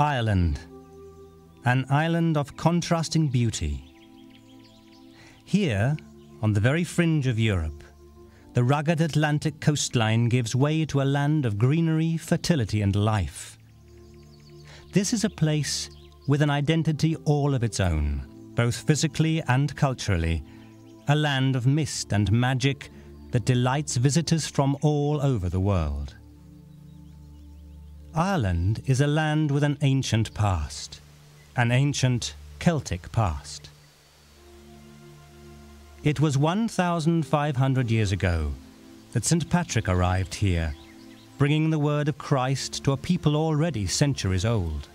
Ireland, an island of contrasting beauty. Here, on the very fringe of Europe, the rugged Atlantic coastline gives way to a land of greenery, fertility, and life. This is a place with an identity all of its own, both physically and culturally, a land of mist and magic that delights visitors from all over the world. Ireland is a land with an ancient past, an ancient Celtic past. It was 1,500 years ago that St. Patrick arrived here, bringing the word of Christ to a people already centuries old.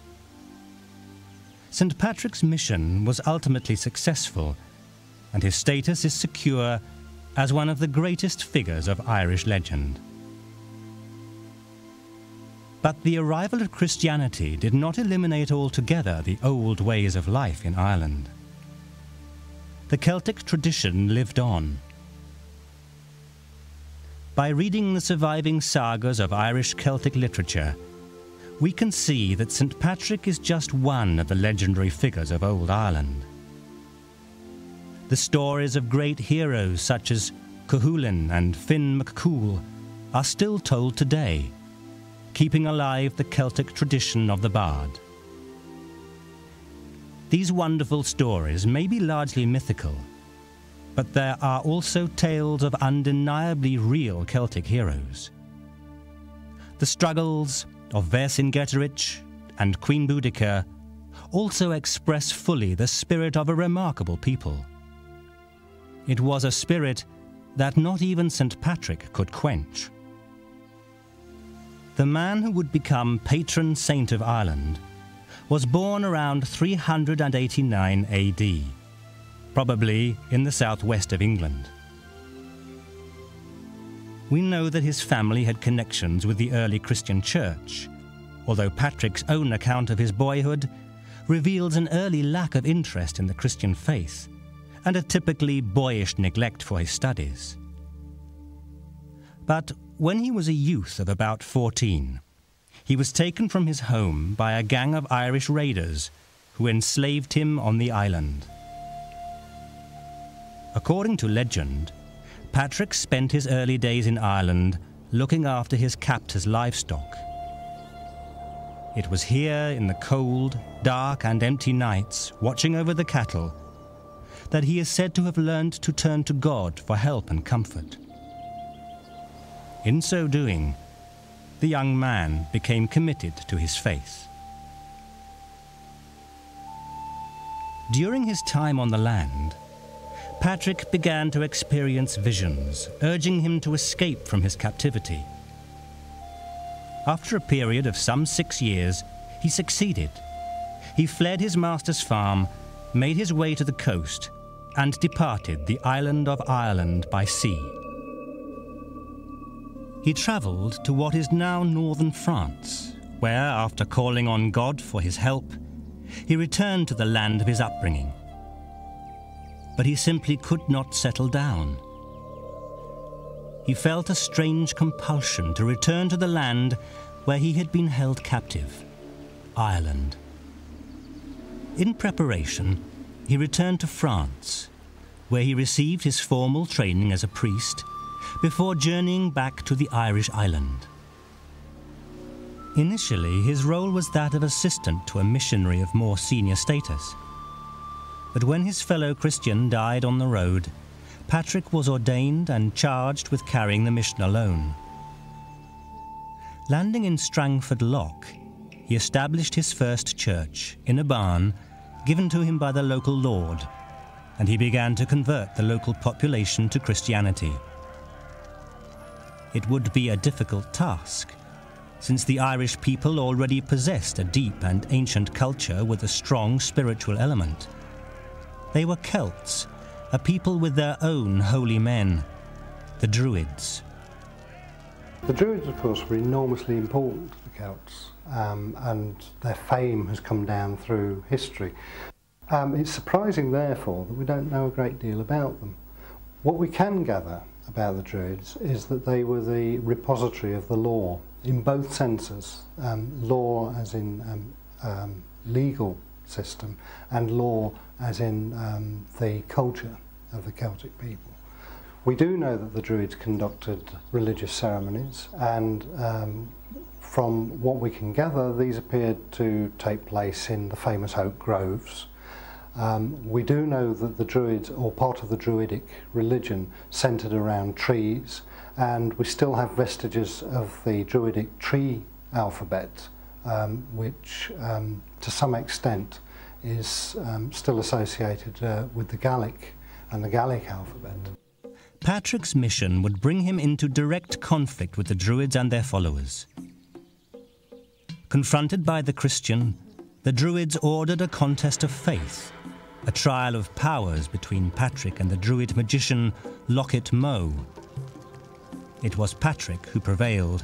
St. Patrick's mission was ultimately successful, and his status is secure as one of the greatest figures of Irish legend. But the arrival of Christianity did not eliminate altogether the old ways of life in Ireland. The Celtic tradition lived on. By reading the surviving sagas of Irish Celtic literature, we can see that St. Patrick is just one of the legendary figures of old Ireland. The stories of great heroes such as Cuchulainn and Finn McCool are still told today, keeping alive the Celtic tradition of the bard. These wonderful stories may be largely mythical, but there are also tales of undeniably real Celtic heroes. The struggles of Vercingetorix and Queen Boudicca also express fully the spirit of a remarkable people. It was a spirit that not even St. Patrick could quench. The man who would become patron saint of Ireland was born around 389 AD, probably in the southwest of England. We know that his family had connections with the early Christian church, although Patrick's own account of his boyhood reveals an early lack of interest in the Christian faith and a typically boyish neglect for his studies. But when he was a youth of about 14, he was taken from his home by a gang of Irish raiders who enslaved him on the island. According to legend, Patrick spent his early days in Ireland looking after his captors' livestock. It was here in the cold, dark, and empty nights, watching over the cattle, that he is said to have learned to turn to God for help and comfort. In so doing, the young man became committed to his faith. During his time on the land, Patrick began to experience visions, urging him to escape from his captivity. After a period of some six years, he succeeded. He fled his master's farm, made his way to the coast, and departed the island of Ireland by sea. He travelled to what is now northern France, where, after calling on God for his help, he returned to the land of his upbringing. But he simply could not settle down. He felt a strange compulsion to return to the land where he had been held captive, Ireland. In preparation, he returned to France, where he received his formal training as a priest before journeying back to the Irish island. Initially, his role was that of assistant to a missionary of more senior status. But when his fellow Christian died on the road, Patrick was ordained and charged with carrying the mission alone. Landing in Strangford Lough, he established his first church in a barn given to him by the local lord, and he began to convert the local population to Christianity. It would be a difficult task, since the Irish people already possessed a deep and ancient culture with a strong spiritual element. They were Celts, a people with their own holy men, the Druids. The Druids, of course, were enormously important to the Celts um, and their fame has come down through history. Um, it's surprising, therefore, that we don't know a great deal about them. What we can gather about the Druids is that they were the repository of the law in both senses um, law as in um, um, legal system and law as in um, the culture of the Celtic people. We do know that the Druids conducted religious ceremonies and um, from what we can gather these appeared to take place in the famous oak groves Um, we do know that the Druids, or part of the Druidic religion, centred around trees, and we still have vestiges of the Druidic tree alphabet, um, which um, to some extent is um, still associated uh, with the Gaelic and the Gaelic alphabet. Patrick's mission would bring him into direct conflict with the Druids and their followers. Confronted by the Christian, the Druids ordered a contest of faith, a trial of powers between Patrick and the Druid magician Lochit Moe. It was Patrick who prevailed,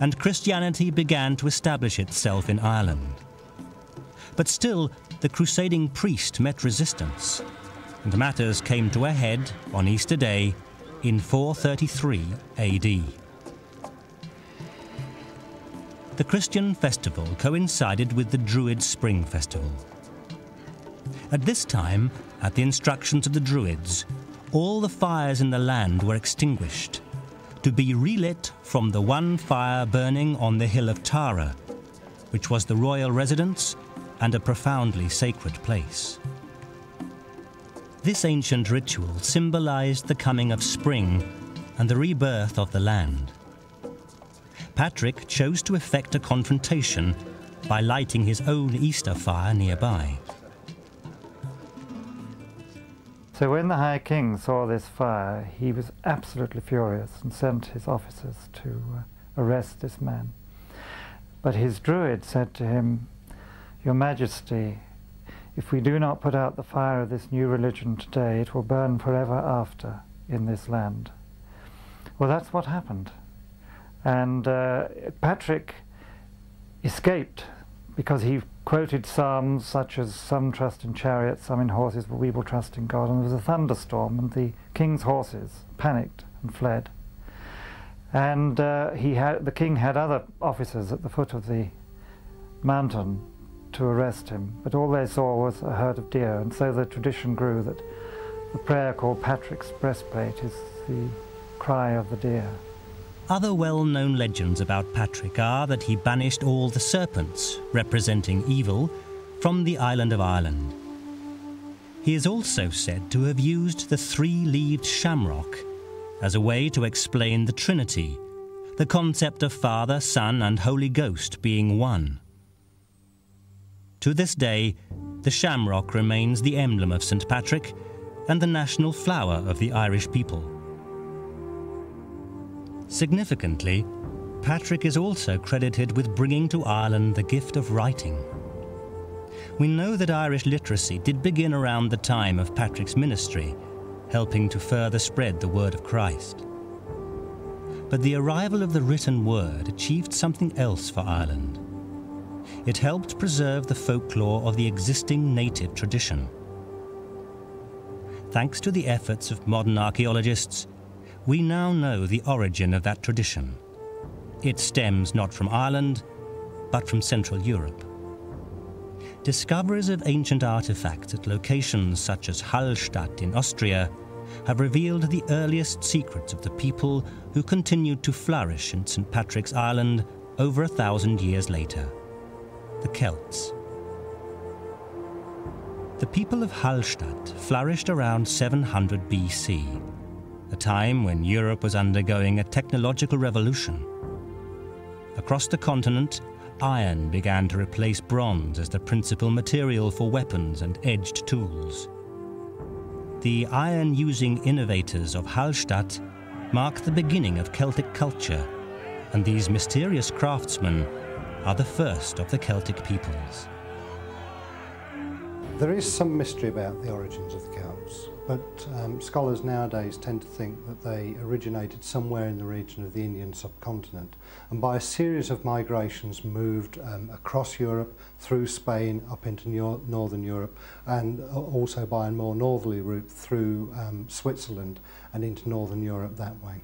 and Christianity began to establish itself in Ireland. But still, the crusading priest met resistance, and matters came to a head on Easter Day in 433 AD. The Christian festival coincided with the Druid Spring Festival. At this time, at the instructions of the Druids, all the fires in the land were extinguished, to be relit from the one fire burning on the hill of Tara, which was the royal residence and a profoundly sacred place. This ancient ritual symbolized the coming of spring and the rebirth of the land. Patrick chose to effect a confrontation by lighting his own Easter fire nearby. So when the High King saw this fire, he was absolutely furious and sent his officers to uh, arrest this man. But his druid said to him, your Majesty, if we do not put out the fire of this new religion today, it will burn forever after in this land. Well, that's what happened. And uh, Patrick escaped because he quoted psalms such as some trust in chariots, some in horses, but we will trust in God. And there was a thunderstorm, and the king's horses panicked and fled. And uh, he had, the king had other officers at the foot of the mountain to arrest him, but all they saw was a herd of deer, and so the tradition grew that the prayer called Patrick's breastplate is the cry of the deer. Other well known legends about Patrick are that he banished all the serpents, representing evil, from the island of Ireland. He is also said to have used the three leaved shamrock as a way to explain the Trinity, the concept of Father, Son, and Holy Ghost being one. To this day, the shamrock remains the emblem of St. Patrick and the national flower of the Irish people. Significantly, Patrick is also credited with bringing to Ireland the gift of writing. We know that Irish literacy did begin around the time of Patrick's ministry, helping to further spread the word of Christ. But the arrival of the written word achieved something else for Ireland. It helped preserve the folklore of the existing native tradition. Thanks to the efforts of modern archaeologists, we now know the origin of that tradition. It stems not from Ireland, but from Central Europe. Discoveries of ancient artifacts at locations such as Hallstatt in Austria have revealed the earliest secrets of the people who continued to flourish in St. Patrick's Island over a thousand years later the Celts. The people of Hallstatt flourished around 700 BC, a time when Europe was undergoing a technological revolution. Across the continent, iron began to replace bronze as the principal material for weapons and edged tools. The iron using innovators of Hallstatt mark the beginning of Celtic culture, and these mysterious craftsmen are the first of the Celtic peoples. There is some mystery about the origins of but um, scholars nowadays tend to think that they originated somewhere in the region of the Indian subcontinent and by a series of migrations moved um, across Europe, through Spain, up into northern Europe and also by a more northerly route through um, Switzerland and into northern Europe that way.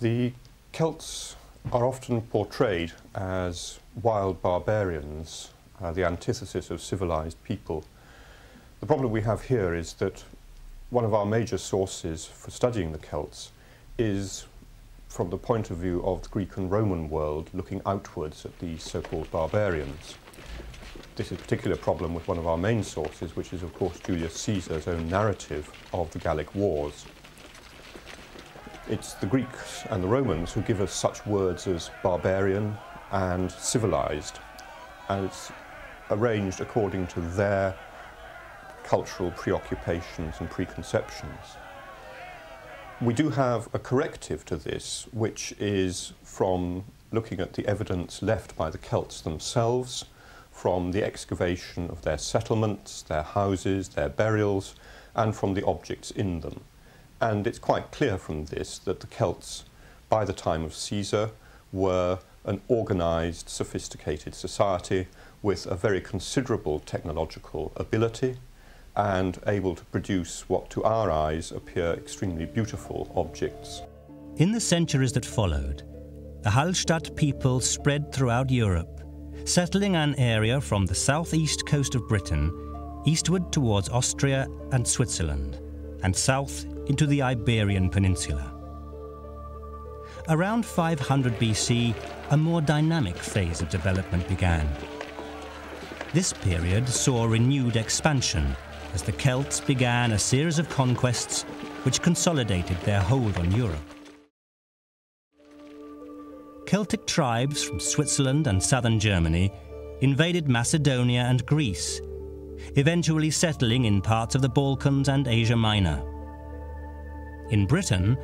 The Celts are often portrayed as wild barbarians uh, the antithesis of civilized people. The problem we have here is that one of our major sources for studying the Celts is from the point of view of the Greek and Roman world, looking outwards at these so-called barbarians. This is a particular problem with one of our main sources, which is, of course, Julius Caesar's own narrative of the Gallic Wars. It's the Greeks and the Romans who give us such words as barbarian and civilized, and it's arranged according to their cultural preoccupations and preconceptions. We do have a corrective to this, which is from looking at the evidence left by the Celts themselves, from the excavation of their settlements, their houses, their burials, and from the objects in them. And it's quite clear from this that the Celts, by the time of Caesar, were an organized, sophisticated society with a very considerable technological ability and able to produce what to our eyes appear extremely beautiful objects. In the centuries that followed, the Hallstatt people spread throughout Europe, settling an area from the southeast coast of Britain eastward towards Austria and Switzerland, and south into the Iberian Peninsula. Around 500 BC, a more dynamic phase of development began. This period saw renewed expansion as the Celts began a series of conquests which consolidated their hold on Europe. Celtic tribes from Switzerland and southern Germany invaded Macedonia and Greece, eventually settling in parts of the Balkans and Asia Minor. In Britain,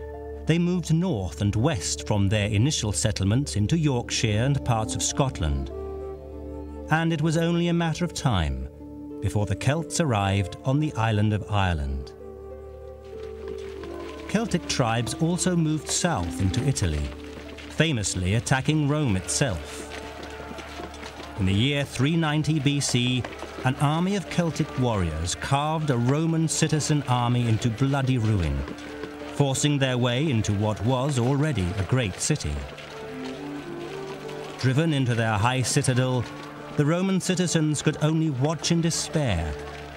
they moved north and west from their initial settlements into Yorkshire and parts of Scotland. And it was only a matter of time before the Celts arrived on the island of Ireland. Celtic tribes also moved south into Italy, famously attacking Rome itself. In the year 390 BC, an army of Celtic warriors carved a Roman citizen army into bloody ruin, forcing their way into what was already a great city. Driven into their high citadel, the Roman citizens could only watch in despair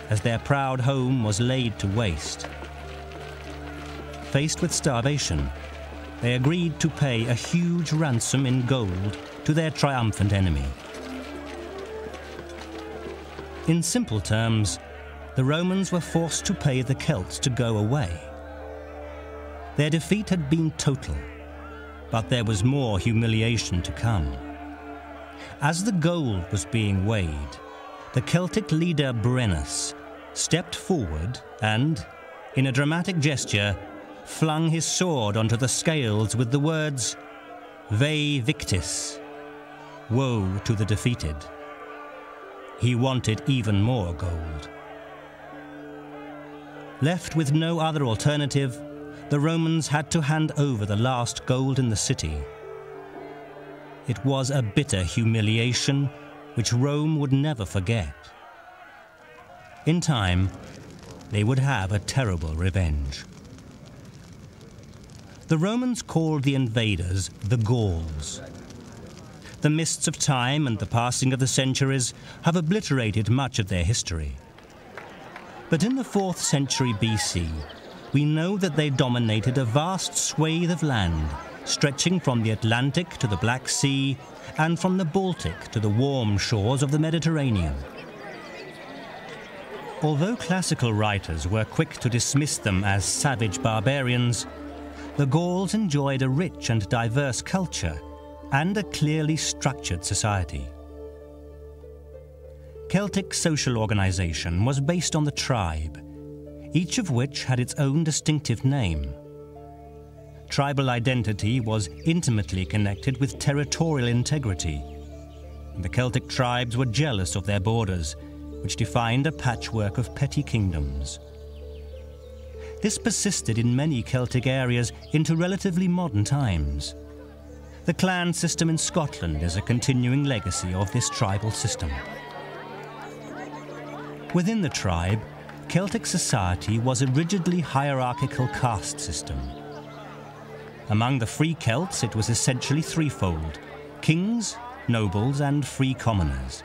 as their proud home was laid to waste. Faced with starvation, they agreed to pay a huge ransom in gold to their triumphant enemy. In simple terms, the Romans were forced to pay the Celts to go away. Their defeat had been total, but there was more humiliation to come. As the gold was being weighed, the Celtic leader Brennus stepped forward and, in a dramatic gesture, flung his sword onto the scales with the words, Vae victis, woe to the defeated. He wanted even more gold. Left with no other alternative, the Romans had to hand over the last gold in the city it was a bitter humiliation which Rome would never forget. In time, they would have a terrible revenge. The Romans called the invaders the Gauls. The mists of time and the passing of the centuries have obliterated much of their history. But in the 4th century BC, we know that they dominated a vast swathe of land stretching from the Atlantic to the Black Sea and from the Baltic to the warm shores of the Mediterranean. Although classical writers were quick to dismiss them as savage barbarians, the Gauls enjoyed a rich and diverse culture and a clearly structured society. Celtic social organization was based on the tribe, each of which had its own distinctive name tribal identity was intimately connected with territorial integrity. The Celtic tribes were jealous of their borders, which defined a patchwork of petty kingdoms. This persisted in many Celtic areas into relatively modern times. The clan system in Scotland is a continuing legacy of this tribal system. Within the tribe, Celtic society was a rigidly hierarchical caste system. Among the free Celts, it was essentially threefold kings, nobles, and free commoners.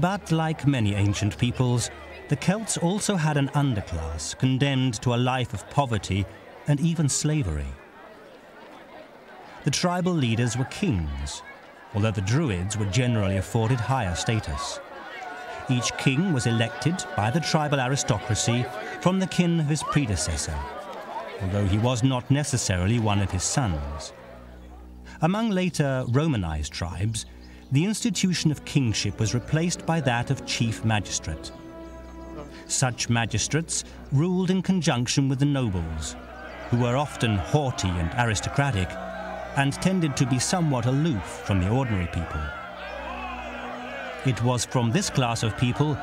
But like many ancient peoples, the Celts also had an underclass condemned to a life of poverty and even slavery. The tribal leaders were kings, although the Druids were generally afforded higher status. Each king was elected by the tribal aristocracy from the kin of his predecessor, although he was not necessarily one of his sons. Among later Romanized tribes, the institution of kingship was replaced by that of chief magistrate. Such magistrates ruled in conjunction with the nobles, who were often haughty and aristocratic, and tended to be somewhat aloof from the ordinary people. It was from this class of people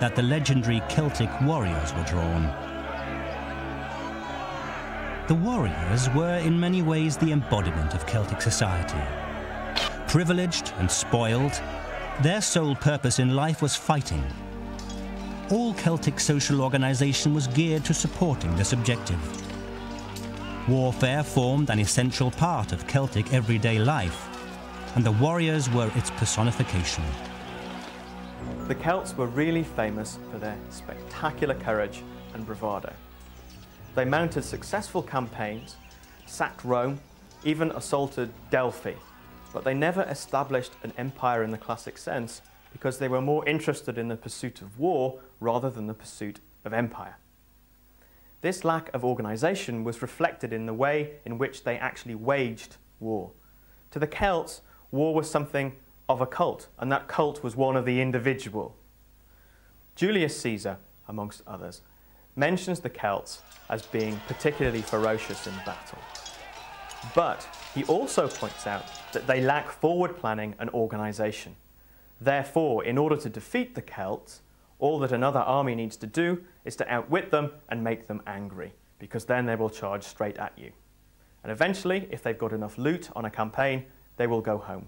that the legendary Celtic warriors were drawn. The warriors were in many ways the embodiment of Celtic society. Privileged and spoiled, their sole purpose in life was fighting. All Celtic social organisation was geared to supporting this objective. Warfare formed an essential part of Celtic everyday life, and the warriors were its personification. The Celts were really famous for their spectacular courage and bravado. They mounted successful campaigns, sacked Rome, even assaulted Delphi, but they never established an empire in the classic sense because they were more interested in the pursuit of war rather than the pursuit of empire. This lack of organisation was reflected in the way in which they actually waged war. To the Celts, war was something of a cult, and that cult was one of the individual. Julius Caesar, amongst others, mentions the Celts as being particularly ferocious in battle. But he also points out that they lack forward planning and organisation. Therefore, in order to defeat the Celts, all that another army needs to do is to outwit them and make them angry, because then they will charge straight at you. And eventually, if they've got enough loot on a campaign, they will go home.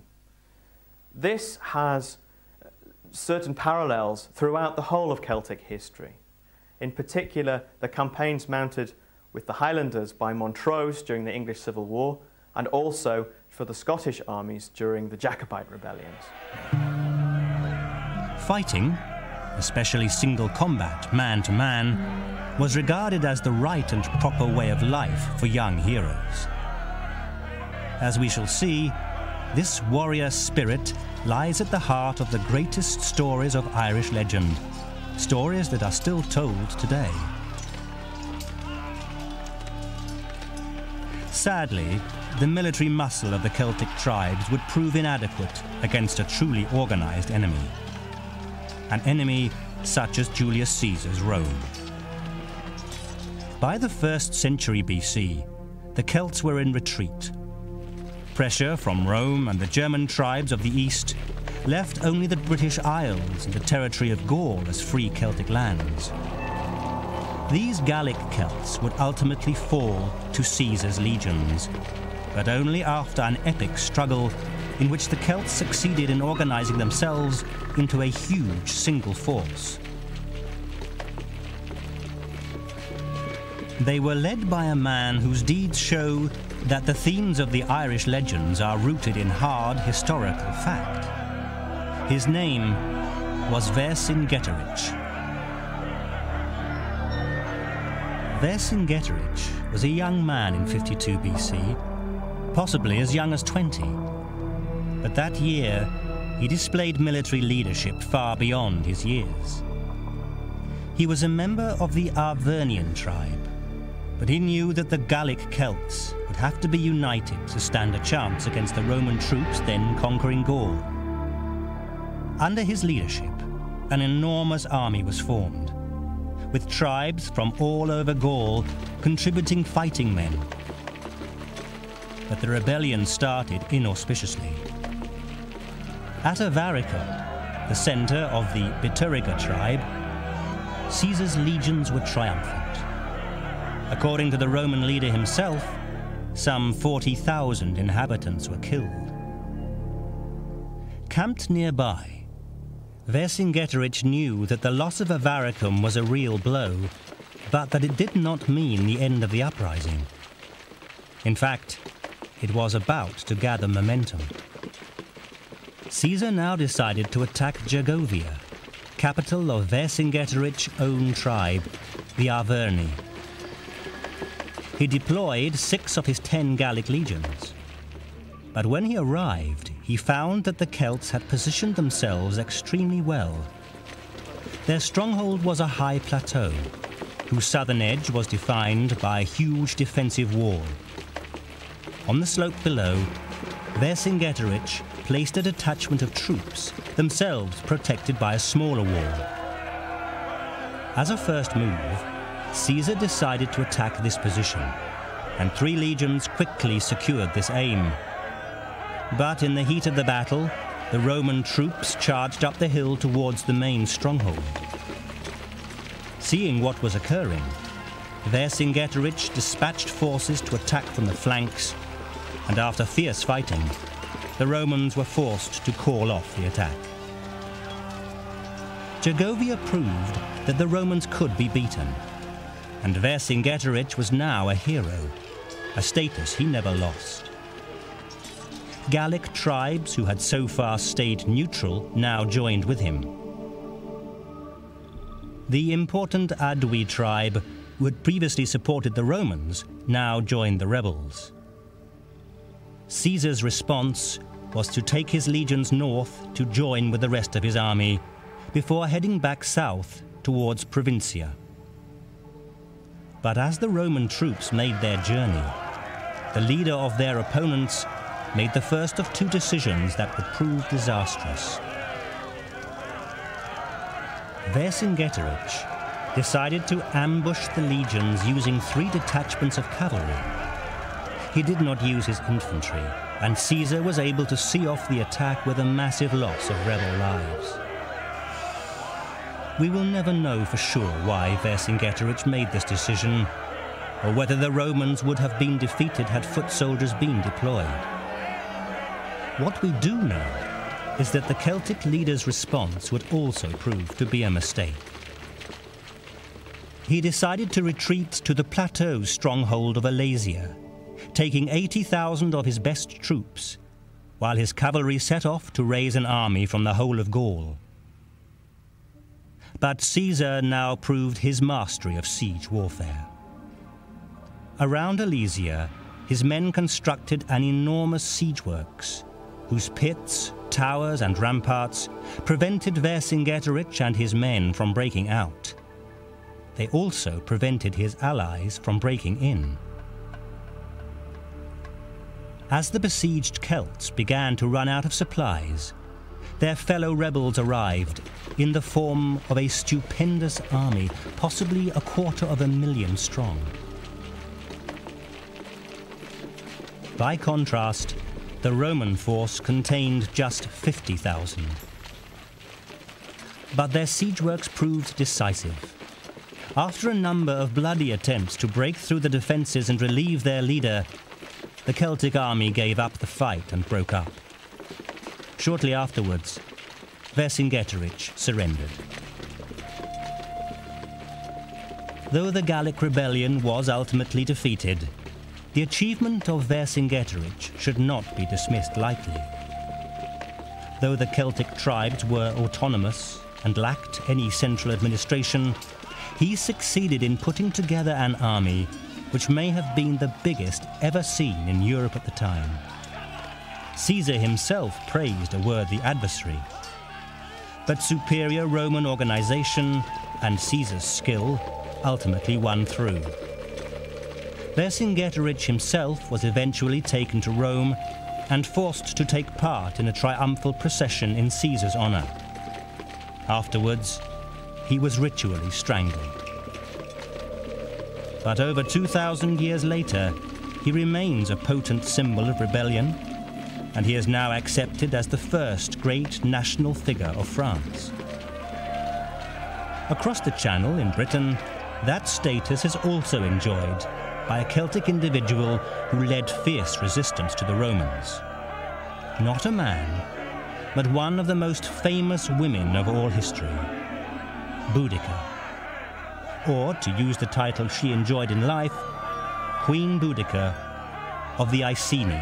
This has uh, certain parallels throughout the whole of Celtic history in particular the campaigns mounted with the Highlanders by Montrose during the English Civil War, and also for the Scottish armies during the Jacobite rebellions. Fighting, especially single combat, man to man, was regarded as the right and proper way of life for young heroes. As we shall see, this warrior spirit lies at the heart of the greatest stories of Irish legend stories that are still told today. Sadly, the military muscle of the Celtic tribes would prove inadequate against a truly organized enemy. An enemy such as Julius Caesar's Rome. By the 1st century BC, the Celts were in retreat. Pressure from Rome and the German tribes of the east left only the British Isles and the territory of Gaul as free Celtic lands. These Gallic Celts would ultimately fall to Caesar's legions, but only after an epic struggle in which the Celts succeeded in organizing themselves into a huge single force. They were led by a man whose deeds show that the themes of the Irish legends are rooted in hard historical fact. His name was Vercingetorix. Vercingetorix was a young man in 52 BC, possibly as young as 20. But that year, he displayed military leadership far beyond his years. He was a member of the Arvernian tribe, but he knew that the Gallic Celts would have to be united to stand a chance against the Roman troops then conquering Gaul. Under his leadership, an enormous army was formed, with tribes from all over Gaul contributing fighting men. But the rebellion started inauspiciously. At Avaricum, the center of the Bituriga tribe, Caesar's legions were triumphant. According to the Roman leader himself, some 40,000 inhabitants were killed. Camped nearby, Vercingetorix knew that the loss of Avaricum was a real blow, but that it did not mean the end of the uprising. In fact, it was about to gather momentum. Caesar now decided to attack Gergovia, capital of Vercingetorix's own tribe, the Arverni. He deployed six of his ten Gallic legions. But when he arrived, he found that the Celts had positioned themselves extremely well. Their stronghold was a high plateau, whose southern edge was defined by a huge defensive wall. On the slope below, Vercingetorix placed a detachment of troops, themselves protected by a smaller wall. As a first move, Caesar decided to attack this position, and three legions quickly secured this aim. But in the heat of the battle, the Roman troops charged up the hill towards the main stronghold. Seeing what was occurring, Vercingetorix dispatched forces to attack from the flanks, and after fierce fighting, the Romans were forced to call off the attack. Gergovia proved that the Romans could be beaten, and Vercingetorix was now a hero, a status he never lost. Gallic tribes who had so far stayed neutral now joined with him. The important Aedui tribe, who had previously supported the Romans, now joined the rebels. Caesar's response was to take his legions north to join with the rest of his army before heading back south towards Provincia. But as the Roman troops made their journey, the leader of their opponents made the first of two decisions that would prove disastrous. Vercingetorix decided to ambush the legions using three detachments of cavalry. He did not use his infantry, and Caesar was able to see off the attack with a massive loss of rebel lives. We will never know for sure why Vercingetorix made this decision, or whether the Romans would have been defeated had foot soldiers been deployed. What we do know is that the Celtic leader's response would also prove to be a mistake. He decided to retreat to the plateau stronghold of Alesia, taking 80,000 of his best troops, while his cavalry set off to raise an army from the whole of Gaul. But Caesar now proved his mastery of siege warfare. Around Alesia, his men constructed an enormous siege works, whose pits, towers, and ramparts prevented Vercingetorix and his men from breaking out. They also prevented his allies from breaking in. As the besieged Celts began to run out of supplies, their fellow rebels arrived in the form of a stupendous army, possibly a quarter of a million strong. By contrast, the Roman force contained just 50,000. But their siege works proved decisive. After a number of bloody attempts to break through the defences and relieve their leader, the Celtic army gave up the fight and broke up. Shortly afterwards, Vercingetorix surrendered. Though the Gallic rebellion was ultimately defeated, the achievement of Vercingetorix should not be dismissed lightly. Though the Celtic tribes were autonomous and lacked any central administration, he succeeded in putting together an army which may have been the biggest ever seen in Europe at the time. Caesar himself praised a worthy adversary. But superior Roman organization and Caesar's skill ultimately won through. Vercingetorix himself was eventually taken to Rome and forced to take part in a triumphal procession in Caesar's honor. Afterwards, he was ritually strangled. But over 2,000 years later, he remains a potent symbol of rebellion and he is now accepted as the first great national figure of France. Across the Channel in Britain, that status is also enjoyed by a Celtic individual who led fierce resistance to the Romans. Not a man, but one of the most famous women of all history, Boudica. Or, to use the title she enjoyed in life, Queen Boudica of the Iceni.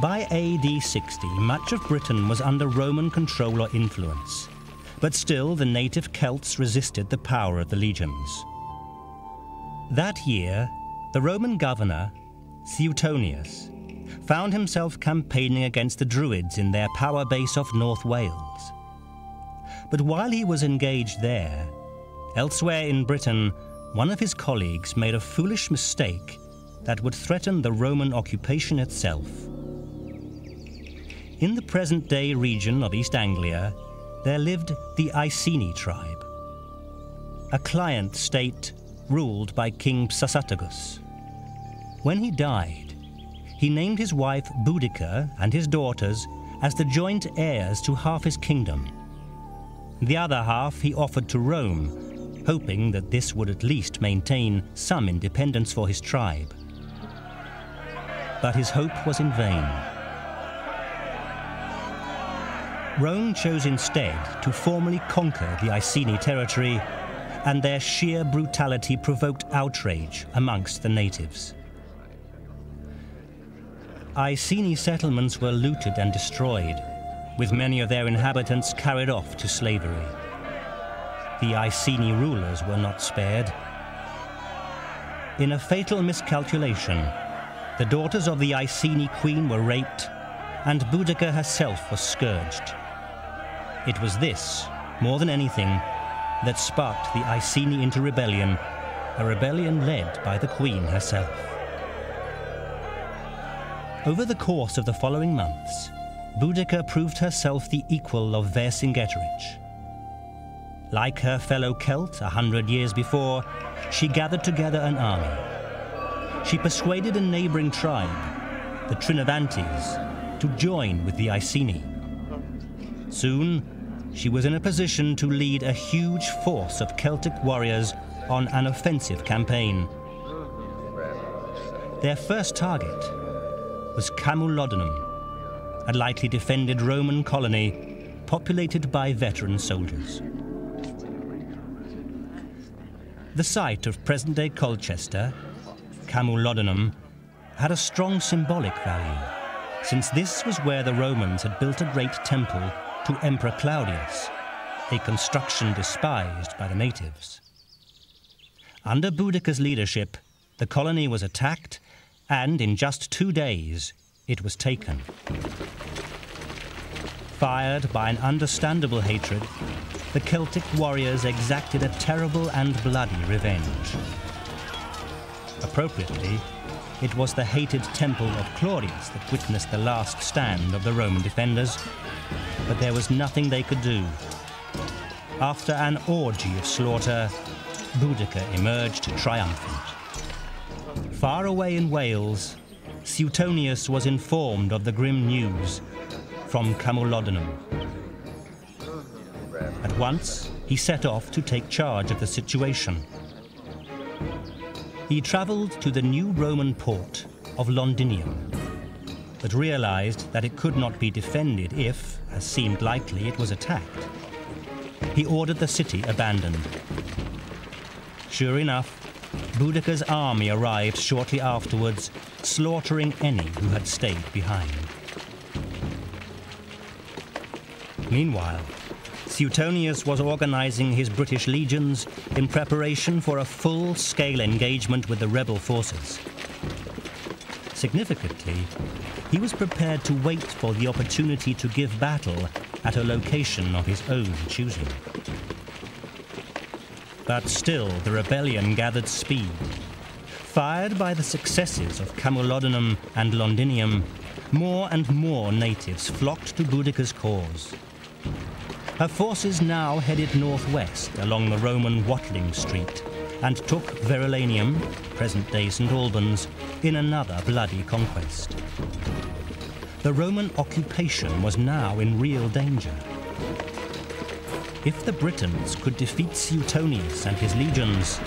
By AD 60, much of Britain was under Roman control or influence, but still the native Celts resisted the power of the legions. That year, the Roman governor, Suetonius, found himself campaigning against the Druids in their power base off North Wales. But while he was engaged there, elsewhere in Britain, one of his colleagues made a foolish mistake that would threaten the Roman occupation itself. In the present day region of East Anglia, there lived the Iceni tribe, a client state ruled by King Prasutagus. When he died, he named his wife Boudica and his daughters as the joint heirs to half his kingdom. The other half he offered to Rome, hoping that this would at least maintain some independence for his tribe. But his hope was in vain. Rome chose instead to formally conquer the Iceni territory, and their sheer brutality provoked outrage amongst the natives. Iceni settlements were looted and destroyed, with many of their inhabitants carried off to slavery. The Iceni rulers were not spared. In a fatal miscalculation, the daughters of the Iceni queen were raped, and Boudica herself was scourged. It was this, more than anything, that sparked the Iceni into rebellion, a rebellion led by the queen herself. Over the course of the following months, Boudica proved herself the equal of Vercingetorix. Like her fellow Celt a hundred years before, she gathered together an army. She persuaded a neighboring tribe, the Trinovantes, to join with the Iceni. Soon, she was in a position to lead a huge force of Celtic warriors on an offensive campaign. Their first target was Camulodunum, a lightly defended Roman colony populated by veteran soldiers. The site of present-day Colchester, Camulodunum, had a strong symbolic value, since this was where the Romans had built a great temple to Emperor Claudius, a construction despised by the natives. Under Boudica's leadership, the colony was attacked, and in just two days, it was taken. Fired by an understandable hatred, the Celtic warriors exacted a terrible and bloody revenge. Appropriately, it was the hated temple of Claudius that witnessed the last stand of the Roman defenders, but there was nothing they could do. After an orgy of slaughter, Boudica emerged triumphant. Far away in Wales, Suetonius was informed of the grim news from Camulodunum. At once, he set off to take charge of the situation. He travelled to the new Roman port of Londinium, but realized that it could not be defended if, as seemed likely, it was attacked. He ordered the city abandoned. Sure enough, Boudica's army arrived shortly afterwards, slaughtering any who had stayed behind. Meanwhile, Suetonius was organizing his British legions in preparation for a full-scale engagement with the rebel forces. Significantly, he was prepared to wait for the opportunity to give battle at a location of his own choosing. But still, the rebellion gathered speed. Fired by the successes of Camulodunum and Londinium, more and more natives flocked to Boudica's cause. Her forces now headed northwest along the Roman Watling Street and took Verulamium, present-day St Albans, in another bloody conquest. The Roman occupation was now in real danger. If the Britons could defeat Suetonius and his legions,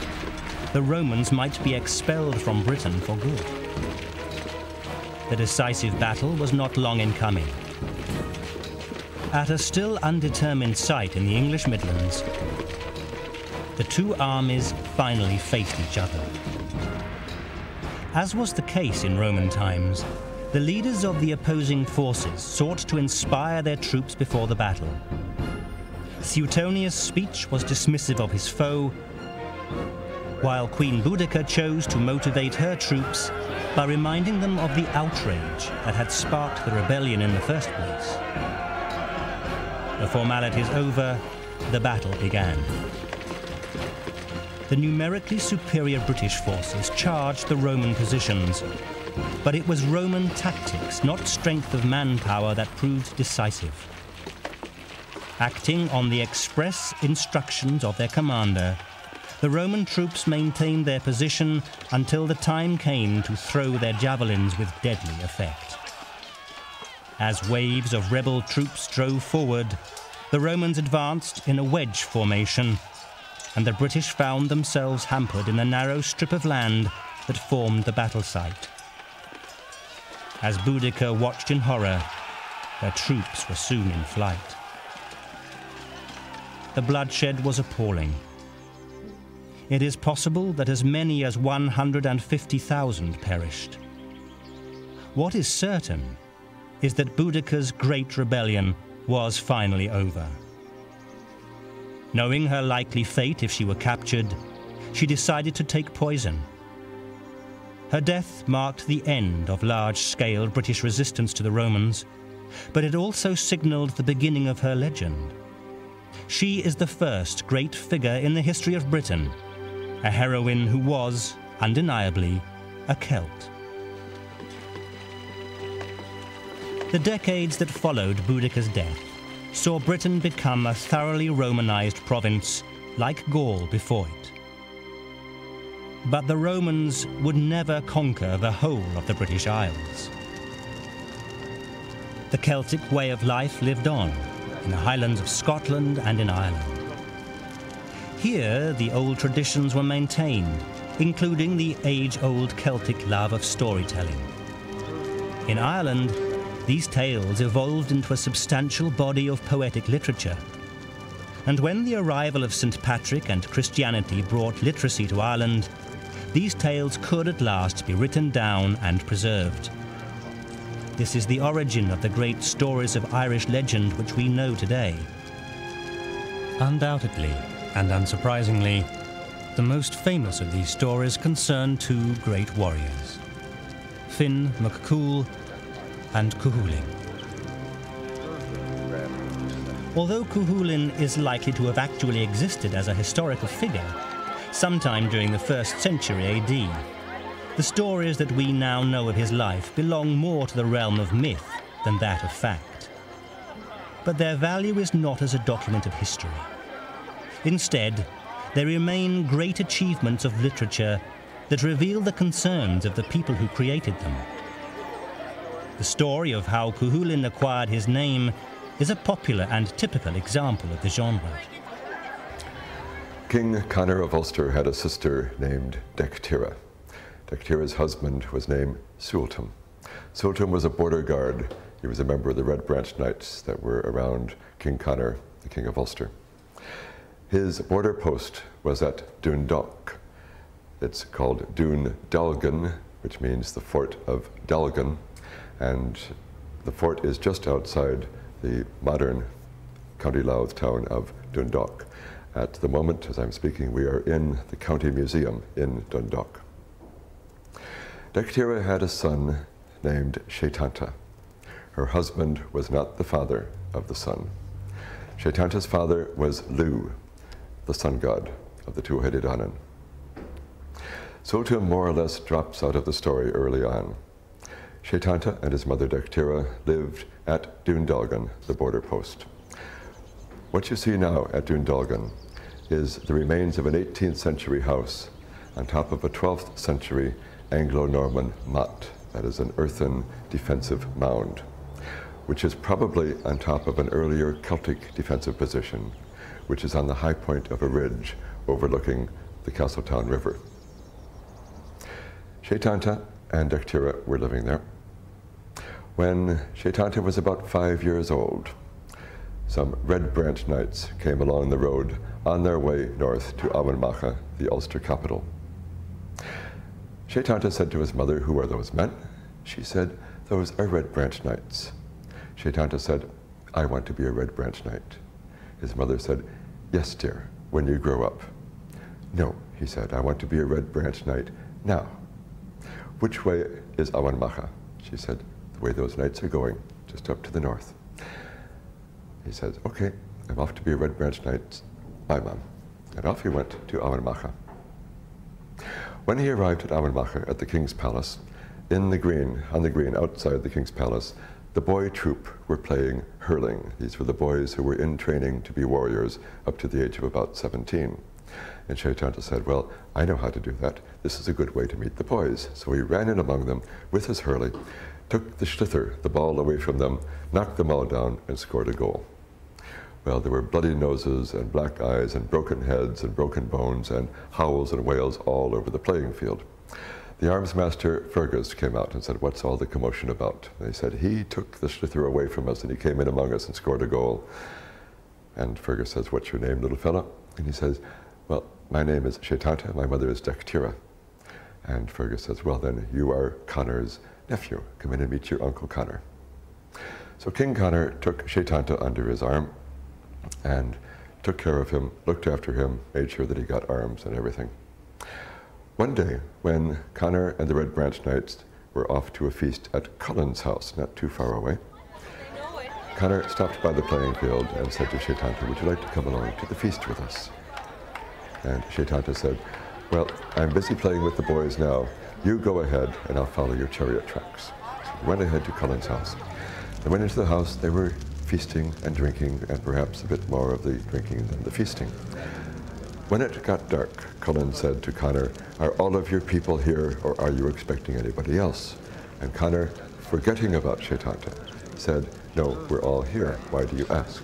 the Romans might be expelled from Britain for good. The decisive battle was not long in coming. At a still undetermined site in the English Midlands, the two armies finally faced each other. As was the case in Roman times, the leaders of the opposing forces sought to inspire their troops before the battle. Suetonius' speech was dismissive of his foe, while Queen Boudicca chose to motivate her troops by reminding them of the outrage that had sparked the rebellion in the first place. The formalities over, the battle began. The numerically superior British forces charged the Roman positions, but it was Roman tactics, not strength of manpower, that proved decisive. Acting on the express instructions of their commander, the Roman troops maintained their position until the time came to throw their javelins with deadly effect. As waves of rebel troops drove forward, the Romans advanced in a wedge formation, and the British found themselves hampered in the narrow strip of land that formed the battle site. As Boudicca watched in horror, her troops were soon in flight. The bloodshed was appalling. It is possible that as many as 150,000 perished. What is certain is that Boudicca's great rebellion was finally over. Knowing her likely fate if she were captured, she decided to take poison. Her death marked the end of large-scale British resistance to the Romans, but it also signaled the beginning of her legend. She is the first great figure in the history of Britain a heroine who was, undeniably, a Celt. The decades that followed Boudicca's death saw Britain become a thoroughly Romanized province like Gaul before it. But the Romans would never conquer the whole of the British Isles. The Celtic way of life lived on in the highlands of Scotland and in Ireland. Here, the old traditions were maintained, including the age-old Celtic love of storytelling. In Ireland, these tales evolved into a substantial body of poetic literature. And when the arrival of St. Patrick and Christianity brought literacy to Ireland, these tales could at last be written down and preserved. This is the origin of the great stories of Irish legend which we know today. Undoubtedly, and unsurprisingly, the most famous of these stories concern two great warriors, Finn McCool and Cuchulainn. Although Cuchulainn is likely to have actually existed as a historical figure sometime during the first century AD, the stories that we now know of his life belong more to the realm of myth than that of fact. But their value is not as a document of history. Instead, they remain great achievements of literature that reveal the concerns of the people who created them. The story of how Cuchulainn acquired his name is a popular and typical example of the genre. King Conor of Ulster had a sister named Dectera. Dectera's husband was named Sualtam. Sualtam was a border guard. He was a member of the Red Branch Knights that were around King Conor, the King of Ulster. His border post was at Dundalk. It's called Dún Dalgan, which means the fort of Dalgan, and the fort is just outside the modern County Louth town of Dundalk. At the moment, as I'm speaking, we are in the County Museum in Dundalk. Dectera had a son named Setanta. Her husband was not the father of the son. Setanta's father was Lugh, the sun god of the Tuatha Dé Danann. Sualtam more or less drops out of the story early on. Setanta and his mother Dectera lived at Dundalgan, the border post. What you see now at Dundalgan is the remains of an 18th century house on top of a 12th century Anglo-Norman motte, that is an earthen defensive mound, which is probably on top of an earlier Celtic defensive position which is on the high point of a ridge overlooking the Castletown River. Setanta and Dectera were living there. When Setanta was about five years old, some Red Branch Knights came along the road on their way north to Armagh, the Ulster capital. Setanta said to his mother, Who are those men? She said, those are Red Branch Knights. Shaitanta said, I want to be a Red Branch Knight. His mother said, Yes, dear, when you grow up. No, he said, I want to be a Red Branch Knight now. Which way is Emain Macha? She said, Way those knights are going, just up to the north. He says, Okay, I'm off to be a Red Branch Knight. Bye, Mom. And off he went to Emain Macha. When he arrived at Emain Macha at the king's palace, in the green, on the green outside the king's palace, the boy troop were playing hurling. These were the boys who were in training to be warriors up to the age of about 17. And Shaitanta said, Well, I know how to do that. This is a good way to meet the boys. So he ran in among them with his hurley, took the sliotar, the ball, away from them, knocked them all down, and scored a goal. Well, there were bloody noses and black eyes and broken heads and broken bones and howls and wails all over the playing field. The arms master Fergus came out and said, What's all the commotion about? And they said, He took the sliotar away from us and he came in among us and scored a goal. And Fergus says, What's your name, little fellow? And he says, Well, my name is Shaitanta, my mother is Dechtira. And Fergus says, Well, then you are Connor's nephew. Come in and meet your uncle Connor. So King Connor took Shaitanta under his arm and took care of him, looked after him, made sure that he got arms and everything. One day, when Connor and the Red Branch Knights were off to a feast at Cullen's house, not too far away, Connor stopped by the playing field and said to Shaitanta, Would you like to come along to the feast with us? And Shaitanta said, Well, I'm busy playing with the boys now. You go ahead and I'll follow your chariot tracks. So went ahead to Cullen's house. They went into the house, they were feasting and drinking, and perhaps a bit more of the drinking than the feasting. When it got dark, Cullen said to Connor, Are all of your people here, or are you expecting anybody else? And Connor, forgetting about Shaitanta, said, No, we're all here. Why do you ask?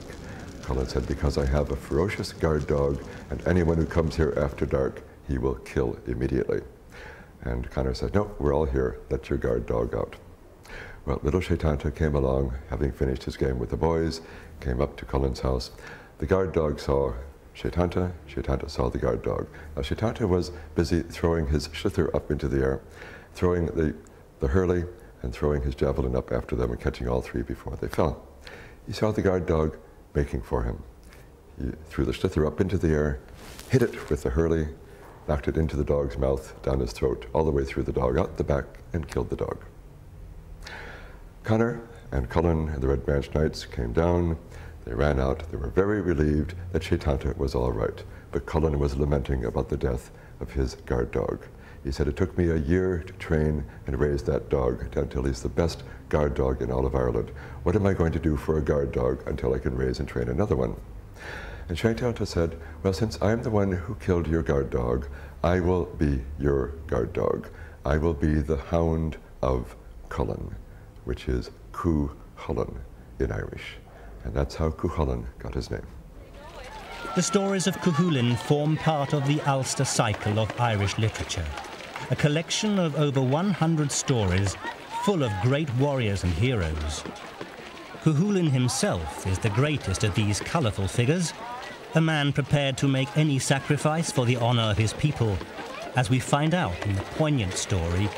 Cullen said, Because I have a ferocious guard dog, and anyone who comes here after dark, he will kill immediately. And Connor said, No, we're all here. Let your guard dog out. Well, little Shaitanta came along, having finished his game with the boys, came up to Cullen's house. The guard dog saw Shaitanta, Shaitanta saw the guard dog. Now Shaitanta was busy throwing his sliotar up into the air, throwing the, the hurley and throwing his javelin up after them and catching all three before they fell. He saw the guard dog making for him. He threw the sliotar up into the air, hit it with the hurley, knocked it into the dog's mouth, down his throat, all the way through the dog, out the back, and killed the dog. Connor and Cullen and the Red Branch Knights came down, they ran out. They were very relieved that Shaitanta was all right, but Cullen was lamenting about the death of his guard dog. He said, It took me a year to train and raise that dog until he's the best guard dog in all of Ireland. What am I going to do for a guard dog until I can raise and train another one? And Shaitanta said, Well, since I'm the one who killed your guard dog, I will be your guard dog. I will be the hound of Cullen, which is Cú Chulainn in Irish. And that's how Cuchulainn got his name. The stories of Cuchulainn form part of the Ulster cycle of Irish literature, a collection of over 100 stories full of great warriors and heroes. Cuchulainn himself is the greatest of these colourful figures, a man prepared to make any sacrifice for the honour of his people, as we find out in the poignant story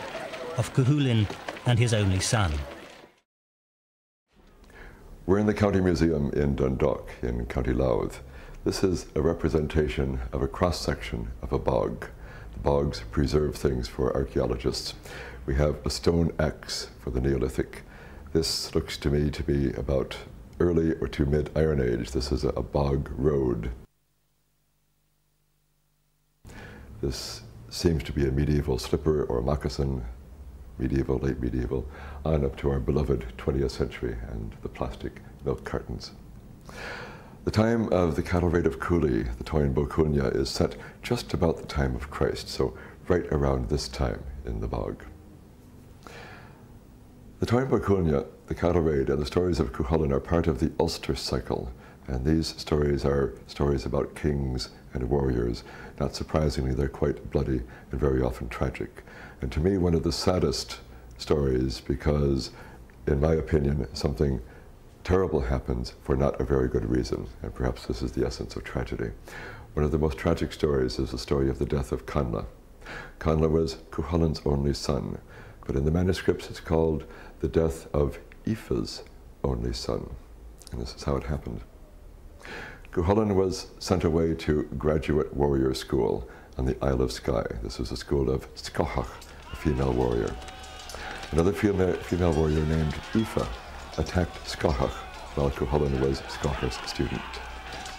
of Cuchulainn and his only son. We're in the County Museum in Dundalk in County Louth. This is a representation of a cross-section of a bog. The bogs preserve things for archaeologists. We have a stone axe for the Neolithic. This looks to me to be about early or to mid-Iron Age. This is a, a bog road. This seems to be a medieval slipper or moccasin medieval, late medieval, on up to our beloved 20th century and the plastic milk cartons. The time of the cattle raid of Cooley, the Bó Cúailnge, is set just about the time of Christ, so right around this time in the bog. The Bó Cúailnge, the cattle raid, and the stories of Cuchulainn are part of the Ulster cycle, and these stories are stories about kings and warriors. Not surprisingly, they're quite bloody and very often tragic. And to me, one of the saddest stories because, in my opinion, something terrible happens for not a very good reason. And perhaps this is the essence of tragedy. One of the most tragic stories is the story of the death of Conla. Conla was Cuchulainn's only son. but in the manuscripts it's called the death of Aoife's only son. And this is how it happened. Cuchulainn was sent away to graduate warrior school on the Isle of Skye. This was a school of Scáthach, a female warrior. Another female, female warrior named Aoife attacked Scáthach while Cuchulainn was Scáthach's student.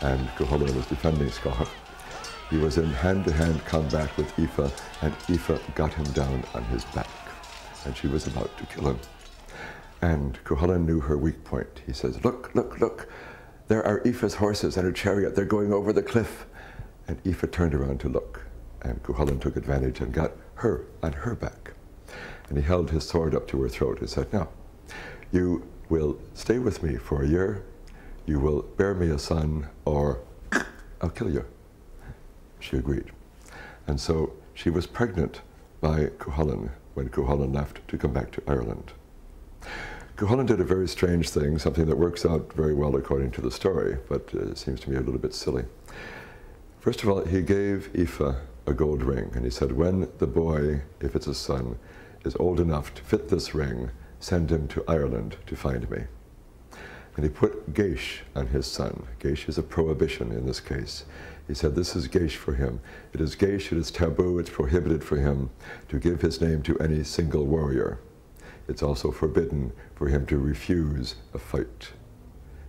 And Cuchulainn was defending Scáthach. He was in hand-to-hand combat with Aoife, and Aoife got him down on his back, and she was about to kill him. And Cuchulainn knew her weak point. He says, look, look, look, there are Aoife's horses and her chariot. They're going over the cliff. And Aoife turned around to look. And Cuchulainn took advantage and got her on her back. And he held his sword up to her throat and said, Now, you will stay with me for a year. You will bear me a son, or I'll kill you. She agreed. And so she was pregnant by Cuchulainn when Cuchulainn left to come back to Ireland. Cuchulainn did a very strange thing, something that works out very well according to the story, but uh, seems to me a little bit silly. First of all, he gave Aoife a gold ring, and he said, when the boy, if it's a son, is old enough to fit this ring, send him to Ireland to find me. And he put Geis on his son. Geis is a prohibition in this case. He said, this is Geis for him. It is Geish, it is taboo, it's prohibited for him to give his name to any single warrior it's also forbidden for him to refuse a fight.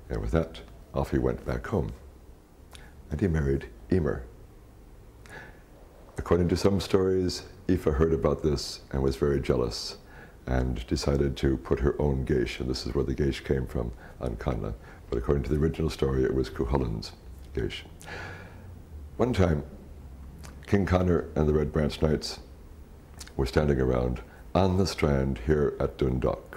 And with that, off he went back home. And he married Emer. According to some stories, Aoife heard about this and was very jealous and decided to put her own geis, and this is where the geis came from, on Conla. But according to the original story, it was Cuchulainn's geis. One time, King Conor and the Red Branch Knights were standing around on the strand here at Dundalk.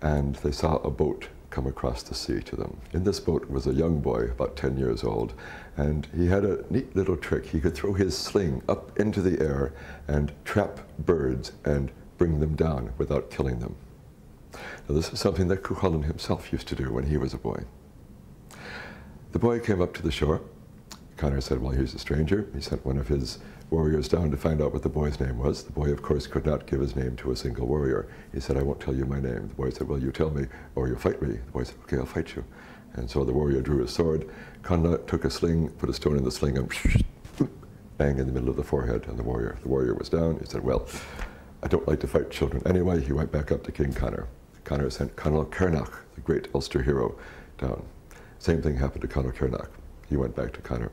And they saw a boat come across the sea to them. In this boat was a young boy, about 10 years old, and he had a neat little trick. He could throw his sling up into the air and trap birds and bring them down without killing them. Now, this is something that Cuchulainn himself used to do when he was a boy. The boy came up to the shore. Conor said, well, he's a stranger. He sent one of his warriors down to find out what the boy's name was. The boy, of course, could not give his name to a single warrior. He said, I won't tell you my name. The boy said, well, you tell me, or you'll fight me. The boy said, okay, I'll fight you. And so the warrior drew his sword. Conla took a sling, put a stone in the sling, and bang in the middle of the forehead on the warrior. The warrior was down. He said, well, I don't like to fight children. Anyway, he went back up to King Conor. Conor sent Conall Cernach, the great Ulster hero, down. Same thing happened to Conall Cernach. He went back to Conor.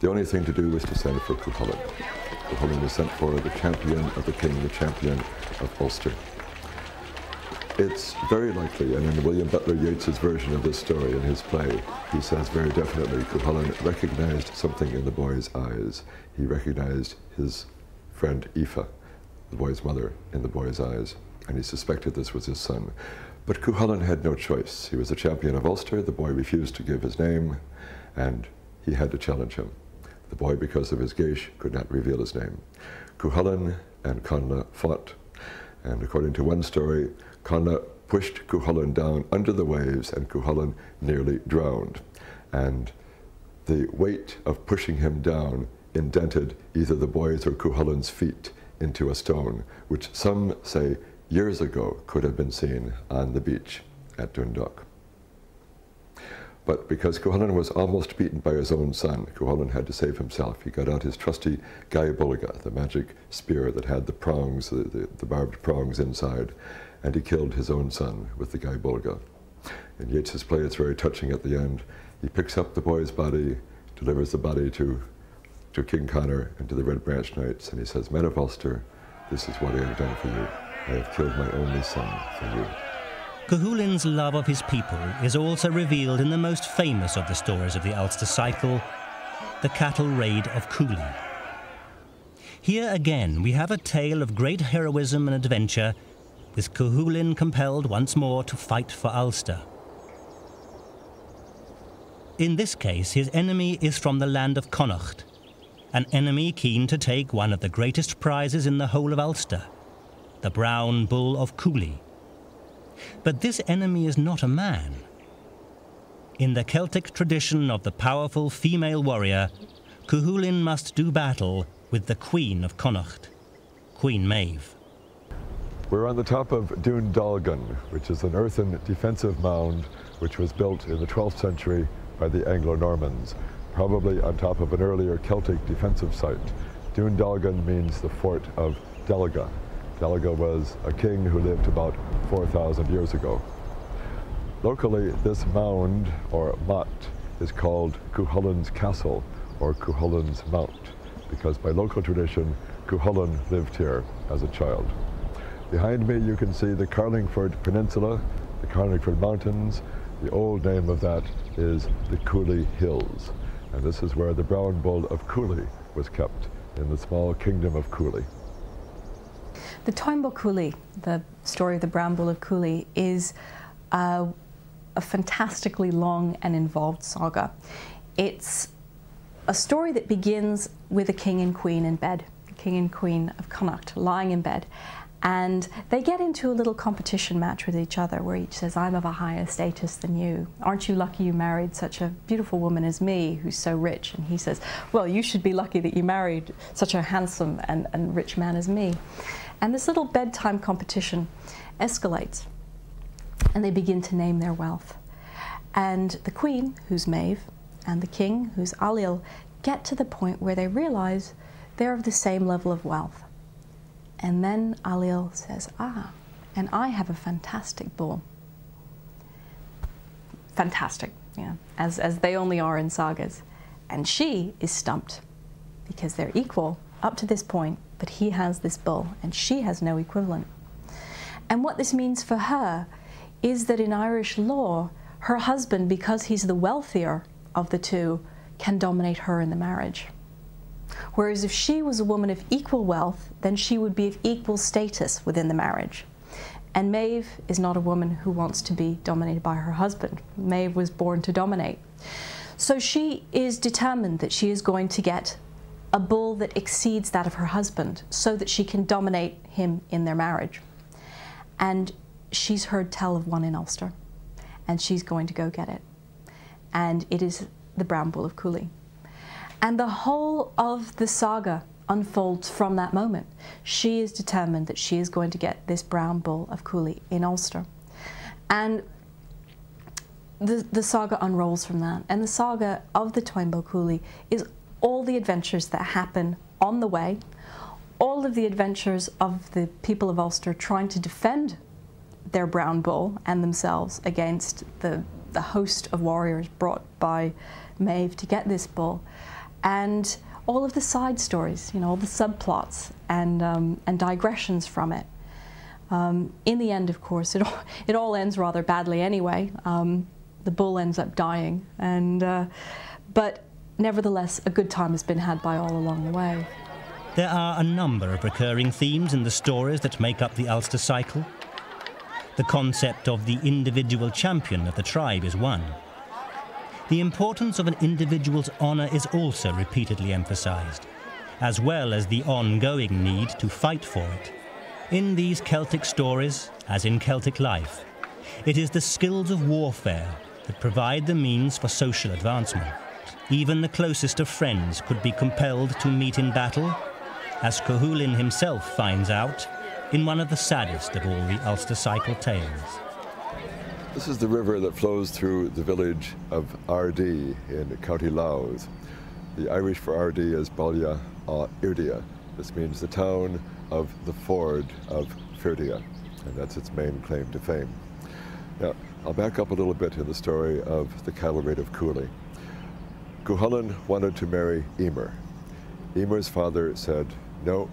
The only thing to do was to send for Cuchulainn. Cuchulainn was sent for the champion of the king, the champion of Ulster. It's very likely, and in William Butler Yeats's version of this story in his play, he says very definitely Cuchulainn recognized something in the boy's eyes. He recognized his friend Aoife, the boy's mother, in the boy's eyes, and he suspected this was his son. But Cuchulainn had no choice. He was the champion of Ulster. The boy refused to give his name, and he had to challenge him. The boy, because of his geis, could not reveal his name. Cuchulainn and Conla fought, and according to one story, Conla pushed Cuchulainn down under the waves, and Cuchulainn nearly drowned. And the weight of pushing him down indented either the boy's or Cuchulainn's feet into a stone, which some say years ago could have been seen on the beach at Dundalk. But because Cuchulainn was almost beaten by his own son, Cuchulainn had to save himself. He got out his trusty Gaebolga, the magic spear that had the prongs, the, the, the barbed prongs inside, and he killed his own son with the Gaebolga. In Yeats's play, it's very touching at the end. He picks up the boy's body, delivers the body to, to King Conor and to the Red Branch Knights, and he says, Men of Ulster, this is what I have done for you. I have killed my only son for you. Cuchulainn's love of his people is also revealed in the most famous of the stories of the Ulster cycle, the cattle raid of Cooley. Here again we have a tale of great heroism and adventure, with Cuchulainn compelled once more to fight for Ulster. In this case, his enemy is from the land of Connacht, an enemy keen to take one of the greatest prizes in the whole of Ulster, the brown bull of Cooley. But this enemy is not a man. In the Celtic tradition of the powerful female warrior, Cuchulainn must do battle with the Queen of Connacht, Queen Maeve. We're on the top of Dún Dalgan, which is an earthen defensive mound which was built in the 12th century by the Anglo-Normans, probably on top of an earlier Celtic defensive site. Dún Dalgan means the fort of Delga. Delga was a king who lived about 4,000 years ago. Locally, this mound, or motte, is called Cuchulainn's Castle, or Cuchulainn's Mount, because by local tradition, Cuchulainn lived here as a child. Behind me you can see the Carlingford Peninsula, the Carlingford Mountains. The old name of that is the Cooley Hills. And this is where the brown bull of Cooley was kept, in the small kingdom of Cooley. The Táin Bó Cúailnge, the story of the brown bull of Cooley, is a fantastically long and involved saga. It's a story that begins with a king and queen in bed, the king and queen of Connacht lying in bed, and they get into a little competition match with each other where each says, I'm of a higher status than you. Aren't you lucky you married such a beautiful woman as me who's so rich? And he says, Well, you should be lucky that you married such a handsome and, and rich man as me. And this little bedtime competition escalates and they begin to name their wealth. And the queen, who's Maeve, and the king, who's Ailill, get to the point where they realize they're of the same level of wealth. And then Ailill says, Ah, and I have a fantastic bull. Fantastic, yeah, as, as they only are in sagas. And she is stumped because they're equal up to this point, but he has this bull and she has no equivalent. And what this means for her is that in Irish law, her husband, because he's the wealthier of the two, can dominate her in the marriage. Whereas if she was a woman of equal wealth, then she would be of equal status within the marriage. And Maeve is not a woman who wants to be dominated by her husband. Maeve was born to dominate. So she is determined that she is going to get a bull that exceeds that of her husband so that she can dominate him in their marriage. And she's heard tell of one in Ulster, and she's going to go get it. And it is the brown bull of Cooley. And the whole of the saga unfolds from that moment. She is determined that she is going to get this brown bull of Cooley in Ulster. And the, the saga unrolls from that. And the saga of the Táin Bó Cúailnge is all the adventures that happen on the way, all of the adventures of the people of Ulster trying to defend their brown bull and themselves against the, the host of warriors brought by Maeve to get this bull and all of the side stories, you know, all the subplots and, um, and digressions from it. Um, in the end, of course, it all, it all ends rather badly anyway. Um, the bull ends up dying, and, uh, but nevertheless, a good time has been had by all along the way. There are a number of recurring themes in the stories that make up the Ulster cycle. The concept of the individual champion of the tribe is one. The importance of an individual's honour is also repeatedly emphasised, as well as the ongoing need to fight for it. In these Celtic stories, as in Celtic life, it is the skills of warfare that provide the means for social advancement. Even the closest of friends could be compelled to meet in battle, as Cuchulainn himself finds out in one of the saddest of all the Ulster Cycle tales. This is the river that flows through the village of Ardee in County Louth. The Irish for Ardee is Baile Átha Fhirdia. This means the town of the ford of Firdia, and that's its main claim to fame. Now, I'll back up a little bit in the story of the cattle raid of Cooley. Cuchulainn wanted to marry Emer. Emer's father said, no,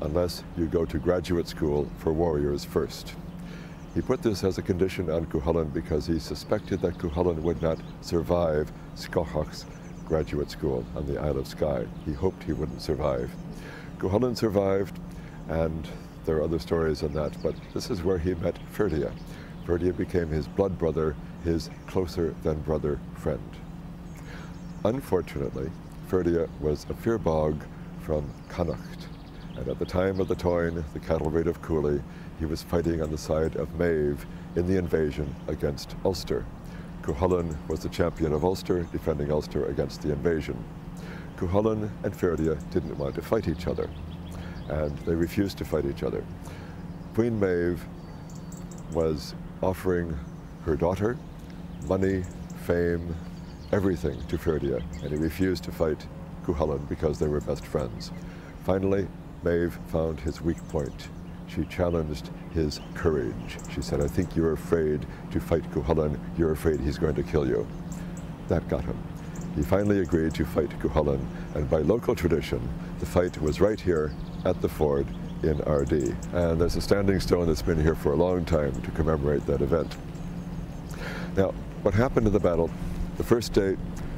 unless you go to graduate school for warriors first. He put this as a condition on Cuchulainn because he suspected that Cuchulainn would not survive Scáthach's graduate school on the Isle of Skye. He hoped he wouldn't survive. Cuchulainn survived, and there are other stories on that, but this is where he met Ferdia. Ferdia became his blood brother, his closer than brother friend. Unfortunately, Ferdia was a Fir Bolg from Connacht, and at the time of the Táin, the cattle raid of Cooley, he was fighting on the side of Maeve in the invasion against Ulster. Cuchulainn was the champion of Ulster, defending Ulster against the invasion. Cuchulainn and Ferdia didn't want to fight each other, and they refused to fight each other. Queen Maeve was offering her daughter money, fame, everything to Ferdia, and he refused to fight Cuchulainn because they were best friends. Finally, Maeve found his weak point. She challenged his courage. She said, I think you're afraid to fight Cuchulainn. You're afraid he's going to kill you. That got him. He finally agreed to fight Cuchulainn, and by local tradition, the fight was right here at the ford in Ardee. And there's a standing stone that's been here for a long time to commemorate that event. Now, what happened in the battle, the first day,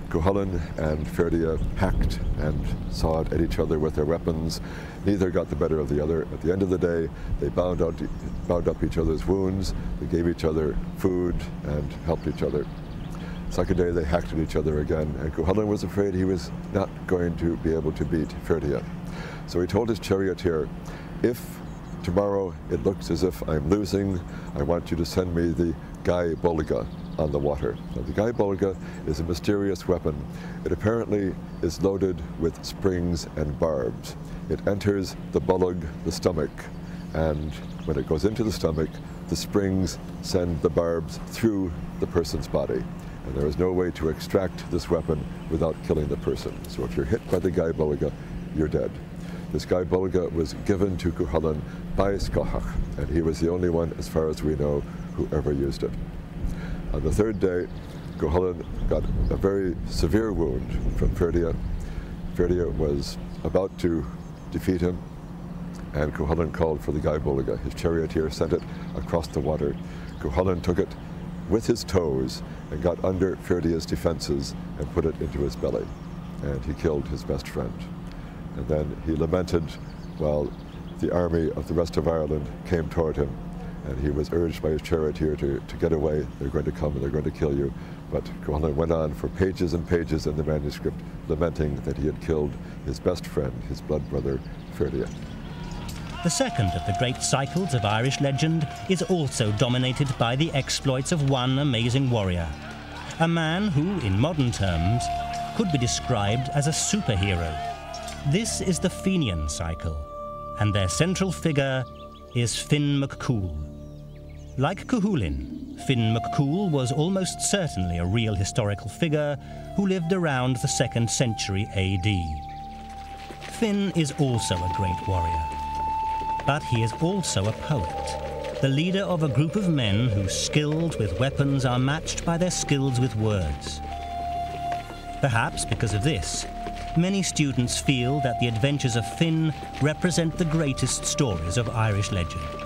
Cuchulainn and Ferdia hacked and sawed at each other with their weapons. Neither got the better of the other. At the end of the day, they bound, out, bound up each other's wounds, they gave each other food and helped each other. Second day, they hacked at each other again, and Cuchulainn was afraid he was not going to be able to beat Ferdia. So he told his charioteer, if tomorrow it looks as if I'm losing, I want you to send me the Gae Bolga, on the water. Now, the Bolga is a mysterious weapon. It apparently is loaded with springs and barbs. It enters the bullock, the stomach, and when it goes into the stomach, the springs send the barbs through the person's body. And there is no way to extract this weapon without killing the person. So if you're hit by the Gae Bolga, you're dead. This Gae Bolga was given to Cuchulainn by Scáthach, and he was the only one, as far as we know, who ever used it. On the third day, Cuchulainn got a very severe wound from Ferdia. Ferdia was about to defeat him, and Cuchulainn called for the Gae Bolga. His charioteer sent it across the water. Cuchulainn took it with his toes and got under Ferdia's defenses and put it into his belly. And he killed his best friend. And then he lamented while the army of the rest of Ireland came toward him and he was urged by his charioteer to, to get away. They're going to come and they're going to kill you. But Cuchulainn went on for pages and pages in the manuscript, lamenting that he had killed his best friend, his blood brother, Ferdia. The second of the great cycles of Irish legend is also dominated by the exploits of one amazing warrior. A man who, in modern terms, could be described as a superhero. This is the Fenian cycle, and their central figure is Finn McCool. Like Cuchulainn, Finn McCool was almost certainly a real historical figure who lived around the second century AD. Finn is also a great warrior, but he is also a poet, the leader of a group of men whose skills with weapons are matched by their skills with words. Perhaps because of this, many students feel that the adventures of Finn represent the greatest stories of Irish legend.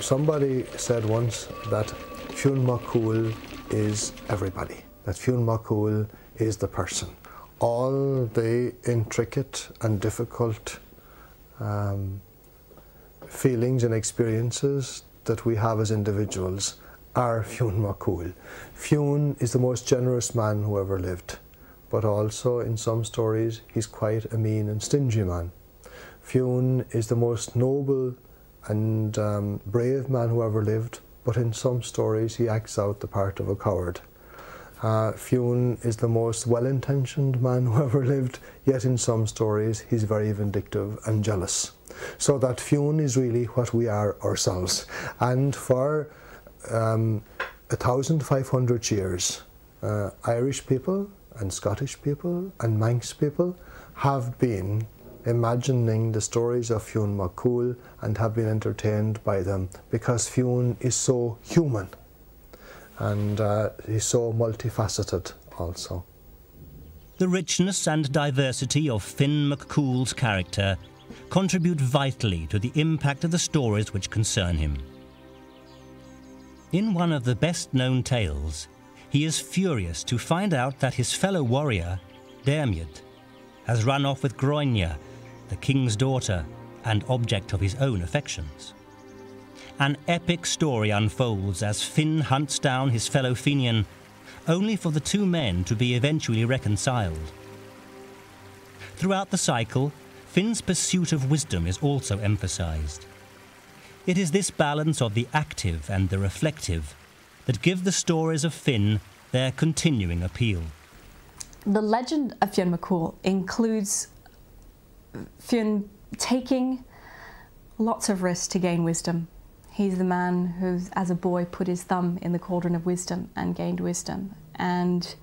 Somebody said once that Fionn McCool is everybody, that Fionn McCool is the person. All the intricate and difficult um, feelings and experiences that we have as individuals are Fionn McCool. Fionn is the most generous man who ever lived, but also in some stories he's quite a mean and stingy man. Fionn is the most noble and um, brave man who ever lived, but in some stories he acts out the part of a coward. Uh, Fionn is the most well-intentioned man who ever lived, yet in some stories he's very vindictive and jealous. So that Fionn is really what we are ourselves. And for um, 1,500 years, uh, Irish people and Scottish people and Manx people have been imagining the stories of Fionn McCool and have been entertained by them because Fionn is so human and uh, he's so multifaceted also. The richness and diversity of Finn McCool's character contribute vitally to the impact of the stories which concern him. In one of the best known tales, he is furious to find out that his fellow warrior, Dermid, has run off with Gráinne, the king's daughter and object of his own affections. An epic story unfolds as Finn hunts down his fellow Fenian, only for the two men to be eventually reconciled. Throughout the cycle, Finn's pursuit of wisdom is also emphasized. It is this balance of the active and the reflective that give the stories of Finn their continuing appeal. The legend of Fionn McCool includes Fionn taking lots of risks to gain wisdom. He's the man who, as a boy, put his thumb in the cauldron of wisdom and gained wisdom. And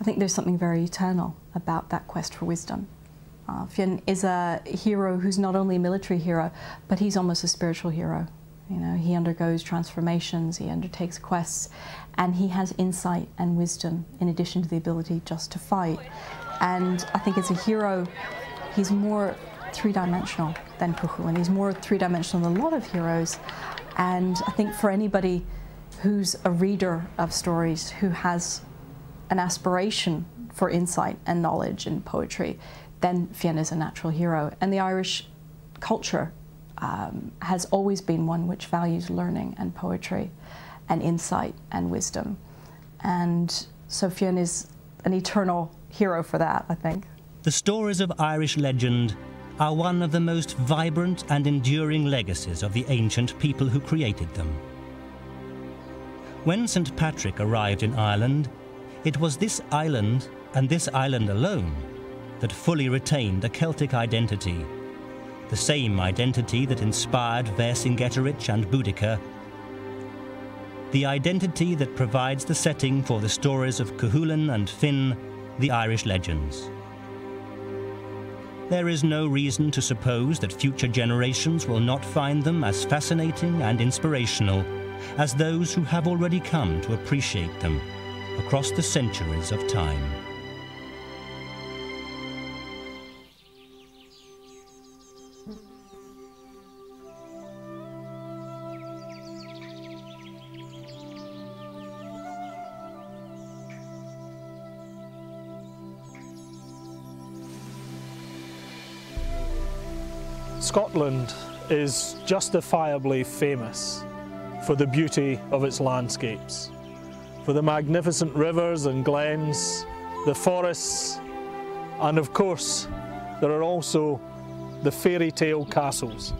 I think there's something very eternal about that quest for wisdom. Uh, Fionn is a hero who's not only a military hero, but he's almost a spiritual hero. You know, he undergoes transformations, he undertakes quests, and he has insight and wisdom in addition to the ability just to fight. And I think as a hero, he's more three-dimensional than Cuchulainn. He's more three-dimensional than a lot of heroes. And I think for anybody who's a reader of stories, who has an aspiration for insight and knowledge and poetry, then Fionn is a natural hero. And the Irish culture um, has always been one which values learning and poetry and insight and wisdom. And so Fionn is an eternal hero for that, I think. The stories of Irish legend are one of the most vibrant and enduring legacies of the ancient people who created them. When St. Patrick arrived in Ireland, it was this island, and this island alone, that fully retained a Celtic identity, the same identity that inspired Vercingetorix and Boudicca, the identity that provides the setting for the stories of Cuchulainn and Finn, the Irish legends. There is no reason to suppose that future generations will not find them as fascinating and inspirational as those who have already come to appreciate them across the centuries of time. Scotland is justifiably famous for the beauty of its landscapes, for the magnificent rivers and glens, the forests, and of course, there are also the fairy tale castles.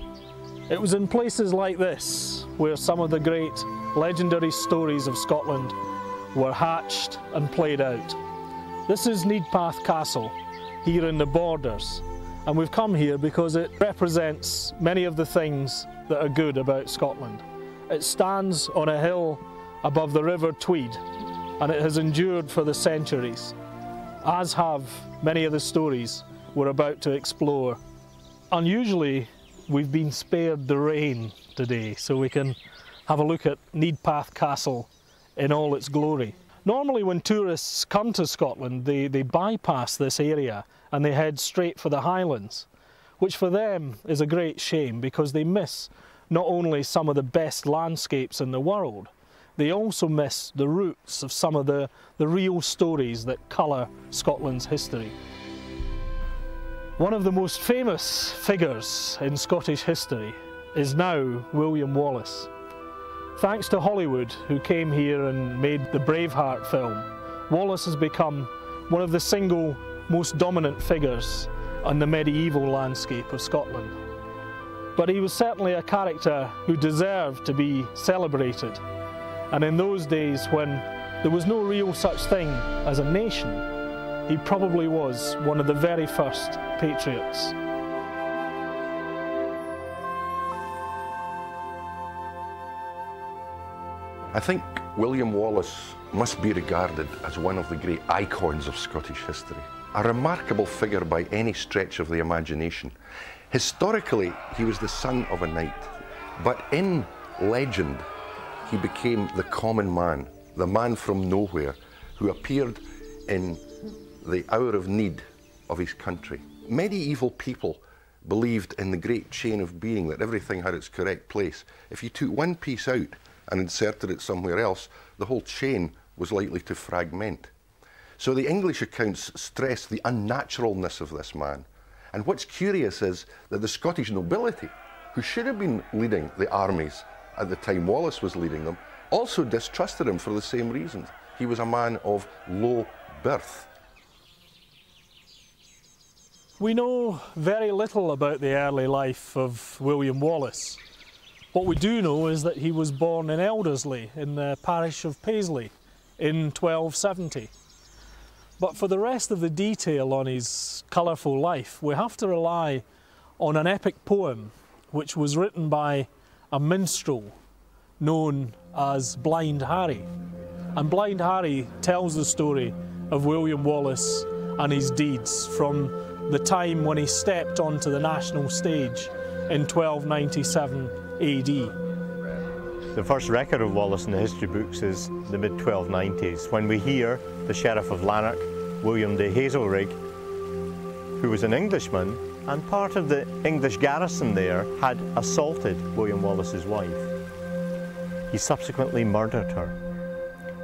It was in places like this where some of the great legendary stories of Scotland were hatched and played out. This is Neidpath Castle, here in the borders, and we've come here because it represents many of the things that are good about Scotland. It stands on a hill above the River Tweed and it has endured for the centuries, as have many of the stories we're about to explore. Unusually, we've been spared the rain today, so we can have a look at Neidpath Castle in all its glory. Normally when tourists come to Scotland, they, they bypass this area and they head straight for the Highlands, which for them is a great shame because they miss not only some of the best landscapes in the world, they also miss the roots of some of the, the real stories that colour Scotland's history. One of the most famous figures in Scottish history is now William Wallace. Thanks to Hollywood, who came here and made the Braveheart film, Wallace has become one of the single most dominant figures on the medieval landscape of Scotland. But he was certainly a character who deserved to be celebrated. And in those days when there was no real such thing as a nation, he probably was one of the very first patriots. I think William Wallace must be regarded as one of the great icons of Scottish history. A remarkable figure by any stretch of the imagination. Historically, he was the son of a knight, but in legend, he became the common man, the man from nowhere, who appeared in the hour of need of his country. Medieval people believed in the great chain of being, that everything had its correct place. If you took one piece out and inserted it somewhere else, the whole chain was likely to fragment. So the English accounts stress the unnaturalness of this man. And what's curious is that the Scottish nobility, who should have been leading the armies at the time Wallace was leading them, also distrusted him for the same reasons. He was a man of low birth. We know very little about the early life of William Wallace. What we do know is that he was born in Elderslie in the parish of Paisley in 1270. But for the rest of the detail on his colourful life, we have to rely on an epic poem which was written by a minstrel known as Blind Harry. And Blind Harry tells the story of William Wallace and his deeds from the time when he stepped onto the national stage in 1297 AD. The first record of Wallace in the history books is the mid 1290s when we hear the Sheriff of Lanark, William de Hazelrigg, who was an Englishman and part of the English garrison there, had assaulted William Wallace's wife. He subsequently murdered her.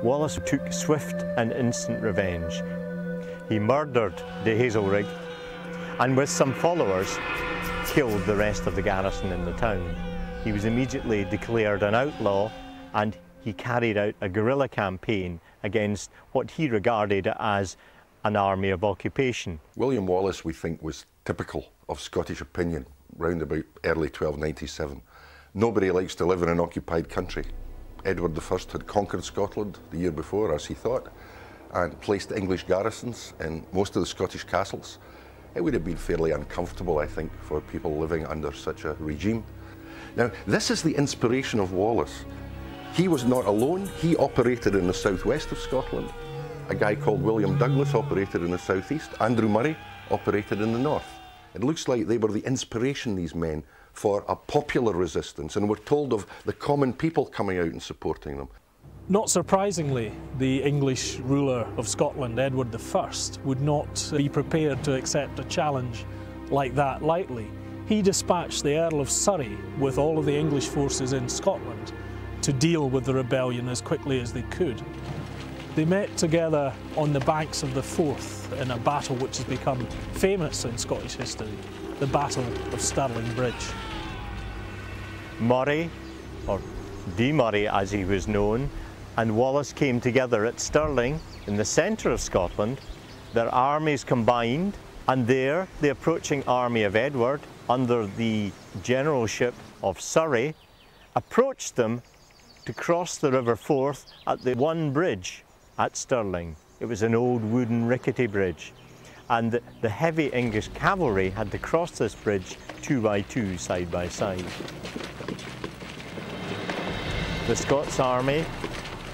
Wallace took swift and instant revenge. He murdered de Hazelrigg and with some followers killed the rest of the garrison in the town. He was immediately declared an outlaw and he carried out a guerrilla campaign against what he regarded as an army of occupation. William Wallace, we think, was typical of Scottish opinion round about early 1297. Nobody likes to live in an occupied country. Edward I had conquered Scotland the year before, as he thought, and placed English garrisons in most of the Scottish castles. It would have been fairly uncomfortable, I think, for people living under such a regime. Now, this is the inspiration of Wallace. He was not alone. He operated in the southwest of Scotland. A guy called William Douglas operated in the southeast. Andrew Murray operated in the north. It looks like they were the inspiration, these men, for a popular resistance, and we're told of the common people coming out and supporting them. Not surprisingly, the English ruler of Scotland, Edward I, would not be prepared to accept a challenge like that lightly. He dispatched the Earl of Surrey with all of the English forces in Scotland to deal with the rebellion as quickly as they could. They met together on the banks of the Forth in a battle which has become famous in Scottish history, the Battle of Stirling Bridge. Murray, or de Moray as he was known, and Wallace came together at Stirling in the centre of Scotland. Their armies combined, and there the approaching army of Edward, under the generalship of Surrey, approached them to cross the River Forth at the one bridge at Stirling. It was an old wooden rickety bridge and the heavy English cavalry had to cross this bridge two by two, side by side. The Scots army,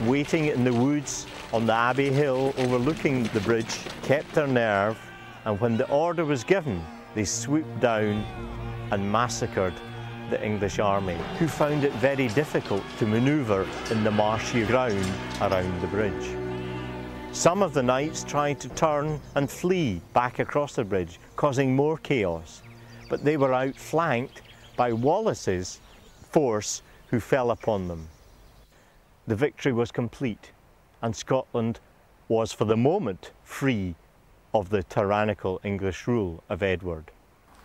waiting in the woods on the Abbey Hill overlooking the bridge, kept their nerve and when the order was given, they swooped down and massacred the English army, who found it very difficult to manoeuvre in the marshy ground around the bridge. Some of the knights tried to turn and flee back across the bridge, causing more chaos, but they were outflanked by Wallace's force who fell upon them. The victory was complete and Scotland was for the moment free of the tyrannical English rule of Edward.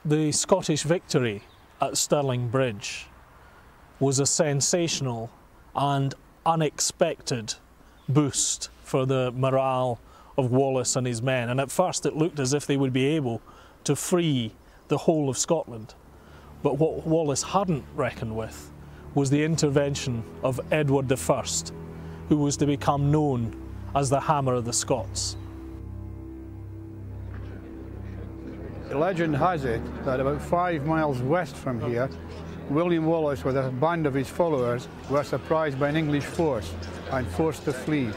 The Scottish victory at Stirling Bridge was a sensational and unexpected boost for the morale of Wallace and his men. And at first it looked as if they would be able to free the whole of Scotland. But what Wallace hadn't reckoned with was the intervention of Edward I, who was to become known as the Hammer of the Scots. Legend has it that about five miles west from here, William Wallace with a band of his followers were surprised by an English force and forced to flee.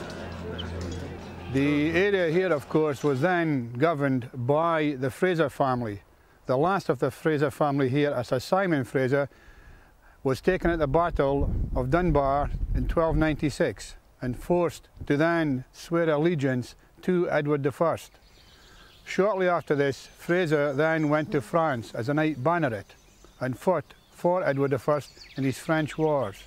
The area here, of course, was then governed by the Fraser family. The last of the Fraser family here, as Sir Simon Fraser, was taken at the Battle of Dunbar in 1296 and forced to then swear allegiance to Edward I. Shortly after this, Fraser then went to France as a knight banneret and fought for Edward I in his French wars.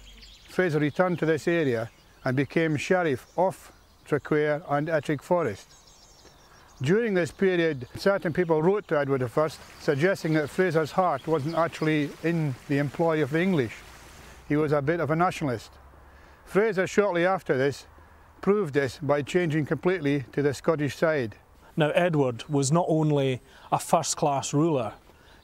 Fraser returned to this area and became sheriff of Traquair and Ettrick Forest. During this period, certain people wrote to Edward I suggesting that Fraser's heart wasn't actually in the employ of the English. He was a bit of a nationalist. Fraser, shortly after this, proved this by changing completely to the Scottish side. Now, Edward was not only a first class ruler,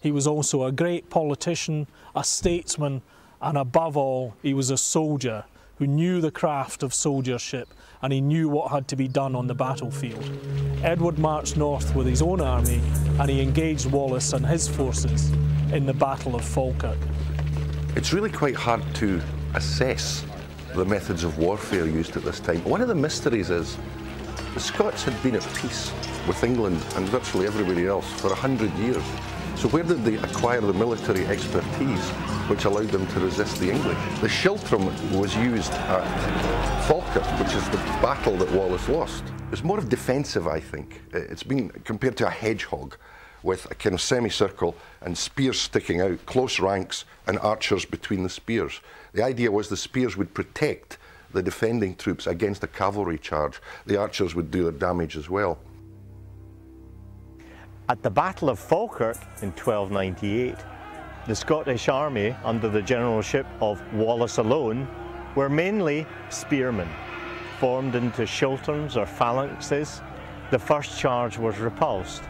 he was also a great politician, a statesman, and above all, he was a soldier who knew the craft of soldiership and he knew what had to be done on the battlefield. Edward marched north with his own army and he engaged Wallace and his forces in the Battle of Falkirk. it's really quite hard to assess the methods of warfare used at this time. One of the mysteries is the Scots had been at peace with England and virtually everybody else for a hundred years. So where did they acquire the military expertise which allowed them to resist the English? The Schiltrom was used at Falkirk, which is the battle that Wallace lost. It's more of defensive, I think. Uh, it's been compared to a hedgehog with a kind of semicircle and spears sticking out, close ranks and archers between the spears. The idea was the spears would protect the defending troops against a cavalry charge. The archers would do their damage as well. At the Battle of Falkirk in 1298, the Scottish army, under the generalship of Wallace alone, were mainly spearmen, formed into schiltroms or phalanxes. The first charge was repulsed,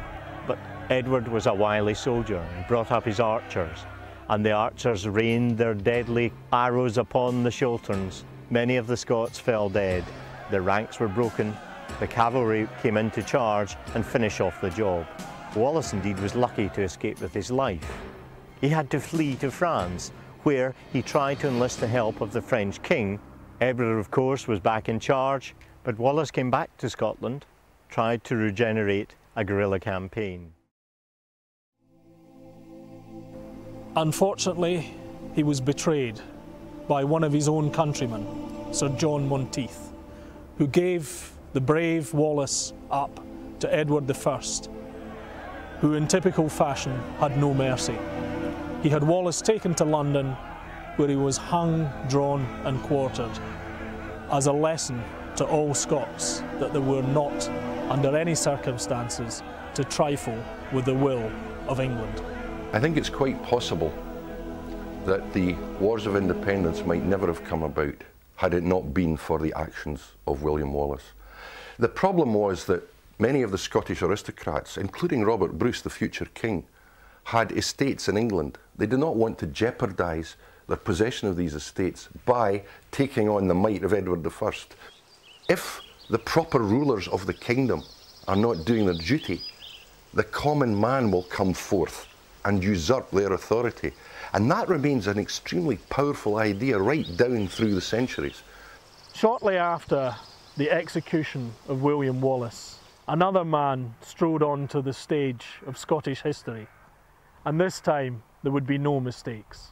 but Edward was a wily soldier and brought up his archers, and the archers rained their deadly arrows upon the schiltroms. Many of the Scots fell dead. Their ranks were broken. The cavalry came in to charge and finish off the job. Wallace indeed was lucky to escape with his life. He had to flee to France, where he tried to enlist the help of the French king. Edward, of course, was back in charge, but Wallace came back to Scotland, tried to regenerate a guerrilla campaign. Unfortunately, he was betrayed by one of his own countrymen, Sir John Monteith, who gave the brave Wallace up to Edward I who in typical fashion had no mercy. He had Wallace taken to London where he was hung, drawn and quartered as a lesson to all Scots that they were not, under any circumstances, to trifle with the will of England. I think it's quite possible that the Wars of Independence might never have come about had it not been for the actions of William Wallace. The problem was that Many of the Scottish aristocrats, including Robert Bruce, the future king, had estates in England. They did not want to jeopardise their possession of these estates by taking on the might of Edward I. If the proper rulers of the kingdom are not doing their duty, the common man will come forth and usurp their authority. And that remains an extremely powerful idea right down through the centuries. Shortly after the execution of William Wallace, another man strode onto the stage of Scottish history, and this time there would be no mistakes.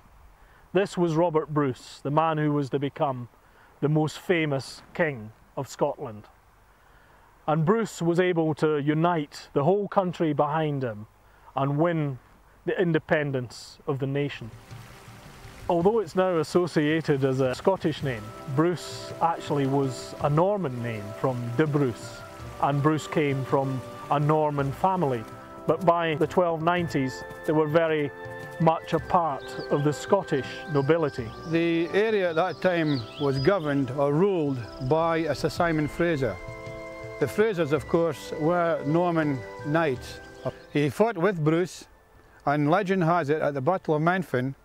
This was Robert Bruce, the man who was to become the most famous king of Scotland. And Bruce was able to unite the whole country behind him and win the independence of the nation. Although it's now associated as a Scottish name, Bruce actually was a Norman name from De Bruce, and Bruce came from a Norman family. But by the 1290s, they were very much a part of the Scottish nobility. The area at that time was governed or ruled by a Sir Simon Fraser. The Frasers, of course, were Norman knights. He fought with Bruce, and legend has it at the Battle of Methven,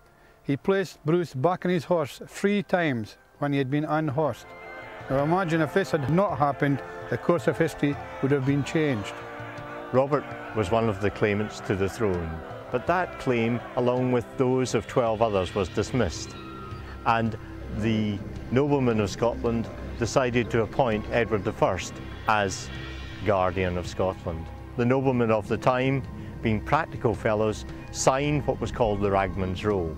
he placed Bruce back on his horse three times when he had been unhorsed. Now imagine if this had not happened, the course of history would have been changed. Robert was one of the claimants to the throne, but that claim, along with those of 12 others, was dismissed. And the noblemen of Scotland decided to appoint Edward I as Guardian of Scotland. The noblemen of the time, being practical fellows, signed what was called the Ragman's Roll.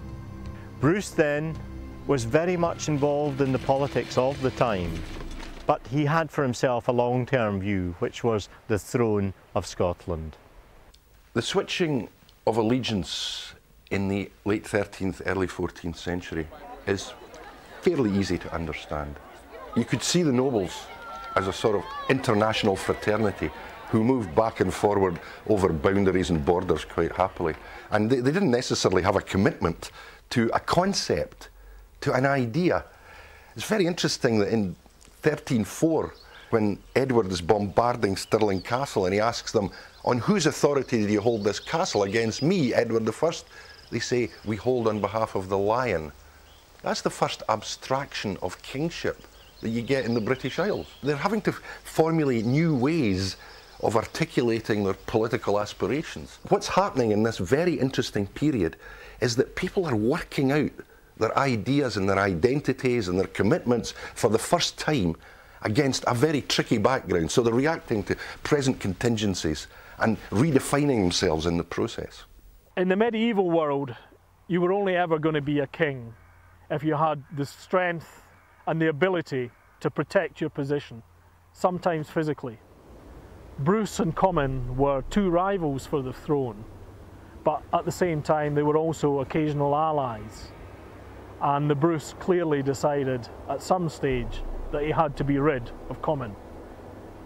Bruce then was very much involved in the politics of the time, but he had for himself a long-term view, which was the throne of Scotland. The switching of allegiance in the late 13th, early 14th century is fairly easy to understand. You could see the nobles as a sort of international fraternity who moved back and forward over boundaries and borders quite happily. And they, they didn't necessarily have a commitment to a concept to an idea. It's very interesting that in 1304, when Edward is bombarding Stirling Castle and he asks them, On whose authority do you hold this castle against me, Edward I? They say, We hold on behalf of the lion. That's the first abstraction of kingship that you get in the British Isles. They're having to formulate new ways of articulating their political aspirations. What's happening in this very interesting period is that people are working out their ideas and their identities and their commitments for the first time against a very tricky background. So they're reacting to present contingencies and redefining themselves in the process. In the medieval world, you were only ever going to be a king if you had the strength and the ability to protect your position, sometimes physically. Bruce and Comyn were two rivals for the throne, but at the same time they were also occasional allies. And the Bruce clearly decided at some stage that he had to be rid of Comyn.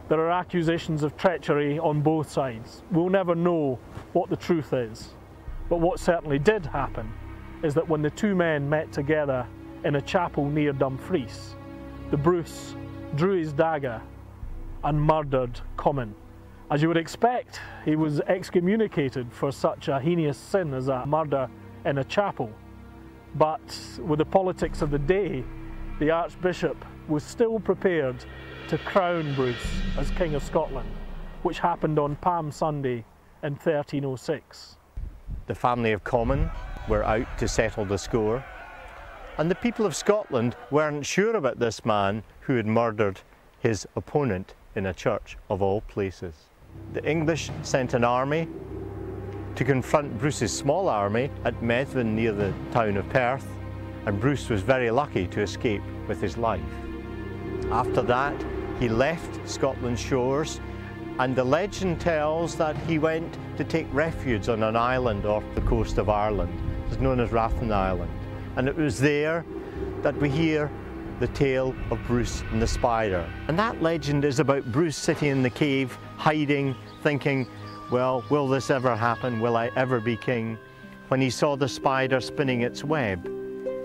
There are accusations of treachery on both sides. We'll never know what the truth is. But what certainly did happen is that when the two men met together in a chapel near Dumfries, the Bruce drew his dagger and murdered Comyn. As you would expect, he was excommunicated for such a heinous sin as a murder in a chapel. But with the politics of the day, the Archbishop was still prepared to crown Bruce as King of Scotland, which happened on Palm Sunday in 1306. The family of Comyn were out to settle the score, and the people of Scotland weren't sure about this man who had murdered his opponent in a church of all places. The English sent an army to confront Bruce's small army at Methven near the town of Perth, and Bruce was very lucky to escape with his life. After that, he left Scotland's shores, and the legend tells that he went to take refuge on an island off the coast of Ireland. It's known as Rathlin Island. And it was there that we hear the tale of Bruce and the spider. And that legend is about Bruce sitting in the cave, hiding, thinking, well, will this ever happen? Will I ever be king? When he saw the spider spinning its web,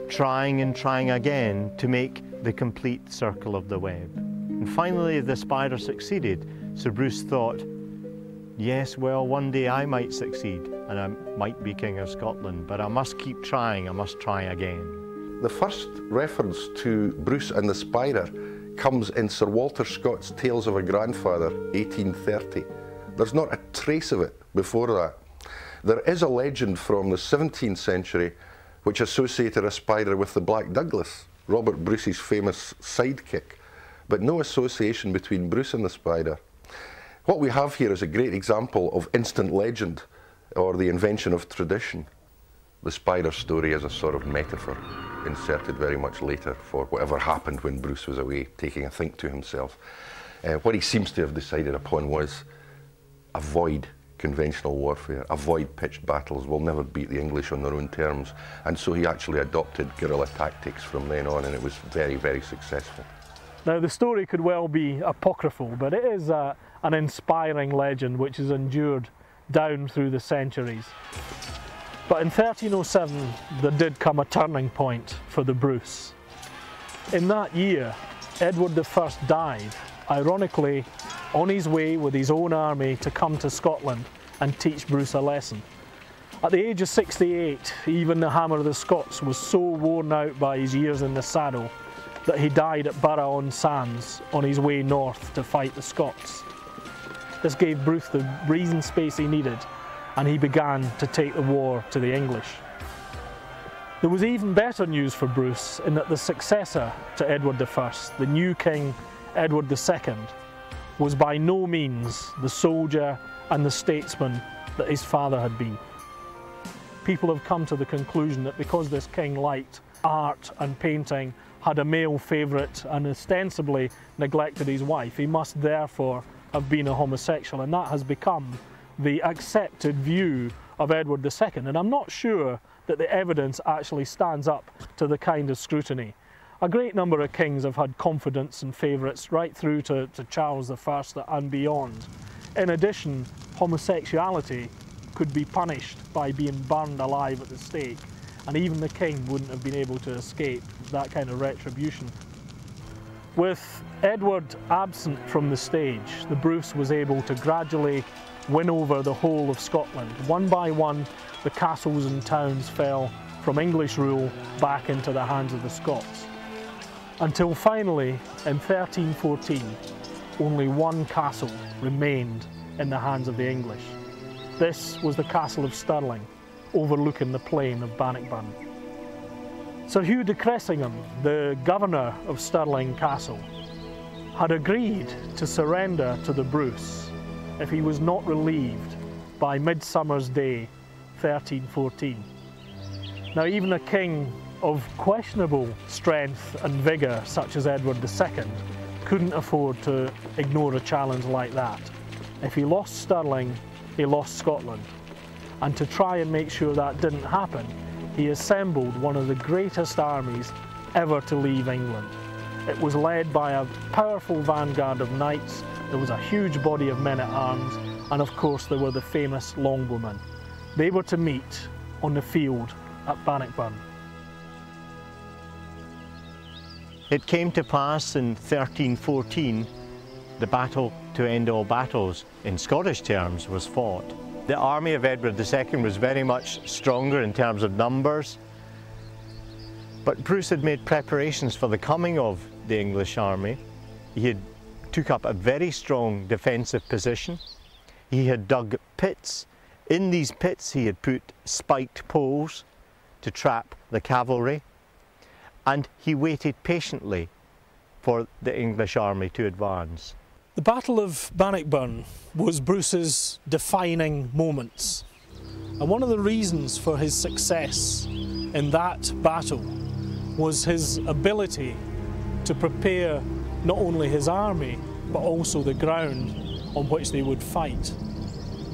trying and trying again to make the complete circle of the web. And finally, the spider succeeded. So Bruce thought, yes, well, one day I might succeed and I might be King of Scotland, but I must keep trying, I must try again. The first reference to Bruce and the spider comes in Sir Walter Scott's Tales of a Grandfather, 1830. There's not a trace of it before that. There is a legend from the 17th century which associated a spider with the Black Douglas, Robert Bruce's famous sidekick, but no association between Bruce and the spider. What we have here is a great example of instant legend or the invention of tradition. The spider story is a sort of metaphor inserted very much later for whatever happened when Bruce was away taking a think to himself. Uh, what he seems to have decided upon was avoid conventional warfare, avoid pitched battles, we'll never beat the English on their own terms. And so he actually adopted guerrilla tactics from then on, and it was very, very successful. Now, the story could well be apocryphal, but it is a, an inspiring legend which has endured down through the centuries. But in 1307, there did come a turning point for the Bruce. In that year, Edward I died, ironically on his way with his own army to come to Scotland and teach Bruce a lesson. At the age of 68, even the Hammer of the Scots was so worn out by his years in the saddle that he died at Burgh-on-Sands on his way north to fight the Scots. This gave Bruce the breathing space he needed and he began to take the war to the English. There was even better news for Bruce in that the successor to Edward I, the new king Edward II, was by no means the soldier and the statesman that his father had been. People have come to the conclusion that because this king liked art and painting, had a male favourite and ostensibly neglected his wife, he must therefore have been a homosexual and that has become the accepted view of Edward II and I'm not sure that the evidence actually stands up to the kind of scrutiny a great number of kings have had confidants and favourites right through to, to Charles I and beyond. In addition, homosexuality could be punished by being burned alive at the stake, and even the king wouldn't have been able to escape that kind of retribution. With Edward absent from the stage, the Bruce was able to gradually win over the whole of Scotland. One by one, the castles and towns fell from English rule back into the hands of the Scots until finally, in 1314, only one castle remained in the hands of the English. This was the castle of Stirling, overlooking the plain of Bannockburn. Sir Hugh de Cressingham, the governor of Stirling Castle, had agreed to surrender to the Bruce if he was not relieved by Midsummer's Day 1314. Now even a king of questionable strength and vigour such as Edward II couldn't afford to ignore a challenge like that. If he lost Stirling, he lost Scotland. And to try and make sure that didn't happen, he assembled one of the greatest armies ever to leave England. It was led by a powerful vanguard of knights, there was a huge body of men at arms, and of course there were the famous longbowmen. They were to meet on the field at Bannockburn. It came to pass in 1314, the battle to end all battles, in Scottish terms, was fought. The army of Edward II was very much stronger in terms of numbers, but Bruce had made preparations for the coming of the English army. He had took up a very strong defensive position. He had dug pits. In these pits he had put spiked poles to trap the cavalry and he waited patiently for the English army to advance. The Battle of Bannockburn was Bruce's defining moments. And one of the reasons for his success in that battle was his ability to prepare not only his army, but also the ground on which they would fight.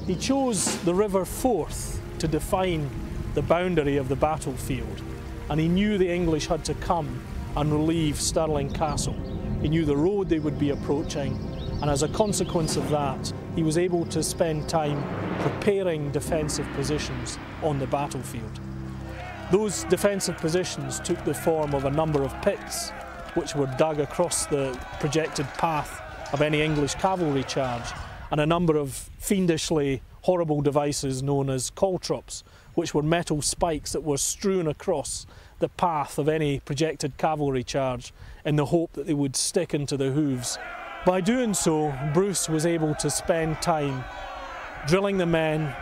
He chose the River Forth to define the boundary of the battlefield and he knew the English had to come and relieve Stirling Castle. He knew the road they would be approaching, and as a consequence of that, he was able to spend time preparing defensive positions on the battlefield. Those defensive positions took the form of a number of pits, which were dug across the projected path of any English cavalry charge, and a number of fiendishly horrible devices known as caltrops, which were metal spikes that were strewn across the path of any projected cavalry charge in the hope that they would stick into the hooves. By doing so, Bruce was able to spend time drilling the men,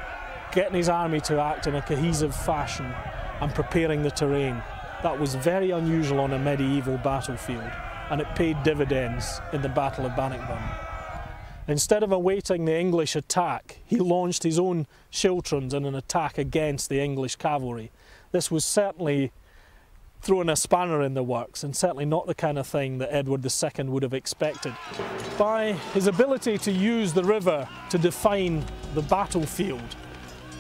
getting his army to act in a cohesive fashion, and preparing the terrain. That was very unusual on a medieval battlefield, and it paid dividends in the Battle of Bannockburn. Instead of awaiting the English attack, he launched his own schiltrons in an attack against the English cavalry. This was certainly throwing a spanner in the works and certainly not the kind of thing that Edward II would have expected. By his ability to use the river to define the battlefield,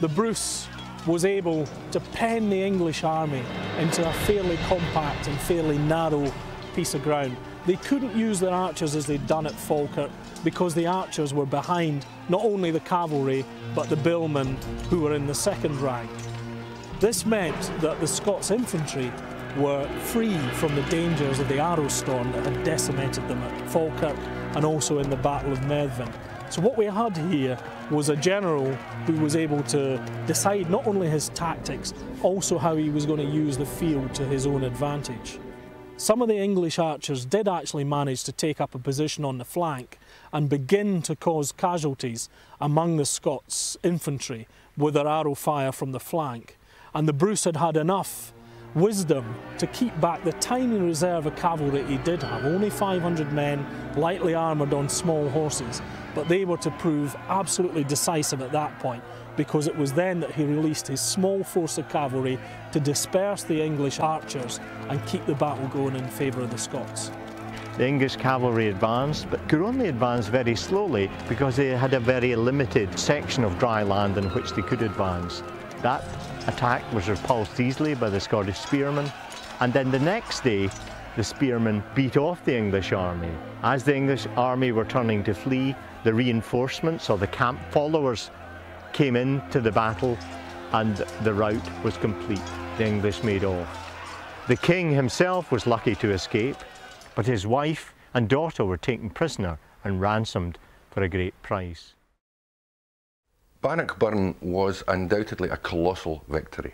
the Bruce was able to pen the English army into a fairly compact and fairly narrow piece of ground. They couldn't use their archers as they'd done at Falkirk because the archers were behind not only the cavalry but the billmen who were in the second rank. This meant that the Scots infantry were free from the dangers of the arrow storm that had decimated them at Falkirk and also in the Battle of Methven. So what we had here was a general who was able to decide not only his tactics, also how he was going to use the field to his own advantage. Some of the English archers did actually manage to take up a position on the flank and begin to cause casualties among the Scots infantry with their arrow fire from the flank. And the Bruce had had enough wisdom to keep back the tiny reserve of cavalry he did have, only 500 men, lightly armoured on small horses, but they were to prove absolutely decisive at that point because it was then that he released his small force of cavalry to disperse the English archers and keep the battle going in favour of the Scots. The English cavalry advanced, but could only advance very slowly because they had a very limited section of dry land in which they could advance. That attack was repulsed easily by the Scottish spearmen, and then the next day the spearmen beat off the English army. As the English army were turning to flee, the reinforcements or the camp followers came into the battle and the rout was complete. The English made off. The king himself was lucky to escape, but his wife and daughter were taken prisoner and ransomed for a great price. Bannockburn was undoubtedly a colossal victory.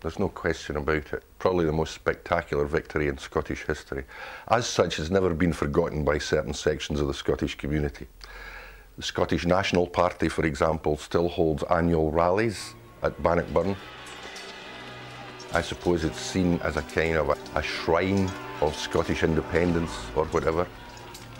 There's no question about it. Probably the most spectacular victory in Scottish history. As such, has never been forgotten by certain sections of the Scottish community. The Scottish National Party, for example, still holds annual rallies at Bannockburn. I suppose it's seen as a kind of a, a shrine of Scottish independence or whatever.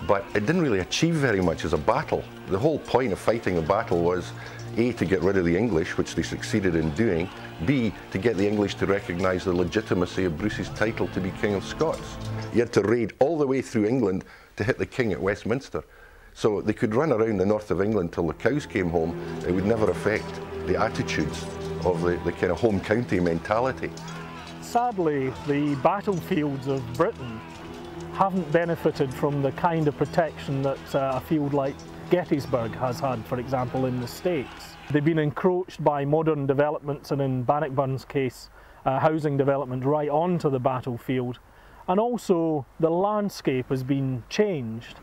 But it didn't really achieve very much as a battle. The whole point of fighting a battle was A, to get rid of the English, which they succeeded in doing, B, to get the English to recognise the legitimacy of Bruce's title to be King of Scots. You had to raid all the way through England to hit the King at Westminster. So they could run around the north of England till the cows came home. It would never affect the attitudes of the, the kind of home county mentality. Sadly, the battlefields of Britain haven't benefited from the kind of protection that uh, a field like Gettysburg has had, for example, in the States. They've been encroached by modern developments and in Bannockburn's case, uh, housing development right onto the battlefield. And also the landscape has been changed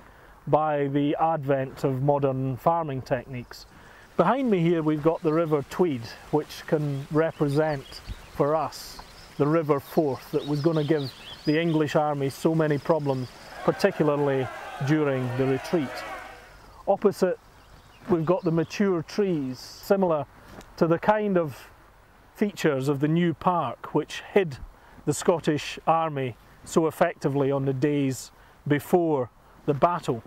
by the advent of modern farming techniques. Behind me here we've got the River Tweed, which can represent for us the River Forth that was going to give the English army so many problems, particularly during the retreat. Opposite we've got the mature trees, similar to the kind of features of the new park which hid the Scottish army so effectively on the days before the battle.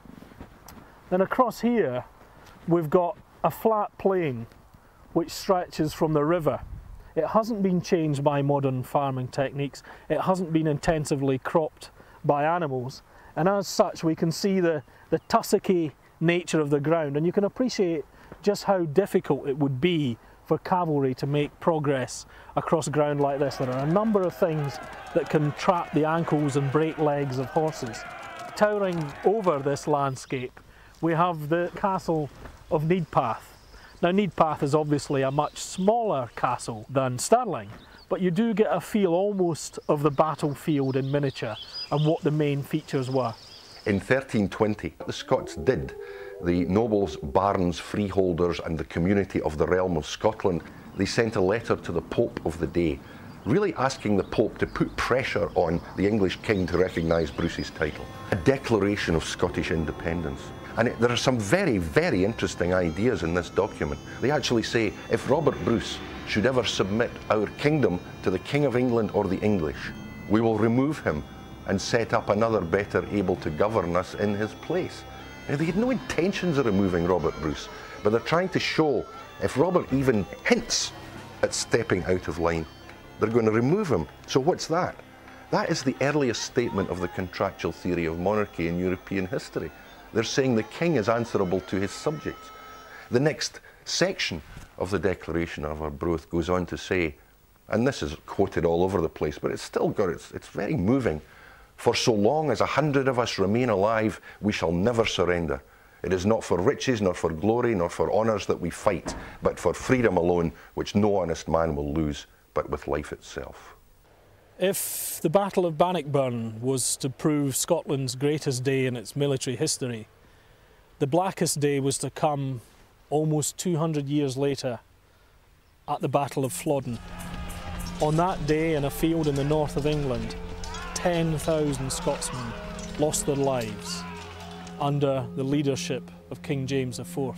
Then across here we've got a flat plain which stretches from the river. It hasn't been changed by modern farming techniques, it hasn't been intensively cropped by animals, and as such we can see the, the tussocky nature of the ground and you can appreciate just how difficult it would be for cavalry to make progress across ground like this. There are a number of things that can trap the ankles and break legs of horses. Towering over this landscape we have the castle of Neidpath. Now Neidpath is obviously a much smaller castle than Stirling, but you do get a feel almost of the battlefield in miniature and what the main features were. In 1320, the Scots did. The nobles, barons, freeholders, and the community of the realm of Scotland, they sent a letter to the Pope of the day, really asking the Pope to put pressure on the English king to recognise Bruce's title. A declaration of Scottish independence. And it, there are some very, very interesting ideas in this document. They actually say if Robert Bruce should ever submit our kingdom to the King of England or the English, we will remove him and set up another better able to govern us in his place. Now, they had no intentions of removing Robert Bruce, but they're trying to show if Robert even hints at stepping out of line, they're going to remove him. So what's that? That is the earliest statement of the contractual theory of monarchy in European history. They're saying the king is answerable to his subjects. The next section of the Declaration of Arbroath goes on to say, and this is quoted all over the place, but it's still got, it's, it's very moving. For so long as a hundred of us remain alive, we shall never surrender. It is not for riches, nor for glory, nor for honours that we fight, but for freedom alone, which no honest man will lose, but with life itself. If the Battle of Bannockburn was to prove Scotland's greatest day in its military history, the blackest day was to come almost 200 years later at the Battle of Flodden. On that day, in a field in the north of England, 10,000 Scotsmen lost their lives under the leadership of King James IV.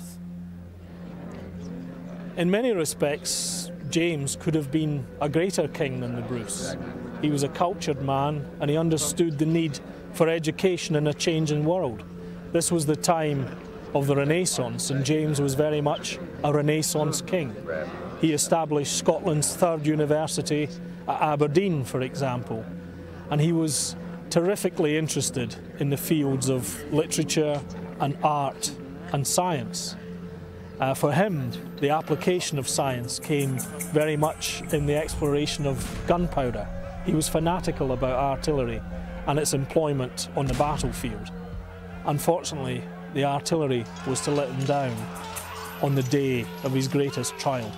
In many respects, James could have been a greater king than the Bruce. He was a cultured man and he understood the need for education in a changing world. This was the time of the Renaissance, and James was very much a Renaissance king. He established Scotland's third university at Aberdeen, for example, and he was terrifically interested in the fields of literature and art and science. Uh, for him, the application of science came very much in the exploration of gunpowder. He was fanatical about artillery and its employment on the battlefield. Unfortunately, the artillery was to let him down on the day of his greatest trial.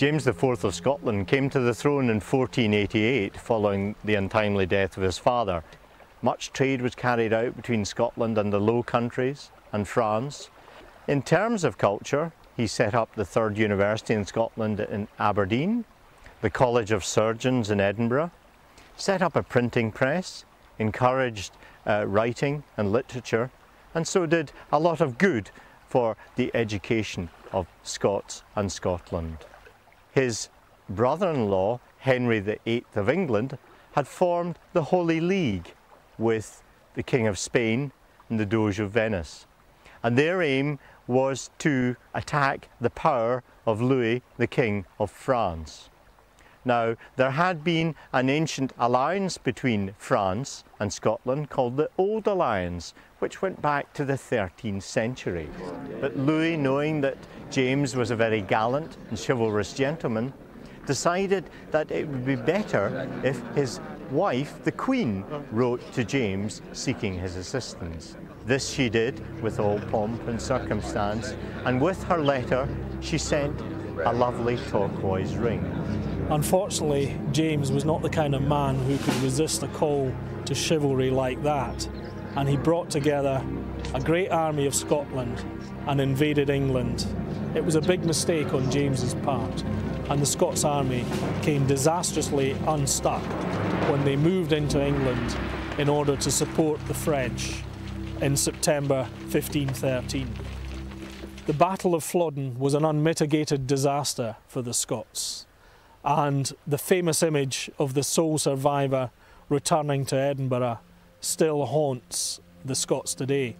James IV of Scotland came to the throne in 1488 following the untimely death of his father. Much trade was carried out between Scotland and the Low Countries and France. In terms of culture, he set up the third university in Scotland in Aberdeen the College of Surgeons in Edinburgh, set up a printing press, encouraged uh, writing and literature, and so did a lot of good for the education of Scots and Scotland. His brother-in-law, Henry VIII of England had formed the Holy League with the King of Spain and the Doge of Venice. And their aim was to attack the power of Louis, the King of France. Now, there had been an ancient alliance between France and Scotland called the Auld Alliance, which went back to the 13th century. But Louis, knowing that James was a very gallant and chivalrous gentleman, decided that it would be better if his wife, the Queen, wrote to James seeking his assistance. This she did with all pomp and circumstance, and with her letter she sent a lovely turquoise ring. Unfortunately, James was not the kind of man who could resist a call to chivalry like that, and he brought together a great army of Scotland and invaded England. It was a big mistake on James's part, and the Scots army came disastrously unstuck when they moved into England in order to support the French in September 1513. The Battle of Flodden was an unmitigated disaster for the Scots and the famous image of the sole survivor returning to Edinburgh still haunts the Scots today.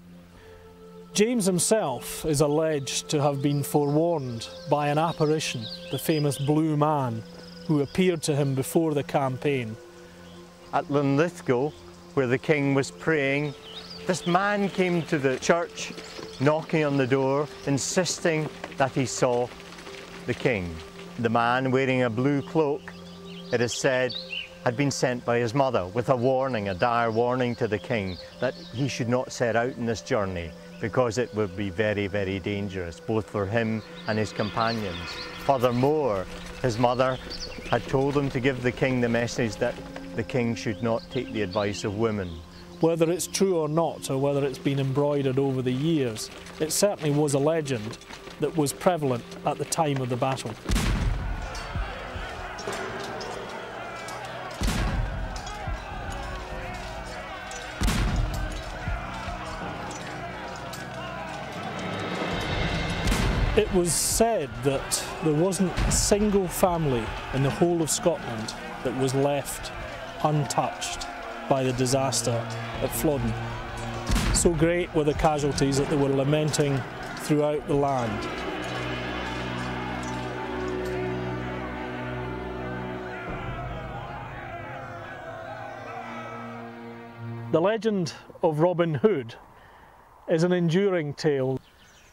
James himself is alleged to have been forewarned by an apparition, the famous Blue Man, who appeared to him before the campaign. At Linlithgow, where the king was praying, this man came to the church, knocking on the door, insisting that he saw the king. The man wearing a blue cloak, it is said, had been sent by his mother with a warning, a dire warning to the king that he should not set out in this journey because it would be very, very dangerous, both for him and his companions. Furthermore, his mother had told him to give the king the message that the king should not take the advice of women. Whether it's true or not, or whether it's been embroidered over the years, it certainly was a legend that was prevalent at the time of the battle. It was said that there wasn't a single family in the whole of Scotland that was left untouched by the disaster at Flodden. So great were the casualties that they were lamenting throughout the land. The legend of Robin Hood is an enduring tale.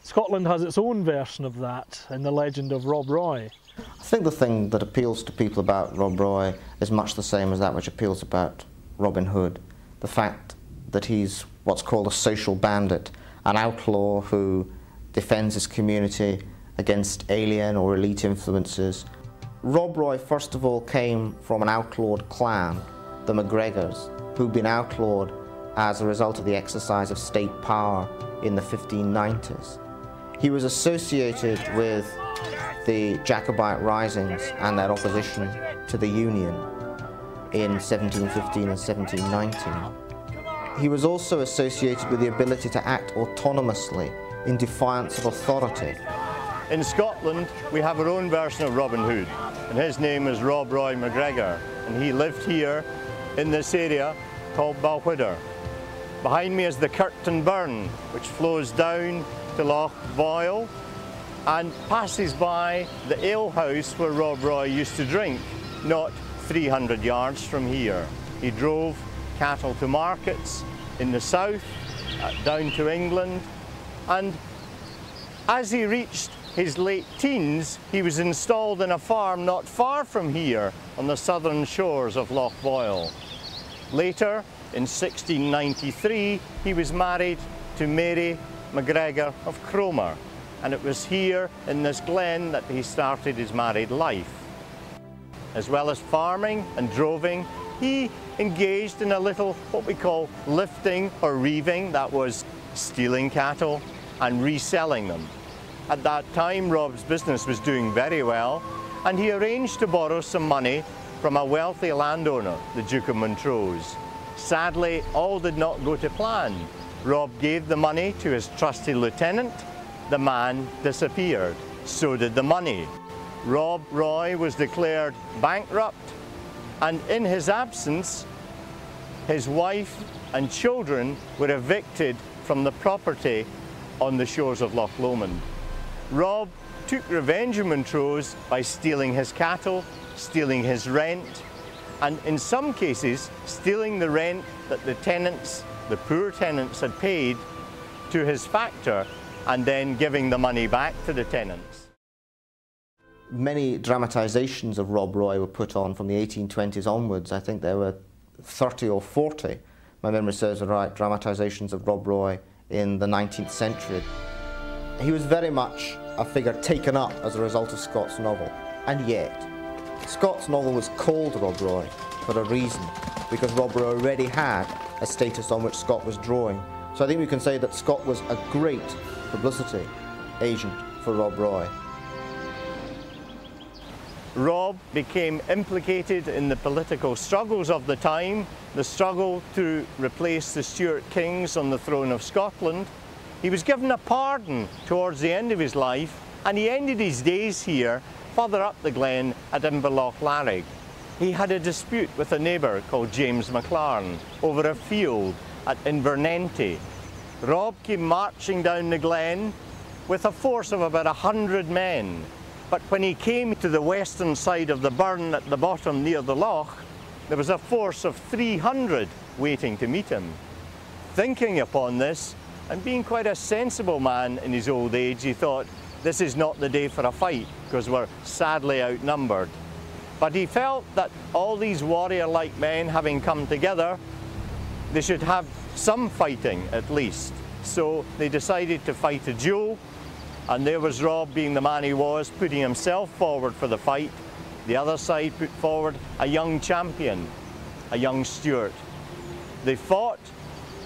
Scotland has its own version of that in the legend of Rob Roy. I think the thing that appeals to people about Rob Roy is much the same as that which appeals about Robin Hood. The fact that he's what's called a social bandit, an outlaw who defends his community against alien or elite influences. Rob Roy, first of all, came from an outlawed clan, the MacGregors, who'd been outlawed as a result of the exercise of state power in the 1590s. He was associated with the Jacobite risings and their opposition to the Union in 1715 and 1719. He was also associated with the ability to act autonomously in defiance of authority. In Scotland, we have our own version of Robin Hood, and his name is Rob Roy MacGregor, and he lived here in this area called Balquhidder. Behind me is the Kirkton Burn, which flows down Loch Voil and passes by the alehouse where Rob Roy used to drink, not 300 yards from here. He drove cattle to markets in the south, uh, down to England, and as he reached his late teens, he was installed in a farm not far from here on the southern shores of Loch Voil. Later, in 1693, he was married to Mary MacGregor of Comar, and it was here in this glen that he started his married life. As well as farming and droving, he engaged in a little what we call lifting or reaving, that was stealing cattle and reselling them. At that time, Rob's business was doing very well, and he arranged to borrow some money from a wealthy landowner, the Duke of Montrose. Sadly, all did not go to plan. Rob gave the money to his trusty lieutenant. The man disappeared. So did the money. Rob Roy was declared bankrupt and in his absence, his wife and children were evicted from the property on the shores of Loch Lomond. Rob took revenge on Montrose by stealing his cattle, stealing his rent, and in some cases, stealing the rent that the tenants, the poor tenants, had paid to his factor and then giving the money back to the tenants. Many dramatisations of Rob Roy were put on from the 1820s onwards. I think there were 30 or 40, my memory serves me right, dramatisations of Rob Roy in the 19th century. He was very much a figure taken up as a result of Scott's novel. And yet, Scott's novel was called Rob Roy for a reason, because Rob Roy already had a status on which Scott was drawing. So I think we can say that Scott was a great publicity agent for Rob Roy. Rob became implicated in the political struggles of the time, the struggle to replace the Stuart kings on the throne of Scotland. He was given a pardon towards the end of his life and he ended his days here further up the glen at Inverlochlarig. He had a dispute with a neighbour called James Maclaren over a field at Invernenty. Rob came marching down the glen with a force of about a hundred men but when he came to the western side of the burn at the bottom near the loch, there was a force of 300 waiting to meet him. Thinking upon this, and being quite a sensible man in his old age, he thought, this is not the day for a fight, because we're sadly outnumbered. But he felt that all these warrior-like men having come together, they should have some fighting at least. So they decided to fight a duel and there was Rob, being the man he was, putting himself forward for the fight. The other side put forward a young champion, a young Stuart. They fought,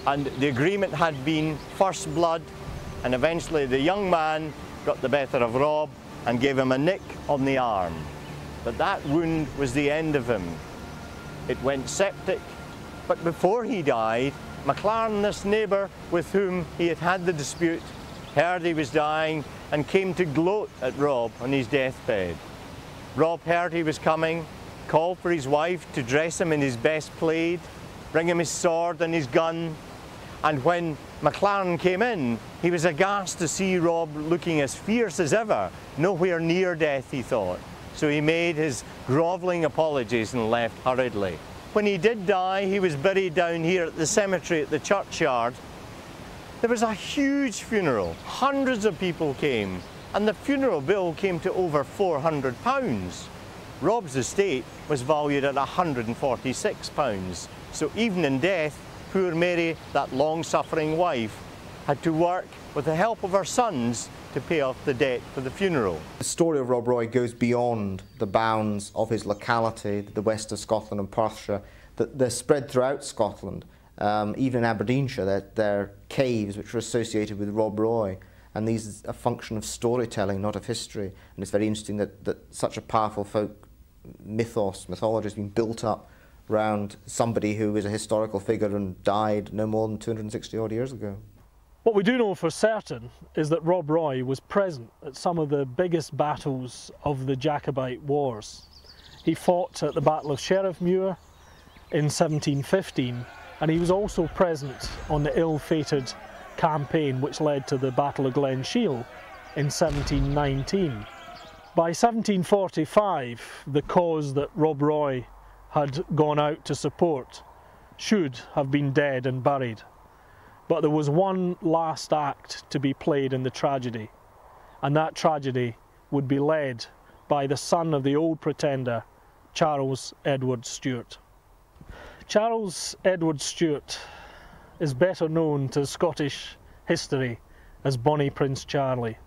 and the agreement had been first blood, and eventually the young man got the better of Rob and gave him a nick on the arm. But that wound was the end of him. It went septic, but before he died, Maclaren, this neighbour with whom he had had the dispute, heard he was dying and came to gloat at Rob on his deathbed. Rob heard he was coming, called for his wife to dress him in his best plaid, bring him his sword and his gun, and when Maclaren came in, he was aghast to see Rob looking as fierce as ever, nowhere near death, he thought. So he made his grovelling apologies and left hurriedly. When he did die, he was buried down here at the cemetery at the churchyard, there was a huge funeral. Hundreds of people came, and the funeral bill came to over £400. Rob's estate was valued at £146. So even in death, poor Mary, that long-suffering wife, had to work with the help of her sons to pay off the debt for the funeral. The story of Rob Roy goes beyond the bounds of his locality, the west of Scotland and Perthshire. They're spread throughout Scotland. Um, even in Aberdeenshire, there are caves which are associated with Rob Roy, and these are a function of storytelling, not of history. And it's very interesting that, that such a powerful folk mythos, mythology has been built up around somebody who is a historical figure and died no more than 260 odd years ago. What we do know for certain is that Rob Roy was present at some of the biggest battles of the Jacobite Wars. He fought at the Battle of Sheriffmuir in 1715 and he was also present on the ill-fated campaign which led to the Battle of Glen Shiel in 1719. By 1745, the cause that Rob Roy had gone out to support should have been dead and buried. But there was one last act to be played in the tragedy, and that tragedy would be led by the son of the old pretender, Charles Edward Stuart. Charles Edward Stuart is better known to Scottish history as Bonnie Prince Charlie.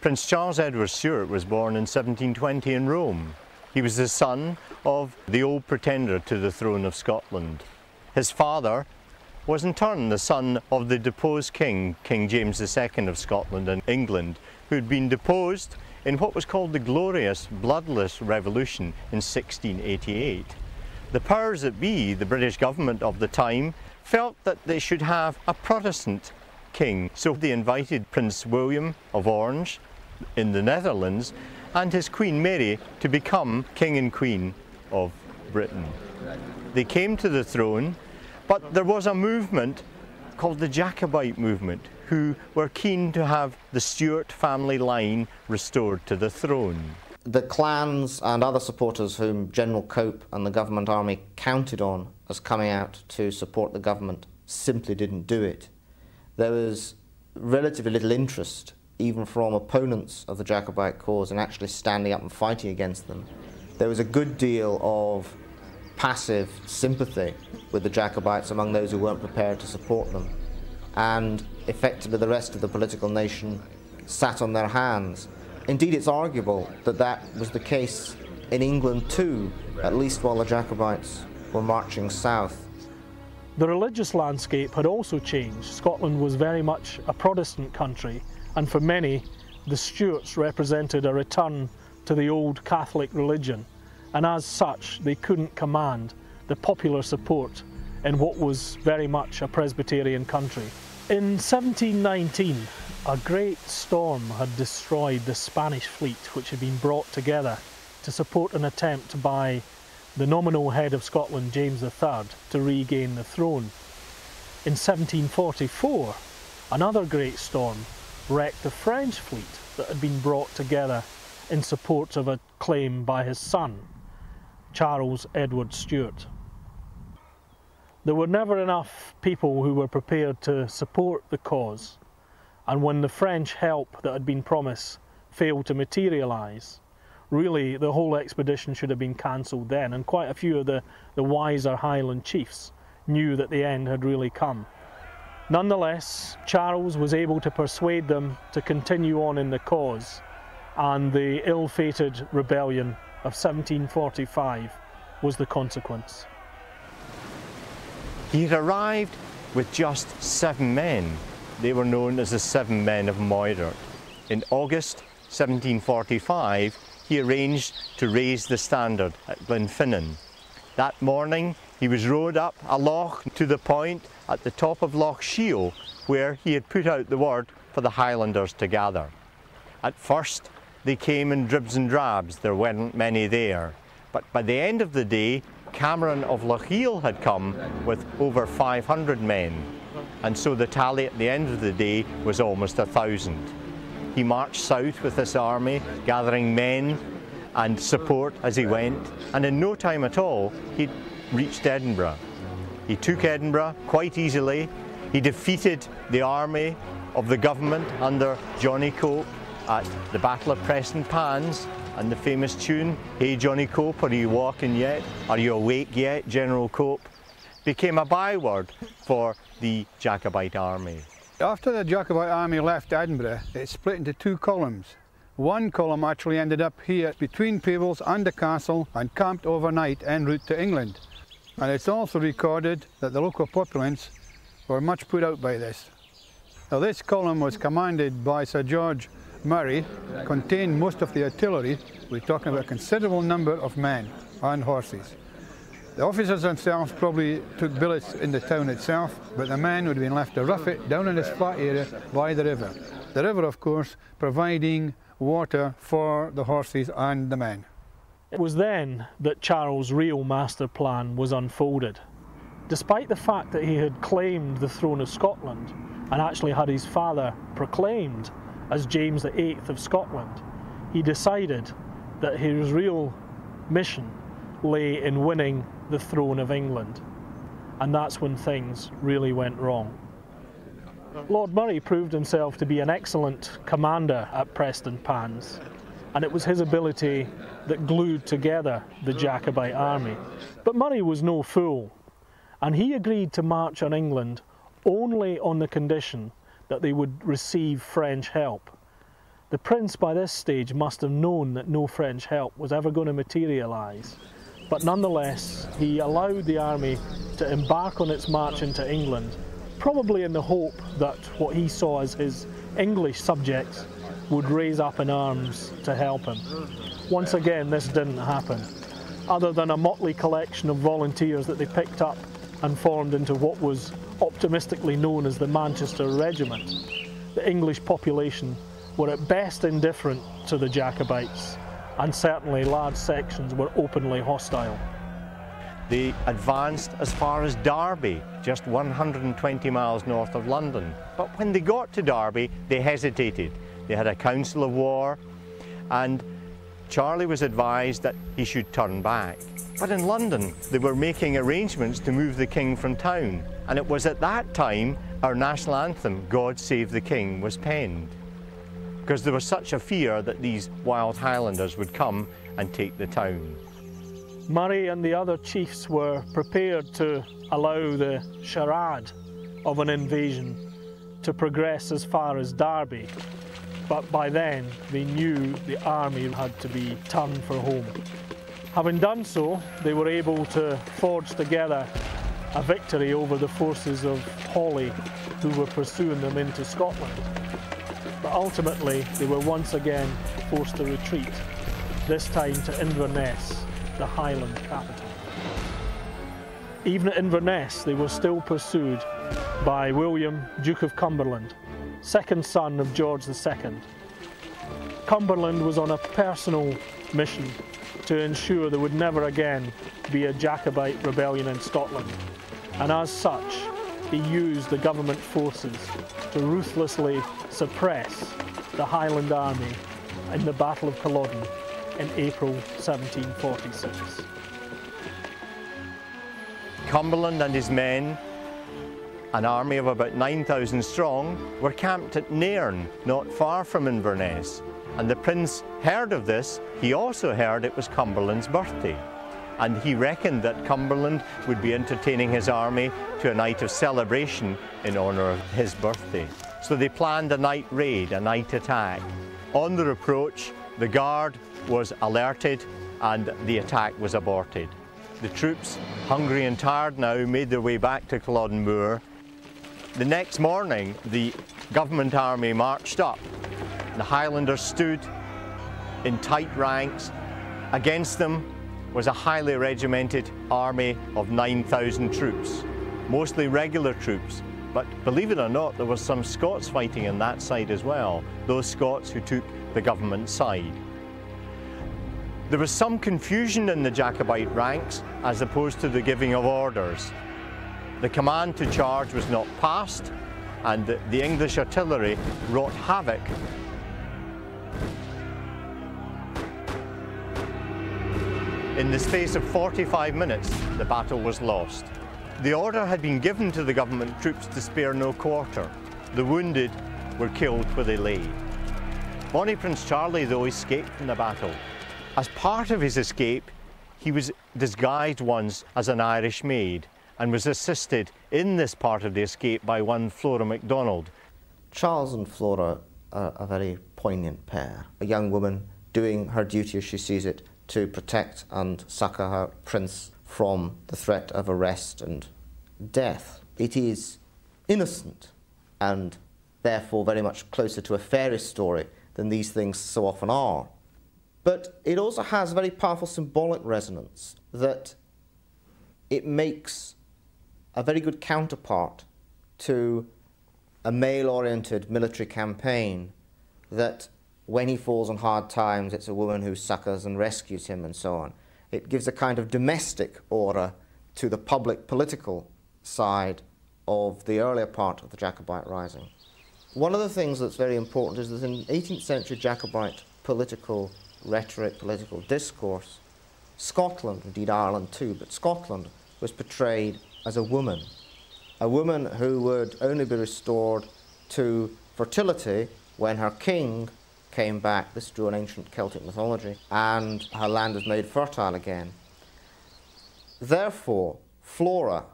Prince Charles Edward Stuart was born in 1720 in Rome. He was the son of the old pretender to the throne of Scotland. His father was in turn the son of the deposed king, King James II of Scotland and England, who had been deposed in what was called the Glorious Bloodless Revolution in 1688. The powers that be, the British government of the time, felt that they should have a Protestant king. So they invited Prince William of Orange in the Netherlands and his Queen Mary to become King and Queen of Britain. They came to the throne, but there was a movement called the Jacobite movement who were keen to have the Stuart family line restored to the throne. The clans and other supporters whom General Cope and the government army counted on as coming out to support the government simply didn't do it. There was relatively little interest, even from opponents of the Jacobite cause, in actually standing up and fighting against them. There was a good deal of passive sympathy with the Jacobites among those who weren't prepared to support them. And effectively, the rest of the political nation sat on their hands. Indeed, it's arguable that that was the case in England too, at least while the Jacobites were marching south. The religious landscape had also changed. Scotland was very much a Protestant country, and for many, the Stuarts represented a return to the old Catholic religion, and as such, they couldn't command the popular support in what was very much a Presbyterian country. In 1719, a great storm had destroyed the Spanish fleet which had been brought together to support an attempt by the nominal head of Scotland, James III, to regain the throne. In 1744, another great storm wrecked the French fleet that had been brought together in support of a claim by his son, Charles Edward Stuart. There were never enough people who were prepared to support the cause, and when the French help that had been promised failed to materialise, really the whole expedition should have been cancelled then, and quite a few of the, the wiser Highland chiefs knew that the end had really come. Nonetheless, Charles was able to persuade them to continue on in the cause, and the ill fated rebellion of 1745 was the consequence. He had arrived with just seven men. They were known as the Seven Men of Moidart. In August 1745, he arranged to raise the standard at Glenfinnan. That morning, he was rowed up a loch to the point at the top of Loch Shiel, where he had put out the word for the Highlanders to gather. At first, they came in dribs and drabs, there weren't many there. But by the end of the day, Cameron of Lochiel had come with over 500 men, and so the tally at the end of the day was almost a thousand. He marched south with this army, gathering men and support as he went, and in no time at all, he reached Edinburgh. He took Edinburgh quite easily. He defeated the army of the government under Johnny Cope at the Battle of Prestonpans and the famous tune, Hey Johnny Cope, are you walking yet? Are you awake yet, General Cope? became a byword for the Jacobite army. After the Jacobite army left Edinburgh, it split into two columns. One column actually ended up here between Peebles and the castle and camped overnight en route to England. And it's also recorded that the local populace were much put out by this. Now this column was commanded by Sir George Murray, contained most of the artillery. We're talking about a considerable number of men and horses. The officers themselves probably took billets in the town itself, but the men would have been left to rough it down in this flat area by the river. The river, of course, providing water for the horses and the men. It was then that Charles' real master plan was unfolded. Despite the fact that he had claimed the throne of Scotland and actually had his father proclaimed as James VIII of Scotland, he decided that his real mission lay in winning the throne of England. And that's when things really went wrong. Lord Murray proved himself to be an excellent commander at Prestonpans, and it was his ability that glued together the Jacobite army. But Murray was no fool, and he agreed to march on England only on the condition that they would receive French help. The prince by this stage must have known that no French help was ever going to materialise. But nonetheless, he allowed the army to embark on its march into England, probably in the hope that what he saw as his English subjects would raise up in arms to help him. Once again, this didn't happen. Other than a motley collection of volunteers that they picked up and formed into what was optimistically known as the Manchester Regiment, the English population were at best indifferent to the Jacobites, and certainly large sections were openly hostile. They advanced as far as Derby, just 120 miles north of London. But when they got to Derby, they hesitated. They had a council of war, and Charlie was advised that he should turn back. But in London, they were making arrangements to move the king from town. And it was at that time our national anthem, God Save the King, was penned. Because there was such a fear that these wild Highlanders would come and take the town. Murray and the other chiefs were prepared to allow the charade of an invasion to progress as far as Derby, but by then they knew the army had to be turned for home. Having done so, they were able to forge together a victory over the forces of Hawley who were pursuing them into Scotland. But ultimately, they were once again forced to retreat, this time to Inverness, the Highland capital. Even at Inverness, they were still pursued by William, Duke of Cumberland, second son of George II. Cumberland was on a personal mission to ensure there would never again be a Jacobite rebellion in Scotland, and as such, he used the government forces to ruthlessly suppress the Highland Army in the Battle of Culloden in April 1746. Cumberland and his men, an army of about 9,000 strong, were camped at Nairn, not far from Inverness. And the prince heard of this, he also heard it was Cumberland's birthday. And he reckoned that Cumberland would be entertaining his army to a night of celebration in honour of his birthday. So they planned a night raid, a night attack. On their approach, the guard was alerted and the attack was aborted. The troops, hungry and tired now, made their way back to Culloden Moor. The next morning, the government army marched up. The Highlanders stood in tight ranks. Against them was a highly regimented army of 9,000 troops, mostly regular troops. But believe it or not, there was some Scots fighting on that side as well, those Scots who took the government side. There was some confusion in the Jacobite ranks as opposed to the giving of orders. The command to charge was not passed and the English artillery wrought havoc In the space of 45 minutes, the battle was lost. The order had been given to the government troops to spare no quarter. The wounded were killed where they lay. Bonnie Prince Charlie, though, escaped from the battle. As part of his escape, he was disguised once as an Irish maid and was assisted in this part of the escape by one Flora MacDonald. Charles and Flora are a very poignant pair. A young woman doing her duty as she sees it to protect and succour her prince from the threat of arrest and death. It is innocent and therefore very much closer to a fairy story than these things so often are. But it also has a very powerful symbolic resonance that it makes a very good counterpart to a male oriented military campaign that when he falls on hard times, it's a woman who succors and rescues him and so on. It gives a kind of domestic order to the public political side of the earlier part of the Jacobite rising. One of the things that's very important is that in 18th century Jacobite political rhetoric, political discourse, Scotland, indeed Ireland too, but Scotland was portrayed as a woman, a woman who would only be restored to fertility when her king came back, this drew on ancient Celtic mythology, and her land was made fertile again. Therefore, Flora,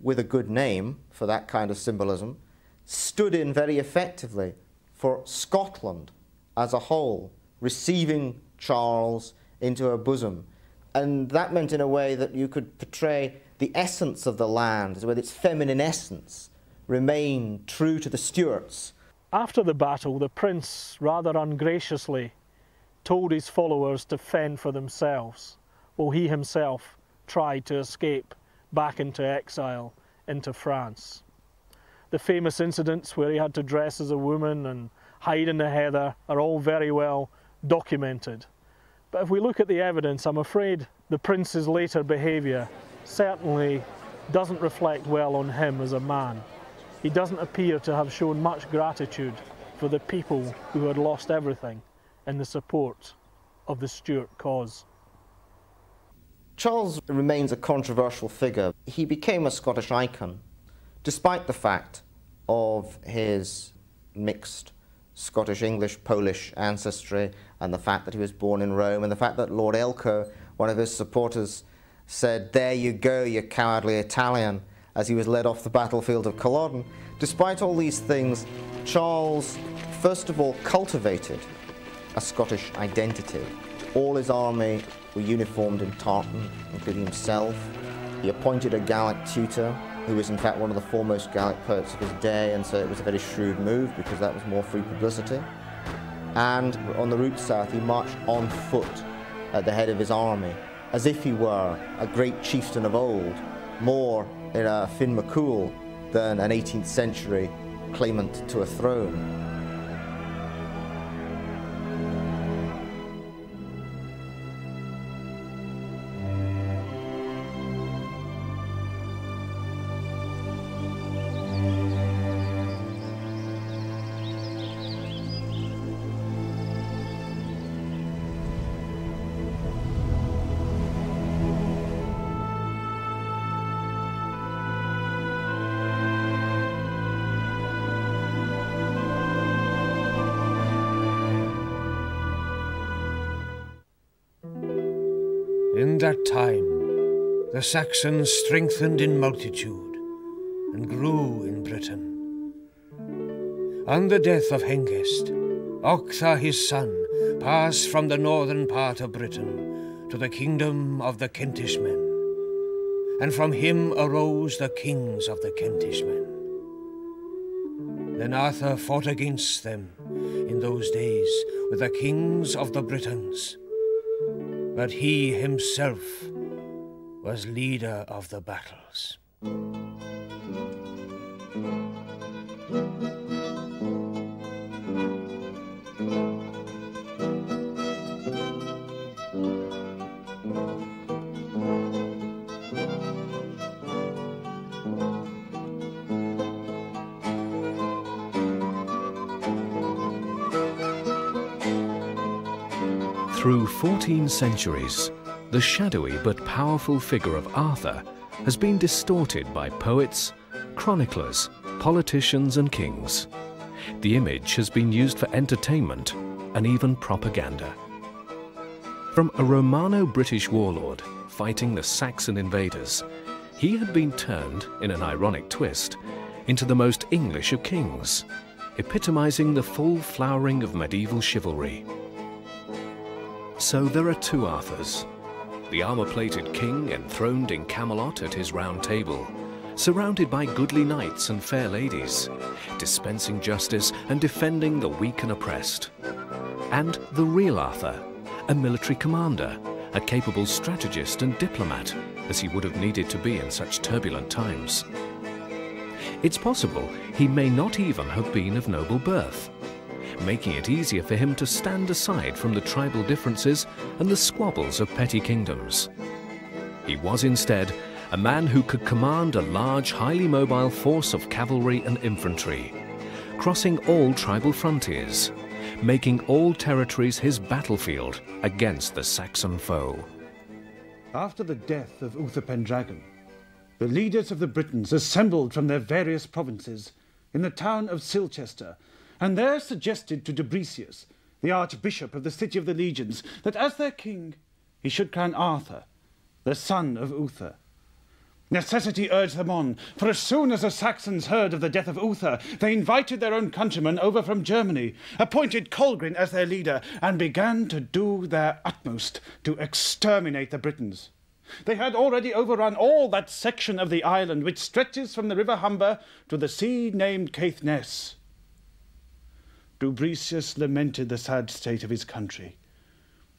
with a good name for that kind of symbolism, stood in very effectively for Scotland as a whole, receiving Charles into her bosom. And that meant, in a way, that you could portray the essence of the land, with its feminine essence, remain true to the Stuarts after the battle, the prince rather ungraciously told his followers to fend for themselves, while he himself tried to escape back into exile into France. The famous incidents where he had to dress as a woman and hide in the heather are all very well documented. But if we look at the evidence, I'm afraid the prince's later behaviour certainly doesn't reflect well on him as a man. He doesn't appear to have shown much gratitude for the people who had lost everything in the support of the Stuart cause. Charles remains a controversial figure. He became a Scottish icon, despite the fact of his mixed Scottish, English, Polish ancestry, and the fact that he was born in Rome, and the fact that Lord Elcho, one of his supporters, said, There you go, you cowardly Italian, as he was led off the battlefield of Culloden. Despite all these things, Charles, first of all, cultivated a Scottish identity. All his army were uniformed in tartan, including himself. He appointed a Gaelic tutor, who was in fact one of the foremost Gaelic poets of his day, and so it was a very shrewd move because that was more free publicity. And on the route south, he marched on foot at the head of his army, as if he were a great chieftain of old, more in a Finn McCool than an 18th century claimant to a throne. Saxons strengthened in multitude and grew in Britain. On the death of Hengist, Octha his son passed from the northern part of Britain to the kingdom of the Kentish men, and from him arose the kings of the Kentish men. Then Arthur fought against them in those days with the kings of the Britons but he himself was leader of the battles. Through 14 centuries, the shadowy but powerful figure of Arthur has been distorted by poets, chroniclers, politicians and kings. The image has been used for entertainment and even propaganda. From a Romano-British warlord fighting the Saxon invaders, he had been turned, in an ironic twist, into the most English of kings, epitomizing the full flowering of medieval chivalry. So there are two Arthurs. The armour-plated king enthroned in Camelot at his round table, surrounded by goodly knights and fair ladies, dispensing justice and defending the weak and oppressed. And the real Arthur, a military commander, a capable strategist and diplomat, as he would have needed to be in such turbulent times. It's possible he may not even have been of noble birth, making it easier for him to stand aside from the tribal differences and the squabbles of petty kingdoms. He was instead a man who could command a large, highly mobile force of cavalry and infantry, crossing all tribal frontiers, making all territories his battlefield against the Saxon foe. After the death of Uther Pendragon, the leaders of the Britons assembled from their various provinces in the town of Silchester and there suggested to Dubricius, the archbishop of the city of the legions, that as their king he should crown Arthur, the son of Uther. Necessity urged them on, for as soon as the Saxons heard of the death of Uther, they invited their own countrymen over from Germany, appointed Colgrin as their leader, and began to do their utmost to exterminate the Britons. They had already overrun all that section of the island which stretches from the river Humber to the sea named Caithness. Dubricius lamented the sad state of his country.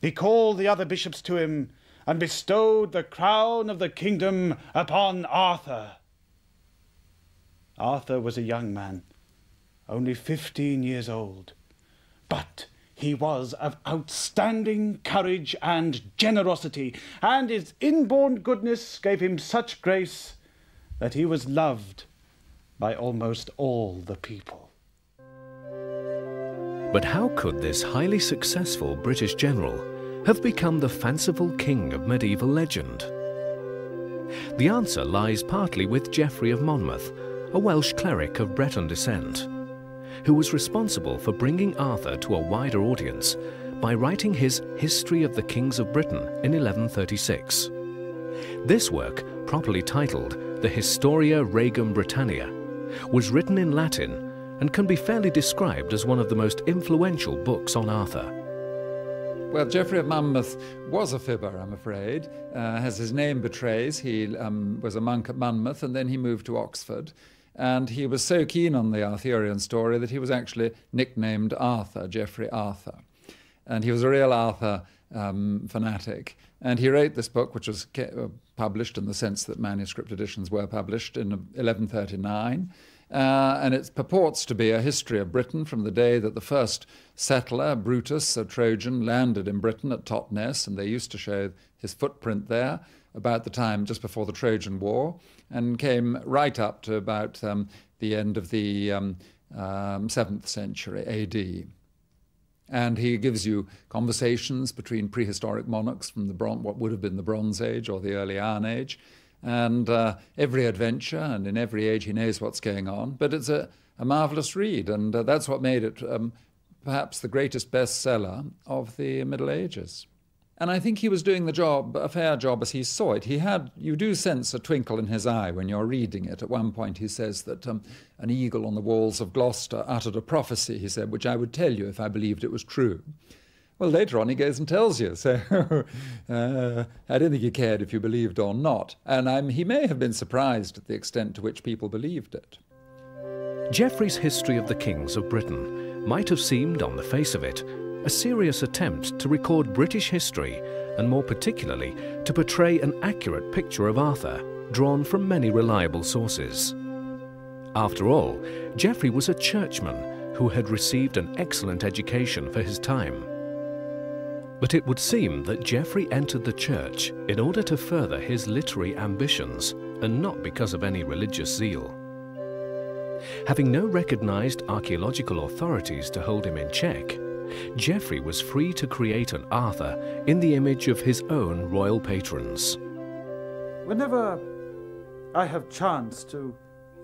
He called the other bishops to him and bestowed the crown of the kingdom upon Arthur. Arthur was a young man, only fifteen years old, But he was of outstanding courage and generosity, and his inborn goodness gave him such grace that he was loved by almost all the people. But how could this highly successful British general have become the fanciful king of medieval legend? The answer lies partly with Geoffrey of Monmouth, a Welsh cleric of Breton descent, who was responsible for bringing Arthur to a wider audience by writing his History of the Kings of Britain in 1136. This work, properly titled the Historia Regum Britannia, was written in Latin and can be fairly described as one of the most influential books on Arthur. Well, Geoffrey of Monmouth was a fibber, I'm afraid. Uh, as his name betrays, he um, was a monk at Monmouth and then he moved to Oxford. And he was so keen on the Arthurian story that he was actually nicknamed Arthur, Geoffrey Arthur. And he was a real Arthur um, fanatic. And he wrote this book, which was uh, published in the sense that manuscript editions were published in 1139. Uh, and it purports to be a history of Britain from the day that the first settler, Brutus, a Trojan, landed in Britain at Totnes, and they used to show his footprint there about the time just before the Trojan War, and came right up to about um, the end of the um, um, 7th century AD. And he gives you conversations between prehistoric monarchs from the Bron- what would have been the Bronze Age or the early Iron Age, and uh, every adventure, and in every age he knows what's going on. But it's a, a marvelous read, and uh, that's what made it um, perhaps the greatest bestseller of the Middle Ages. And I think he was doing the job, a fair job as he saw it. He had, you do sense a twinkle in his eye when you're reading it. At one point, he says that um, an eagle on the walls of Gloucester uttered a prophecy, he said, which I would tell you if I believed it was true. Well, later on, he goes and tells you. So uh, I don't think he cared if you believed or not. And I'm, he may have been surprised at the extent to which people believed it. Geoffrey's History of the Kings of Britain might have seemed, on the face of it, a serious attempt to record British history and more particularly to portray an accurate picture of Arthur, drawn from many reliable sources. After all, Geoffrey was a churchman who had received an excellent education for his time. But it would seem that Geoffrey entered the church in order to further his literary ambitions and not because of any religious zeal. Having no recognized archaeological authorities to hold him in check, Geoffrey was free to create an Arthur in the image of his own royal patrons. Whenever I have chance to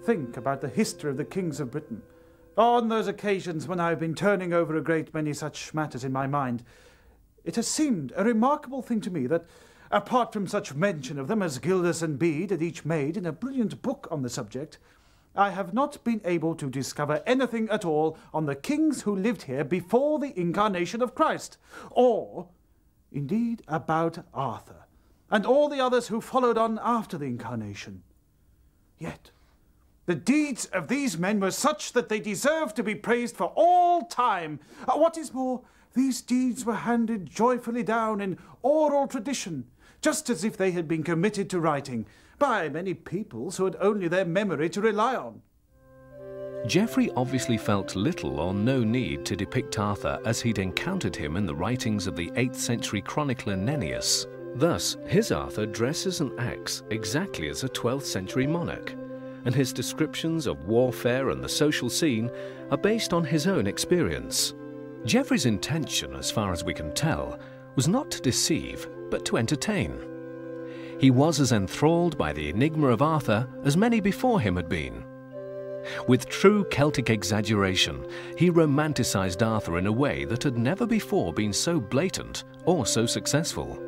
think about the history of the kings of Britain, on those occasions when I have been turning over a great many such matters in my mind, it has seemed a remarkable thing to me that, apart from such mention of them as Gildas and Bede had each made in a brilliant book on the subject, I have not been able to discover anything at all on the kings who lived here before the incarnation of Christ, or, indeed, about Arthur, and all the others who followed on after the incarnation. Yet, the deeds of these men were such that they deserve to be praised for all time. Uh, what is more, these deeds were handed joyfully down in oral tradition, just as if they had been committed to writing, by many peoples who had only their memory to rely on. Geoffrey obviously felt little or no need to depict Arthur as he'd encountered him in the writings of the 8th century chronicler Nennius. Thus, his Arthur dresses and acts exactly as a 12th century monarch, and his descriptions of warfare and the social scene are based on his own experience. Geoffrey's intention, as far as we can tell, was not to deceive, but to entertain. He was as enthralled by the enigma of Arthur as many before him had been. With true Celtic exaggeration, he romanticized Arthur in a way that had never before been so blatant or so successful.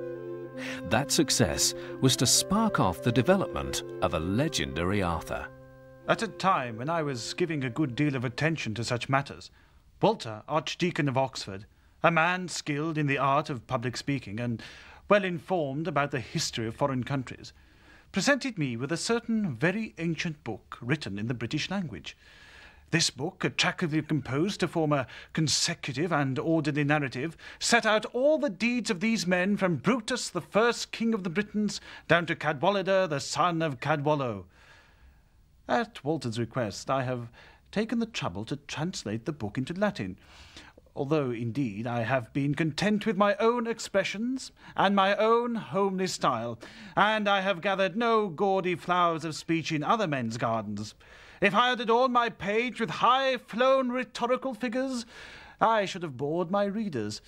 That success was to spark off the development of a legendary Arthur. At a time when I was giving a good deal of attention to such matters, Walter, Archdeacon of Oxford, a man skilled in the art of public speaking and well informed about the history of foreign countries, presented me with a certain very ancient book written in the British language. This book, attractively composed to form a consecutive and orderly narrative, set out all the deeds of these men from Brutus, the first king of the Britons, down to Cadwallader, the son of Cadwallo. At Walter's request, I have taken the trouble to translate the book into Latin. although indeed I have been content with my own expressions and my own homely style, and I have gathered no gaudy flowers of speech in other men's gardens. If I had adorned my page with high flown rhetorical figures, I should have bored my readers,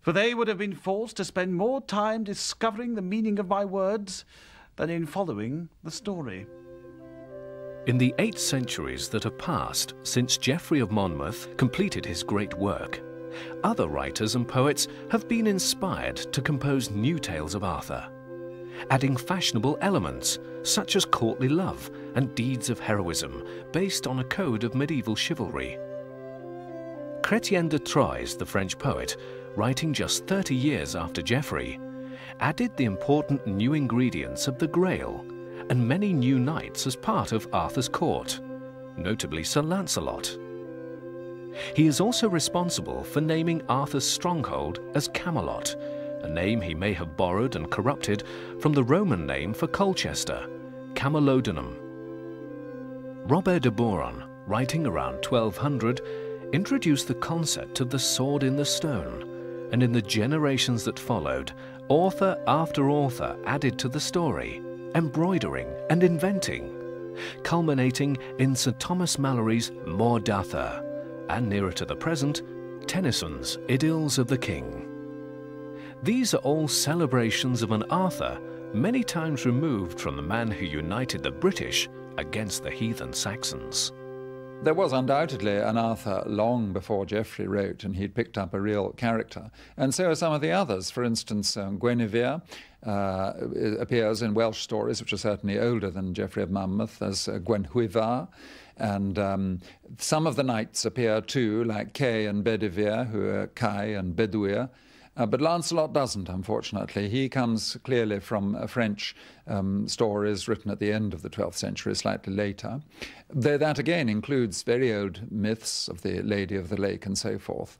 for they would have been forced to spend more time discovering the meaning of my words than in following the story. In the eight centuries that have passed since Geoffrey of Monmouth completed his great work, other writers and poets have been inspired to compose new tales of Arthur, adding fashionable elements such as courtly love and deeds of heroism based on a code of medieval chivalry. Chrétien de Troyes, the French poet, writing just 30 years after Geoffrey, added the important new ingredients of the Grail and many new knights as part of Arthur's court, notably Sir Lancelot. He is also responsible for naming Arthur's stronghold as Camelot, a name he may have borrowed and corrupted from the Roman name for Colchester, Camulodunum. Robert de Boron, writing around 1200, introduced the concept of the sword in the stone, and in the generations that followed, author after author added to the story, embroidering and inventing, culminating in Sir Thomas Malory's Morte d'Arthur, and nearer to the present, Tennyson's Idylls of the King. These are all celebrations of an Arthur many times removed from the man who united the British against the heathen Saxons. There was undoubtedly an Arthur long before Geoffrey wrote, and he'd picked up a real character. And so are some of the others. For instance, um, Guinevere uh, appears in Welsh stories, which are certainly older than Geoffrey of Monmouth, as uh, Gwenhwyvar. And um, some of the knights appear too, like Kay and Bedivere, who are Kai and Bedwyr. Uh, but Lancelot doesn't, unfortunately. He comes clearly from uh, French um, stories written at the end of the 12th century, slightly later. Though that again includes very old myths of the Lady of the Lake and so forth.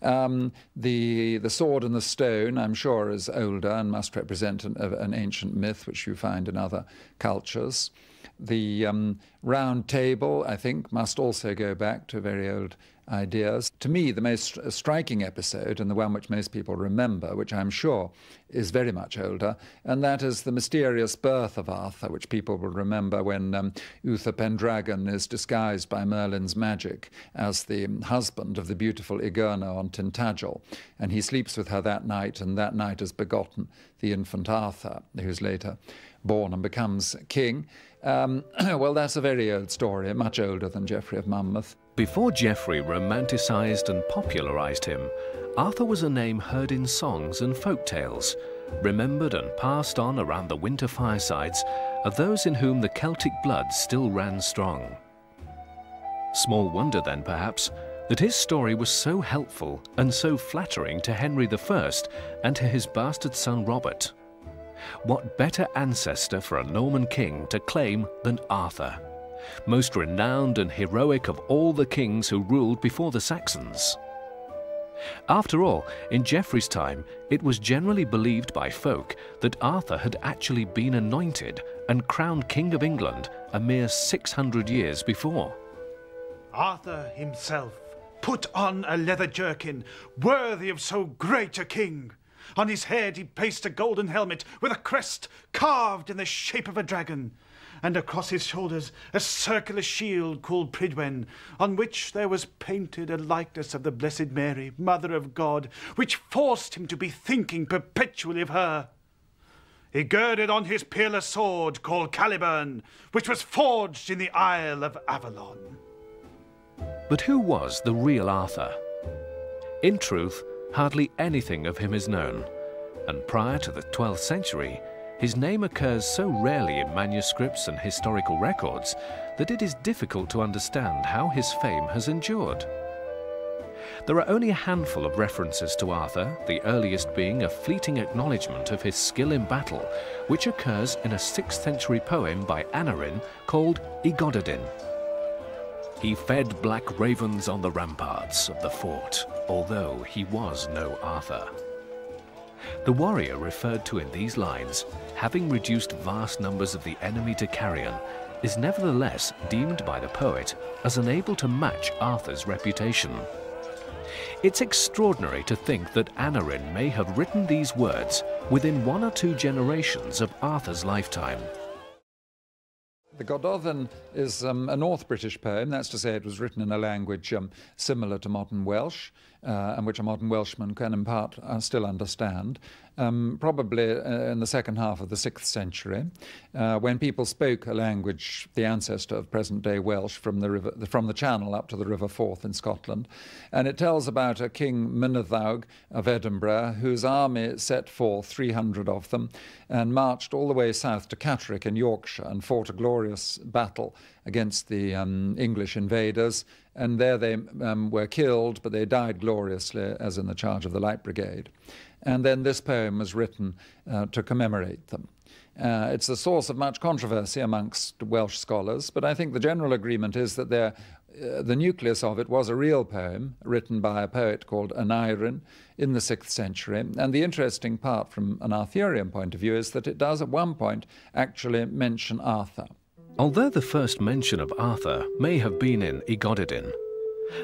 Um, the, the sword and the stone, I'm sure, is older and must represent an, an ancient myth which you find in other cultures. The um, round table, I think, must also go back to very old ideas. To me, the most striking episode, and the one which most people remember, which I'm sure is very much older, and that is the mysterious birth of Arthur, which people will remember when um, Uther Pendragon is disguised by Merlin's magic as the husband of the beautiful Igerna on Tintagel, and he sleeps with her that night, and that night is begotten the infant Arthur, who's later born and becomes king. Um, well, that's a very old story, much older than Geoffrey of Monmouth. Before Geoffrey romanticised and popularised him, Arthur was a name heard in songs and folk tales, remembered and passed on around the winter firesides of those in whom the Celtic blood still ran strong. Small wonder then, perhaps, that his story was so helpful and so flattering to Henry I and to his bastard son Robert. What better ancestor for a Norman king to claim than Arthur? Most renowned and heroic of all the kings who ruled before the Saxons. After all, in Geoffrey's time, it was generally believed by folk that Arthur had actually been anointed and crowned King of England a mere 600 years before. Arthur himself put on a leather jerkin worthy of so great a king. On his head he placed a golden helmet with a crest carved in the shape of a dragon and across his shoulders a circular shield called Prydwen, on which there was painted a likeness of the Blessed Mary, Mother of God, which forced him to be thinking perpetually of her. He girded on his peerless sword called Caliburn, which was forged in the Isle of Avalon. But who was the real Arthur? In truth, hardly anything of him is known, and prior to the 12th century, his name occurs so rarely in manuscripts and historical records that it is difficult to understand how his fame has endured. There are only a handful of references to Arthur, the earliest being a fleeting acknowledgement of his skill in battle, which occurs in a 6th century poem by Aneurin called Y Gododdin. He fed black ravens on the ramparts of the fort, although he was no Arthur. The warrior referred to in these lines, having reduced vast numbers of the enemy to carrion, is nevertheless deemed by the poet as unable to match Arthur's reputation. It's extraordinary to think that Aneurin may have written these words within one or two generations of Arthur's lifetime. The Gododdin is um, a North British poem, that's to say, it was written in a language um, similar to modern Welsh, uh, and which a modern Welshman can in part uh, still understand um, probably uh, in the second half of the 6th century, uh, when people spoke a language, the ancestor of present-day Welsh, from the, river, from the Channel up to the River Forth in Scotland. And it tells about a King Mynyddaug of Edinburgh, whose army set forth, 300 of them, and marched all the way south to Catterick in Yorkshire and fought a glorious battle against the um, English invaders. And there they um, were killed, but they died gloriously, as in the charge of the Light Brigade and then this poem was written uh, to commemorate them. Uh, it's the source of much controversy amongst Welsh scholars, but I think the general agreement is that uh, the nucleus of it was a real poem written by a poet called Aneurin in the 6th century. And the interesting part from an Arthurian point of view is that it does at one point actually mention Arthur. Although the first mention of Arthur may have been in Y Gododdin,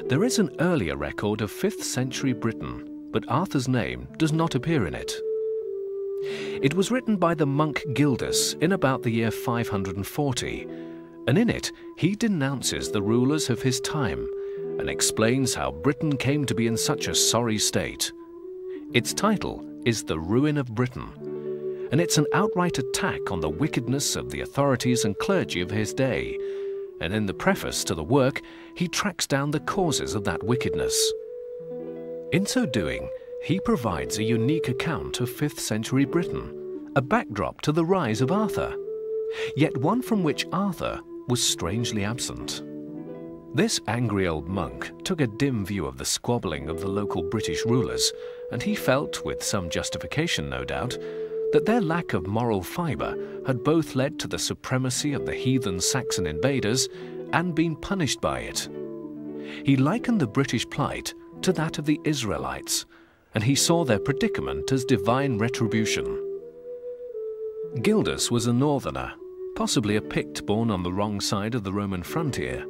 there is an earlier record of 5th century Britain but Arthur's name does not appear in it. It was written by the monk Gildas in about the year 540, and in it he denounces the rulers of his time and explains how Britain came to be in such a sorry state. Its title is The Ruin of Britain, and it's an outright attack on the wickedness of the authorities and clergy of his day, and in the preface to the work he tracks down the causes of that wickedness. In so doing, he provides a unique account of 5th century Britain, a backdrop to the rise of Arthur, yet one from which Arthur was strangely absent. This angry old monk took a dim view of the squabbling of the local British rulers, and he felt, with some justification no doubt, that their lack of moral fibre had both led to the supremacy of the heathen Saxon invaders and been punished by it. He likened the British plight to that of the Israelites, and he saw their predicament as divine retribution. Gildas was a northerner, possibly a Pict born on the wrong side of the Roman frontier,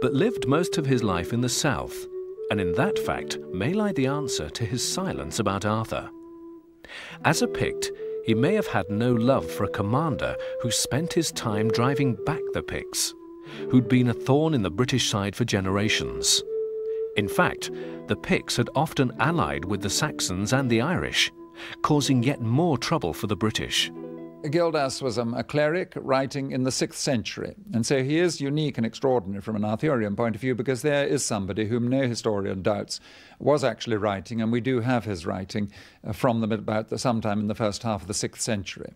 but lived most of his life in the south, and in that fact may lie the answer to his silence about Arthur. As a Pict, he may have had no love for a commander who spent his time driving back the Picts, who'd been a thorn in the British side for generations. In fact, the Picts had often allied with the Saxons and the Irish, causing yet more trouble for the British. Gildas was a cleric writing in the 6th century, and so he is unique and extraordinary from an Arthurian point of view because there is somebody whom no historian doubts was actually writing, and we do have his writing uh, from them about the, sometime in the first half of the 6th century.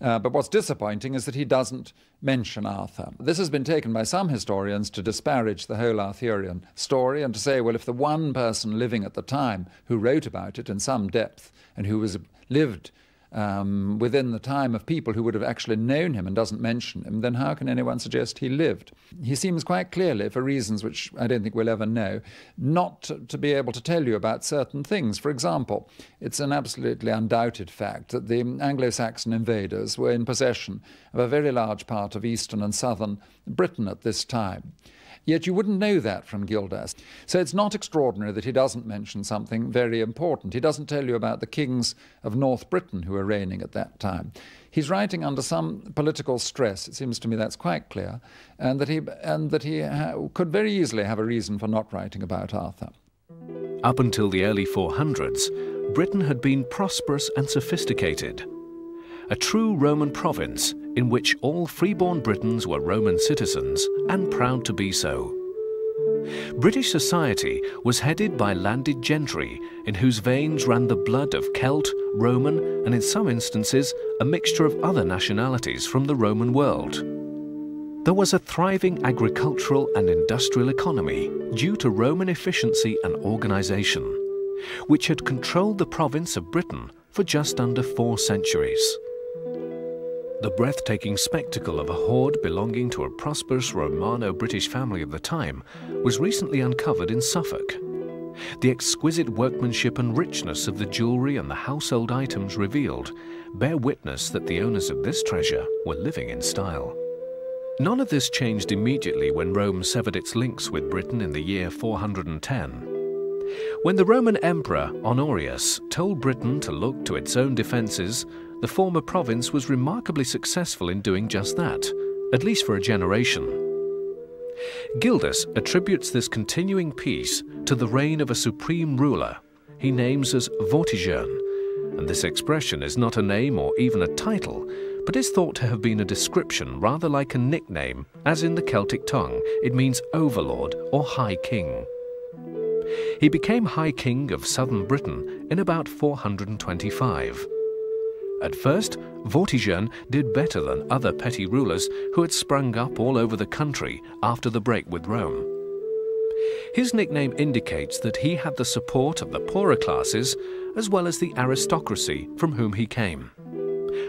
Uh, but what's disappointing is that he doesn't mention Arthur. This has been taken by some historians to disparage the whole Arthurian story and to say, well, if the one person living at the time who wrote about it in some depth and who was lived um, within the time of people who would have actually known him and doesn't mention him, then how can anyone suggest he lived? He seems quite clearly, for reasons which I don't think we'll ever know, not to, be able to tell you about certain things. For example, it's an absolutely undoubted fact that the Anglo Saxon invaders were in possession of a very large part of eastern and southern Britain at this time. Yet you wouldn't know that from Gildas. So it's not extraordinary that he doesn't mention something very important. He doesn't tell you about the kings of North Britain who were reigning at that time. He's writing under some political stress. It seems to me that's quite clear, and that he and that he could very easily have a reason for not writing about Arthur. Up until the early 400s, Britain had been prosperous and sophisticated. A true Roman province in which all freeborn Britons were Roman citizens and proud to be so. British society was headed by landed gentry in whose veins ran the blood of Celt, Roman, and in some instances a mixture of other nationalities from the Roman world. There was a thriving agricultural and industrial economy due to Roman efficiency and organisation, which had controlled the province of Britain for just under four centuries. The breathtaking spectacle of a hoard belonging to a prosperous Romano-British family of the time was recently uncovered in Suffolk. The exquisite workmanship and richness of the jewellery and the household items revealed bear witness that the owners of this treasure were living in style. None of this changed immediately when Rome severed its links with Britain in the year 410. When the Roman Emperor Honorius told Britain to look to its own defences, the former province was remarkably successful in doing just that, at least for a generation. Gildas attributes this continuing peace to the reign of a supreme ruler he names as Vortigern, and this expression is not a name or even a title, but is thought to have been a description rather like a nickname, as in the Celtic tongue it means overlord or high king. He became High King of southern Britain in about 425. At first, Vortigern did better than other petty rulers who had sprung up all over the country after the break with Rome. His nickname indicates that he had the support of the poorer classes as well as the aristocracy from whom he came.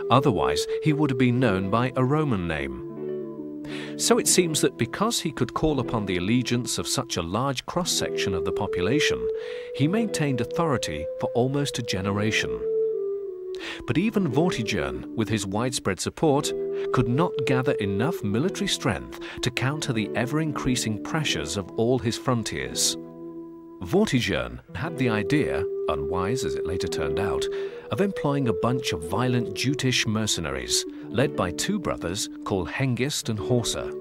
Otherwise, he would have been known by a Roman name. So it seems that because he could call upon the allegiance of such a large cross section of the population, he maintained authority for almost a generation. But even Vortigern, with his widespread support, could not gather enough military strength to counter the ever-increasing pressures of all his frontiers. Vortigern had the idea, unwise as it later turned out, of employing a bunch of violent Jutish mercenaries, led by two brothers called Hengist and Horsa.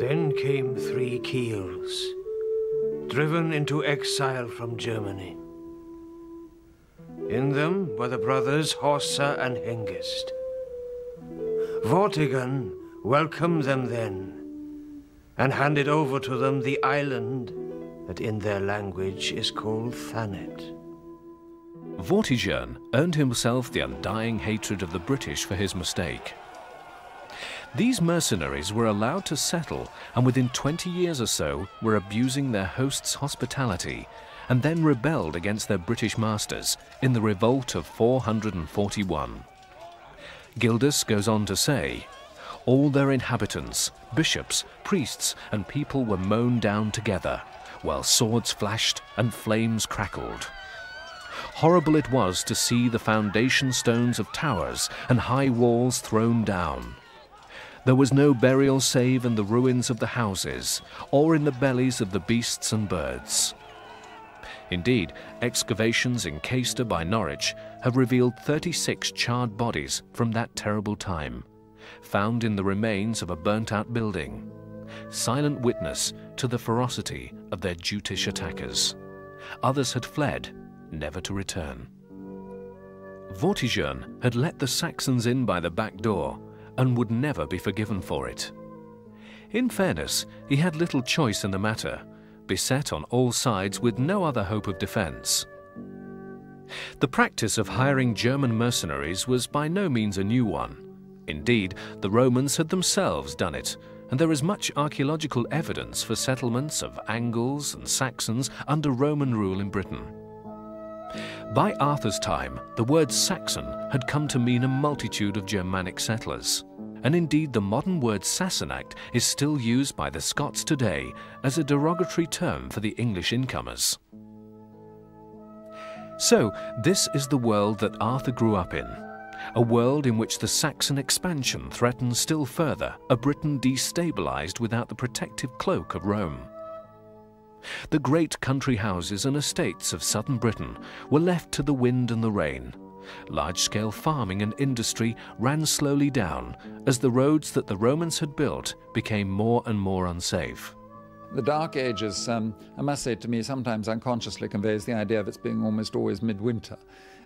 Then came three keels, driven into exile from Germany. In them were the brothers Horsa and Hengist. Vortigern welcomed them then, and handed over to them the island that in their language is called Thanet. Vortigern earned himself the undying hatred of the British for his mistake. These mercenaries were allowed to settle and within 20 years or so were abusing their host's hospitality and then rebelled against their British masters in the revolt of 441. Gildas goes on to say, all their inhabitants, bishops, priests and people were mown down together, while swords flashed and flames crackled. Horrible it was to see the foundation stones of towers and high walls thrown down. There was no burial save in the ruins of the houses, or in the bellies of the beasts and birds. Indeed, excavations in Caistor by Norwich have revealed 36 charred bodies from that terrible time, found in the remains of a burnt-out building, silent witness to the ferocity of their Jutish attackers. Others had fled, never to return. Vortigern had let the Saxons in by the back door and would never be forgiven for it. In fairness, he had little choice in the matter, beset on all sides with no other hope of defence. The practice of hiring German mercenaries was by no means a new one. Indeed, the Romans had themselves done it, and there is much archaeological evidence for settlements of Angles and Saxons under Roman rule in Britain. By Arthur's time, the word Saxon had come to mean a multitude of Germanic settlers, and indeed the modern word Sassenach is still used by the Scots today as a derogatory term for the English incomers. So, this is the world that Arthur grew up in, a world in which the Saxon expansion threatens still further a Britain destabilized without the protective cloak of Rome. The great country houses and estates of southern Britain were left to the wind and the rain. Large-scale farming and industry ran slowly down as the roads that the Romans had built became more and more unsafe. The Dark Ages, um, I must say to me, sometimes unconsciously conveys the idea of its being almost always midwinter.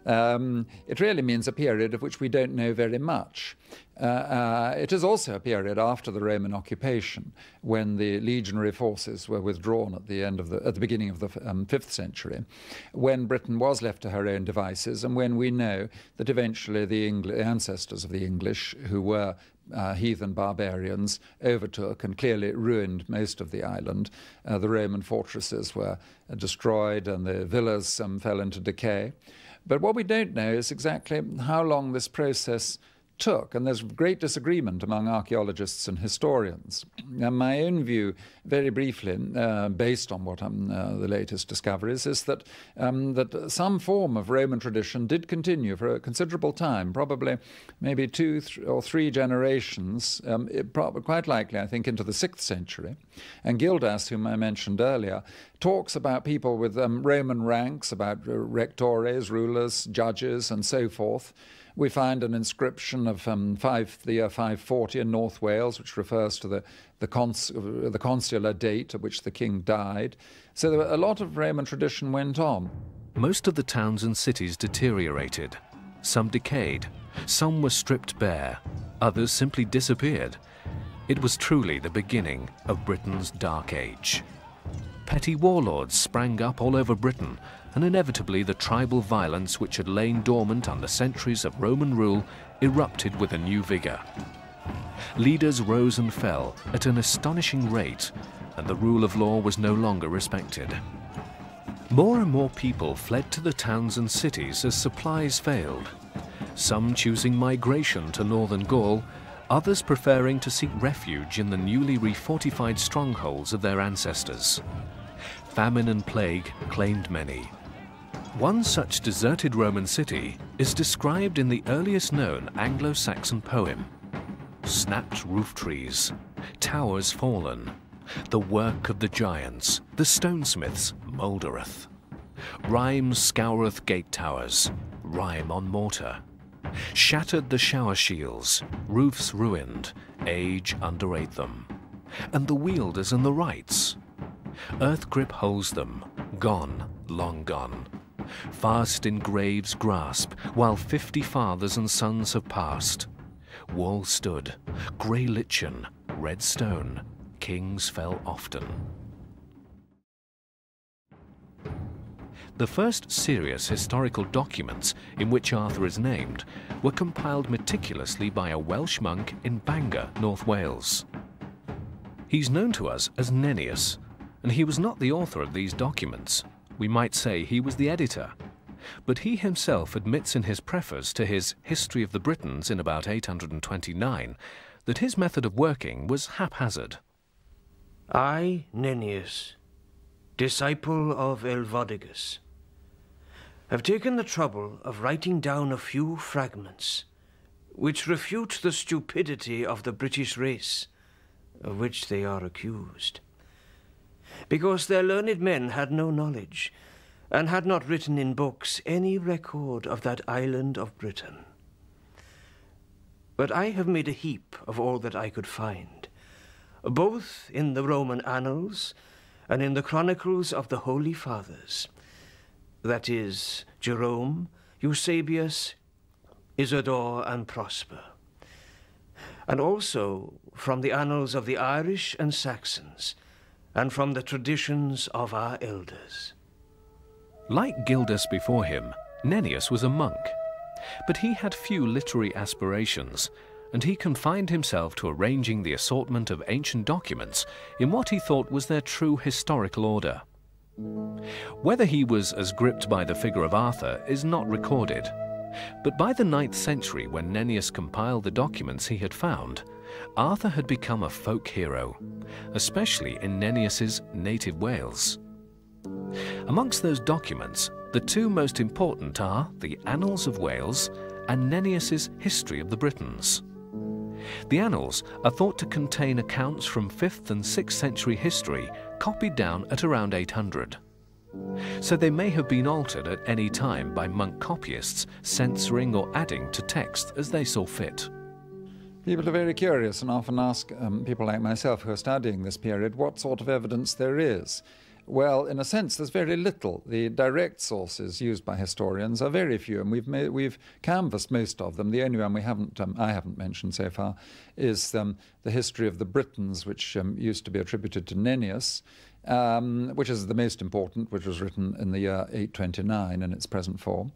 Um, it really means a period of which we don't know very much. Uh, uh, it is also a period after the Roman occupation, when the legionary forces were withdrawn at the end of the, at the beginning of the um, fifth century, when Britain was left to her own devices, and when we know that eventually the ancestors of the English, who were uh, heathen barbarians overtook and clearly ruined most of the island. Uh, the Roman fortresses were uh, destroyed and the villas um, fell into decay. But what we don't know is exactly how long this process took, and there's great disagreement among archaeologists and historians. And my own view, very briefly, uh, based on what um, uh, the latest discoveries, is that um, that some form of Roman tradition did continue for a considerable time, probably maybe two th- or three generations, um, quite likely, I think, into the sixth century. And Gildas, whom I mentioned earlier, talks about people with um, Roman ranks, about uh, rectores, rulers, judges, and so forth. We find an inscription of um, five, the year 540 in North Wales, which refers to the, the, cons, uh, the consular date at which the king died. So a lot of Roman tradition went on. Most of the towns and cities deteriorated. Some decayed, some were stripped bare, others simply disappeared. It was truly the beginning of Britain's Dark Age. Petty warlords sprang up all over Britain, and inevitably the tribal violence which had lain dormant under centuries of Roman rule erupted with a new vigour. Leaders rose and fell at an astonishing rate, and the rule of law was no longer respected. More and more people fled to the towns and cities as supplies failed, some choosing migration to northern Gaul, others preferring to seek refuge in the newly refortified strongholds of their ancestors. Famine and plague claimed many, one such deserted Roman city is described in the earliest known Anglo-Saxon poem. Snapped roof trees, towers fallen, the work of the giants, the stonesmiths mouldereth. Rime scoureth gate towers, rime on mortar. Shattered the shower shields, roofs ruined, age underate them. And the wielders and the wrights. Earth grip holds them, gone, long gone fast in grave's grasp, while fifty fathers and sons have passed. Wall stood, grey lichen, red stone, kings fell often. The first serious historical documents in which Arthur is named were compiled meticulously by a Welsh monk in Bangor, North Wales. He's known to us as Nennius, and he was not the author of these documents. We might say he was the editor. But he himself admits in his preface to his History of the Britons in about 829 that his method of working was haphazard. I, Nennius, disciple of Elvodigus, have taken the trouble of writing down a few fragments which refute the stupidity of the British race, of which they are accused because their learned men had no knowledge, and had not written in books any record of that island of Britain. But I have made a heap of all that I could find, both in the Roman annals and in the chronicles of the Holy Fathers, that is, Jerome, Eusebius, Isidore, and Prosper, and also from the annals of the Irish and Saxons, and from the traditions of our elders. Like Gildas before him, Nennius was a monk, but he had few literary aspirations, and he confined himself to arranging the assortment of ancient documents in what he thought was their true historical order. Whether he was as gripped by the figure of Arthur is not recorded, but by the ninth century when Nennius compiled the documents he had found, Arthur had become a folk hero, especially in Nennius's native Wales. Amongst those documents, the two most important are the Annals of Wales and Nennius's History of the Britons. The Annals are thought to contain accounts from 5th and 6th century history copied down at around 800. So they may have been altered at any time by monk copyists censoring or adding to text as they saw fit. People are very curious and often ask um, people like myself who are studying this period what sort of evidence there is. Well, in a sense, there's very little. The direct sources used by historians are very few, and we've we've canvassed most of them. The only one we haven't, um, I haven't mentioned so far, is um, the history of the Britons, which um, used to be attributed to Nennius, um, which is the most important, which was written in the year 829 in its present form.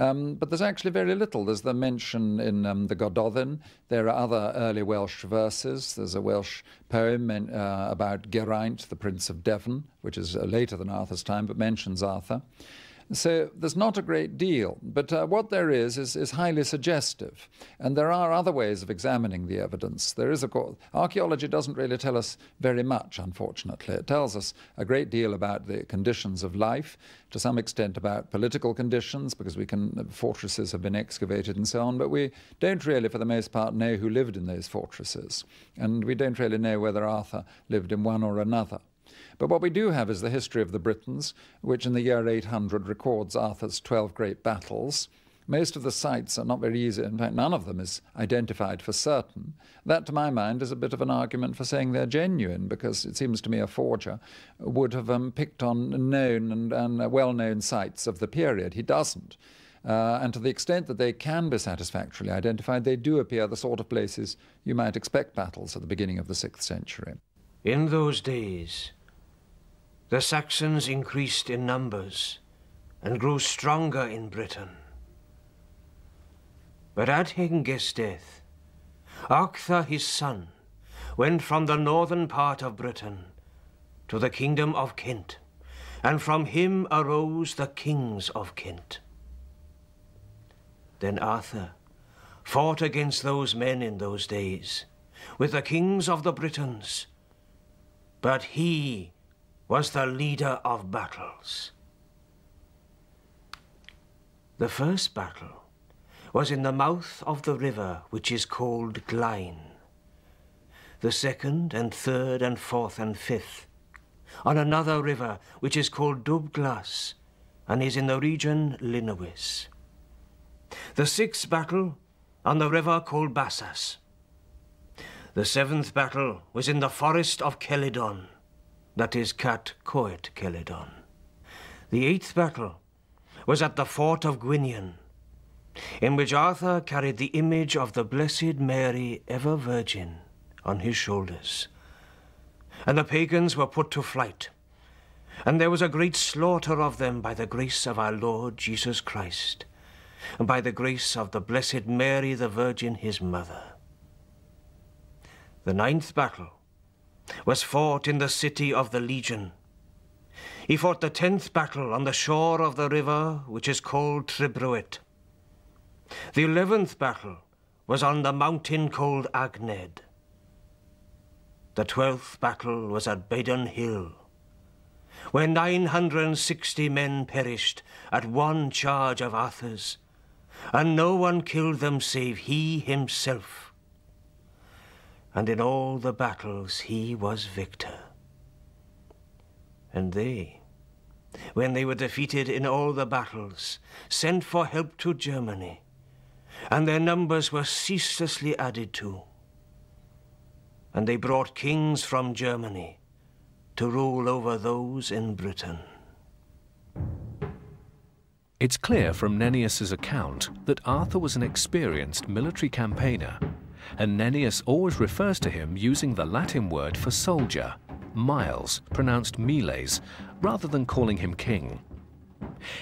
Um, but there's actually very little. There's the mention in um, the Gododdin. There are other early Welsh verses. There's a Welsh poem uh, about Geraint, the Prince of Devon, which is uh, later than Arthur's time, but mentions Arthur. So there's not a great deal, but uh, what there is, is is highly suggestive. And there are other ways of examining the evidence. There is, of course, archaeology doesn't really tell us very much, unfortunately. It tells us a great deal about the conditions of life, to some extent about political conditions, because we can fortresses have been excavated and so on, but we don't really, for the most part, know who lived in those fortresses, and we don't really know whether Arthur lived in one or another. But what we do have is the history of the Britons, which in the year 800 records Arthur's 12 great battles. Most of the sites are not very easy. In fact, none of them is identified for certain. That, to my mind, is a bit of an argument for saying they're genuine, because it seems to me a forger would have um, picked on known and, and uh, well known sites of the period. He doesn't. Uh, and to the extent that they can be satisfactorily identified, they do appear the sort of places you might expect battles at the beginning of the 6th century. In those days, the Saxons increased in numbers and grew stronger in Britain. But at Hengist's death, Octha his son went from the northern part of Britain to the kingdom of Kent, and from him arose the kings of Kent. Then Arthur fought against those men in those days, with the kings of the Britons, but he was the leader of battles. The first battle was in the mouth of the river which is called Glein. The second and third and fourth and fifth on another river which is called Dubglas and is in the region Linowis. The sixth battle on the river called Bassas. The seventh battle was in the forest of Celidon that is Cat Coet Celidon. The eighth battle was at the fort of Gwynion, in which Arthur carried the image of the Blessed Mary, ever Virgin, on his shoulders. And the pagans were put to flight, and there was a great slaughter of them by the grace of our Lord Jesus Christ, and by the grace of the Blessed Mary, the Virgin, his mother. The ninth battle was fought in the city of the Legion. He fought the tenth battle on the shore of the river which is called Tribruit. The eleventh battle was on the mountain called Agned. The twelfth battle was at Badon Hill, where 960 men perished at one charge of Arthur's, and no one killed them save he himself and in all the battles he was victor. And they, when they were defeated in all the battles, sent for help to Germany, and their numbers were ceaselessly added to. And they brought kings from Germany to rule over those in Britain. It's clear from Nennius's account that Arthur was an experienced military campaigner and Nennius always refers to him using the Latin word for soldier, miles, pronounced miles, rather than calling him king.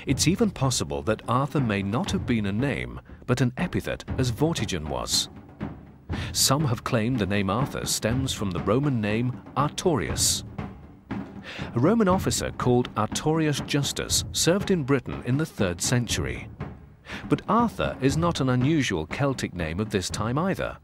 It's even possible that Arthur may not have been a name, but an epithet as Vortigern was. Some have claimed the name Arthur stems from the Roman name Artorius. A Roman officer called Artorius Justus served in Britain in the 3rd century. But Arthur is not an unusual Celtic name of this time either.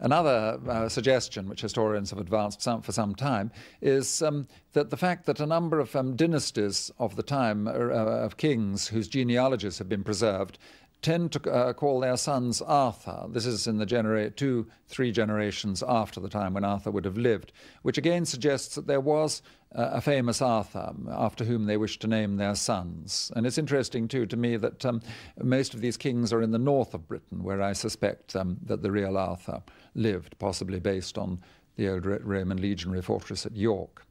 Another uh, suggestion, which historians have advanced some, for some time, is um, that the fact that a number of um, dynasties of the time uh, of kings whose genealogies have been preserved tend to uh, call their sons Arthur. This is in the genera- two, three generations after the time when Arthur would have lived, which again suggests that there was a famous Arthur after whom they wish to name their sons. And it's interesting, too, to me that um, most of these kings are in the north of Britain, where I suspect um, that the real Arthur lived, possibly based on the old Roman legionary fortress at York.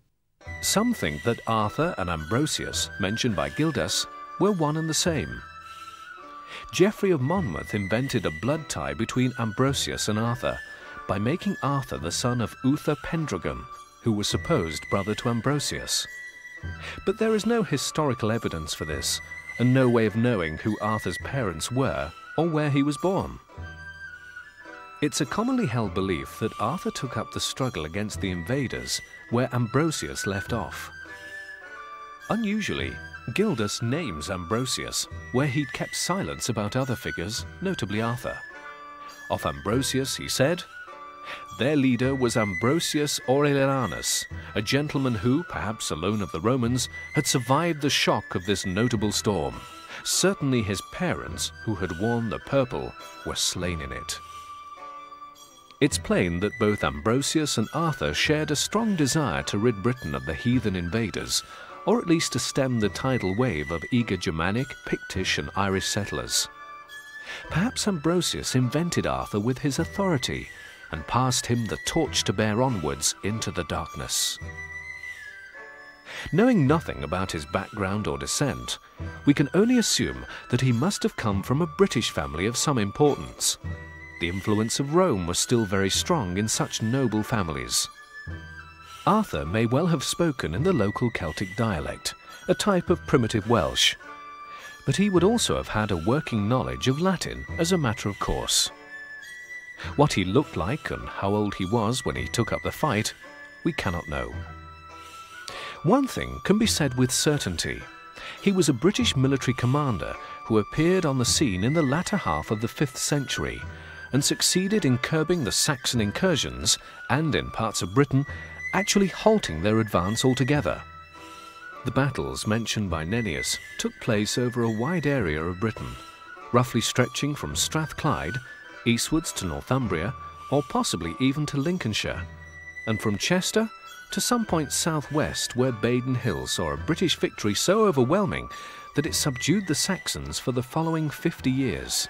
Some think that Arthur and Ambrosius, mentioned by Gildas, were one and the same. Geoffrey of Monmouth invented a blood tie between Ambrosius and Arthur by making Arthur the son of Uther Pendragon, who was supposed brother to Ambrosius. But there is no historical evidence for this, and no way of knowing who Arthur's parents were or where he was born. It's a commonly held belief that Arthur took up the struggle against the invaders where Ambrosius left off. Unusually, Gildas names Ambrosius, where he'd kept silence about other figures, notably Arthur. Of Ambrosius, he said, Their leader was Ambrosius Aurelianus, a gentleman who, perhaps alone of the Romans, had survived the shock of this notable storm. Certainly his parents, who had worn the purple, were slain in it. It's plain that both Ambrosius and Arthur shared a strong desire to rid Britain of the heathen invaders, or at least to stem the tidal wave of eager Germanic, Pictish and Irish settlers. Perhaps Ambrosius invented Arthur with his authority and passed him the torch to bear onwards into the darkness. Knowing nothing about his background or descent, we can only assume that he must have come from a British family of some importance. The influence of Rome was still very strong in such noble families. Arthur may well have spoken in the local Celtic dialect, a type of primitive Welsh, but he would also have had a working knowledge of Latin as a matter of course. What he looked like and how old he was when he took up the fight, we cannot know. One thing can be said with certainty. He was a British military commander who appeared on the scene in the latter half of the 5th century and succeeded in curbing the Saxon incursions and, in parts of Britain, actually halting their advance altogether. The battles mentioned by Nennius took place over a wide area of Britain, roughly stretching from Strathclyde eastwards to Northumbria, or possibly even to Lincolnshire, and from Chester to some point southwest where Badon Hill saw a British victory so overwhelming that it subdued the Saxons for the following 50 years.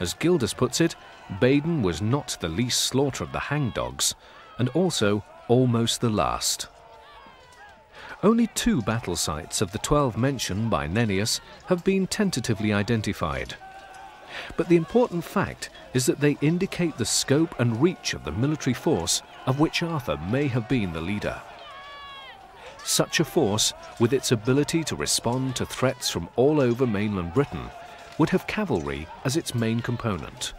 As Gildas puts it, Badon was not the least slaughter of the hangdogs, and also almost the last. Only two battle sites of the 12 mentioned by Nennius have been tentatively identified. But the important fact is that they indicate the scope and reach of the military force of which Arthur may have been the leader. Such a force, with its ability to respond to threats from all over mainland Britain, would have cavalry as its main component.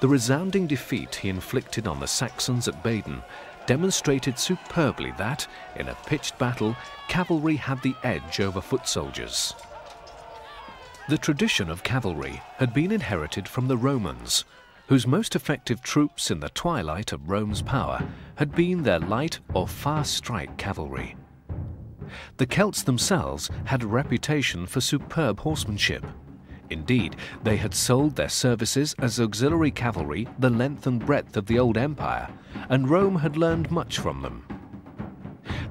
The resounding defeat he inflicted on the Saxons at Badon demonstrated superbly that, in a pitched battle, cavalry had the edge over foot soldiers. The tradition of cavalry had been inherited from the Romans, whose most effective troops in the twilight of Rome's power had been their light or fast strike cavalry. The Celts themselves had a reputation for superb horsemanship, Indeed, they had sold their services as auxiliary cavalry the length and breadth of the old empire, and Rome had learned much from them.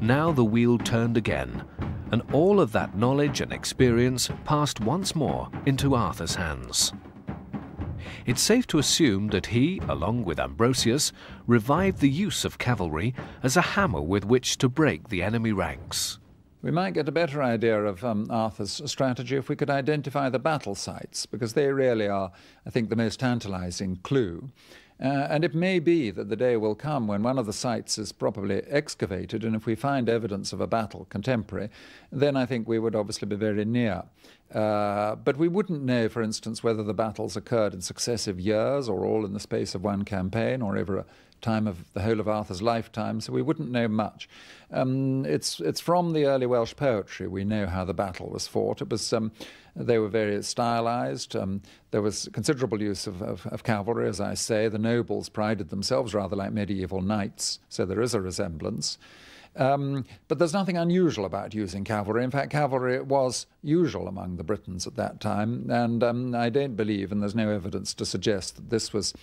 Now the wheel turned again, and all of that knowledge and experience passed once more into Arthur's hands. It's safe to assume that he, along with Ambrosius, revived the use of cavalry as a hammer with which to break the enemy ranks. We might get a better idea of um, Arthur's strategy if we could identify the battle sites, because they really are, I think, the most tantalizing clue. Uh, and it may be that the day will come when one of the sites is properly excavated, and if we find evidence of a battle contemporary, then I think we would obviously be very near. Uh, but we wouldn't know, for instance, whether the battles occurred in successive years or all in the space of one campaign or over a time of the whole of Arthur's lifetime, so we wouldn't know much. Um, it's, it's from the early Welsh poetry we know how the battle was fought. It was, um, they were very stylized. Um, there was considerable use of, of, of, cavalry, as I say. The nobles prided themselves rather like medieval knights, so there is a resemblance. Um, but there's nothing unusual about using cavalry. In fact, cavalry was usual among the Britons at that time, and um, I don't believe, and there's no evidence to suggest that this was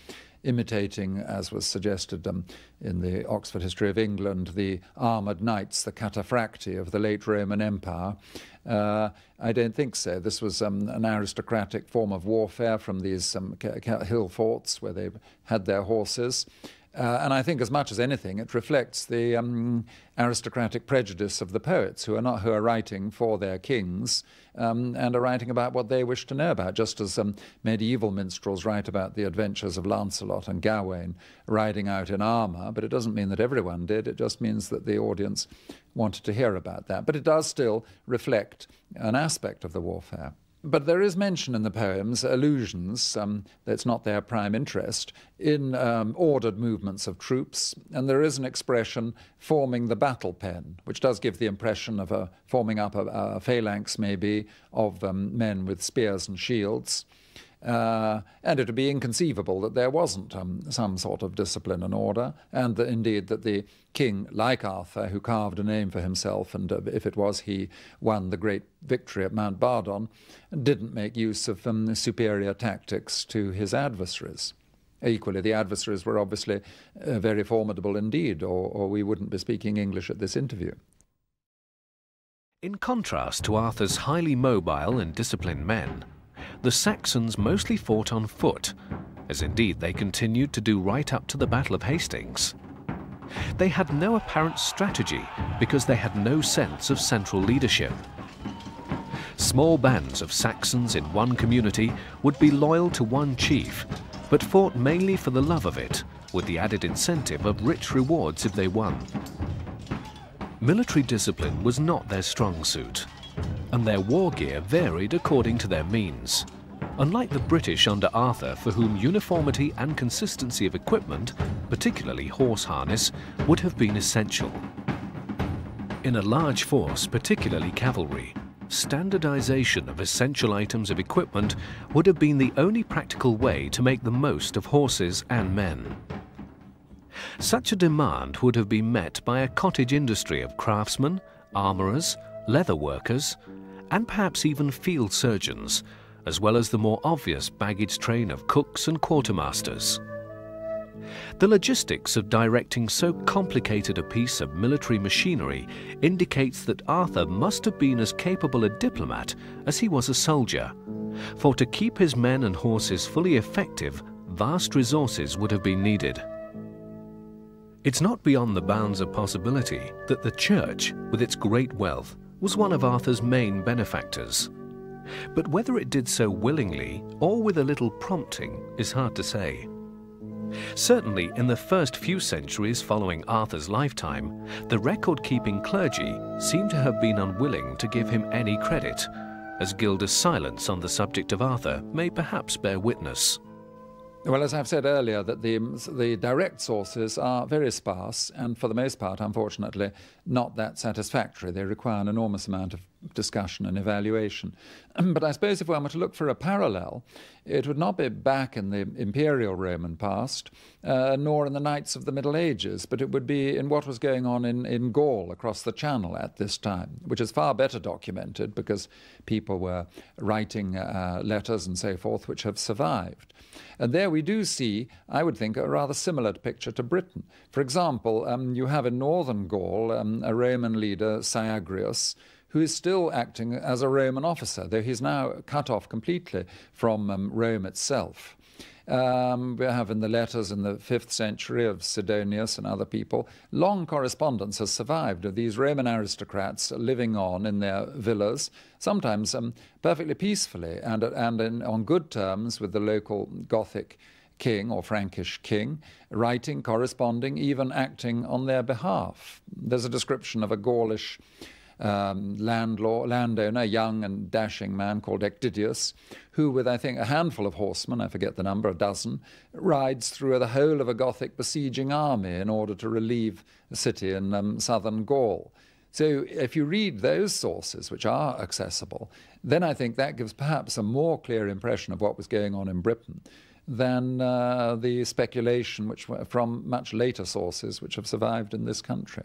imitating, as was suggested um, in the Oxford History of England, the armoured knights, the cataphracti of the late Roman Empire. Uh, I don't think so. This was um, an aristocratic form of warfare from these um, hill forts where they had their horses. Uh, and I think, as much as anything, it reflects the um, aristocratic prejudice of the poets who are not who are writing for their kings um, and are writing about what they wish to know about, just as um, medieval minstrels write about the adventures of Lancelot and Gawain riding out in armour. But it doesn't mean that everyone did. It just means that the audience wanted to hear about that. But it does still reflect an aspect of the warfare. But there is mention in the poems, allusions, um, that's not their prime interest, in um, ordered movements of troops, and there is an expression forming the battle pen, which does give the impression of a, forming up a, a phalanx, maybe, of um, men with spears and shields. Uh, and it would be inconceivable that there wasn't um, some sort of discipline and order, and that indeed that the king, like Arthur, who carved a name for himself, and uh, if it was he won the great victory at Mount Badon, didn't make use of um, superior tactics to his adversaries. Equally, the adversaries were obviously uh, very formidable indeed, or, or we wouldn't be speaking English at this interview. In contrast to Arthur's highly mobile and disciplined men, the Saxons mostly fought on foot, as indeed they continued to do right up to the Battle of Hastings. They had no apparent strategy because they had no sense of central leadership. Small bands of Saxons in one community would be loyal to one chief, but fought mainly for the love of it, with the added incentive of rich rewards if they won. Military discipline was not their strong suit, and their war gear varied according to their means. Unlike the British under Arthur, for whom uniformity and consistency of equipment, particularly horse harness, would have been essential. In a large force, particularly cavalry, standardization of essential items of equipment would have been the only practical way to make the most of horses and men. Such a demand would have been met by a cottage industry of craftsmen, armourers, leather workers, and perhaps even field surgeons, as well as the more obvious baggage train of cooks and quartermasters. The logistics of directing so complicated a piece of military machinery indicates that Arthur must have been as capable a diplomat as he was a soldier, for to keep his men and horses fully effective, vast resources would have been needed. It's not beyond the bounds of possibility that the Church, with its great wealth, was one of Arthur's main benefactors. But whether it did so willingly or with a little prompting is hard to say. Certainly, in the first few centuries following Arthur's lifetime, the record keeping clergy seem to have been unwilling to give him any credit, as Gildas' silence on the subject of Arthur may perhaps bear witness. Well, as I've said earlier, that the, the direct sources are very sparse and, for the most part, unfortunately, not that satisfactory. They require an enormous amount of discussion and evaluation. but I suppose if one were to look for a parallel, it would not be back in the imperial Roman past, uh, nor in the Knights of the Middle Ages, but it would be in what was going on in, in Gaul across the Channel at this time, which is far better documented because people were writing uh, letters and so forth, which have survived. And there we do see, I would think, a rather similar picture to Britain. For example, um, you have in northern Gaul um, a Roman leader, Syagrius, who is still acting as a Roman officer, though he's now cut off completely from um, Rome itself. Um, we have in the letters in the 5th century of Sidonius and other people, long correspondence has survived of these Roman aristocrats living on in their villas, sometimes um, perfectly peacefully and, and in, on good terms with the local Gothic king or Frankish king, writing, corresponding, even acting on their behalf. There's a description of a Gaulish um, landlord, landowner, young and dashing man called Ecdicius, who, with I think a handful of horsemen, I forget the number, a dozen, rides through the whole of a Gothic besieging army in order to relieve a city in um, southern Gaul. So if you read those sources, which are accessible, then I think that gives perhaps a more clear impression of what was going on in Britain than uh, the speculation which from much later sources which have survived in this country.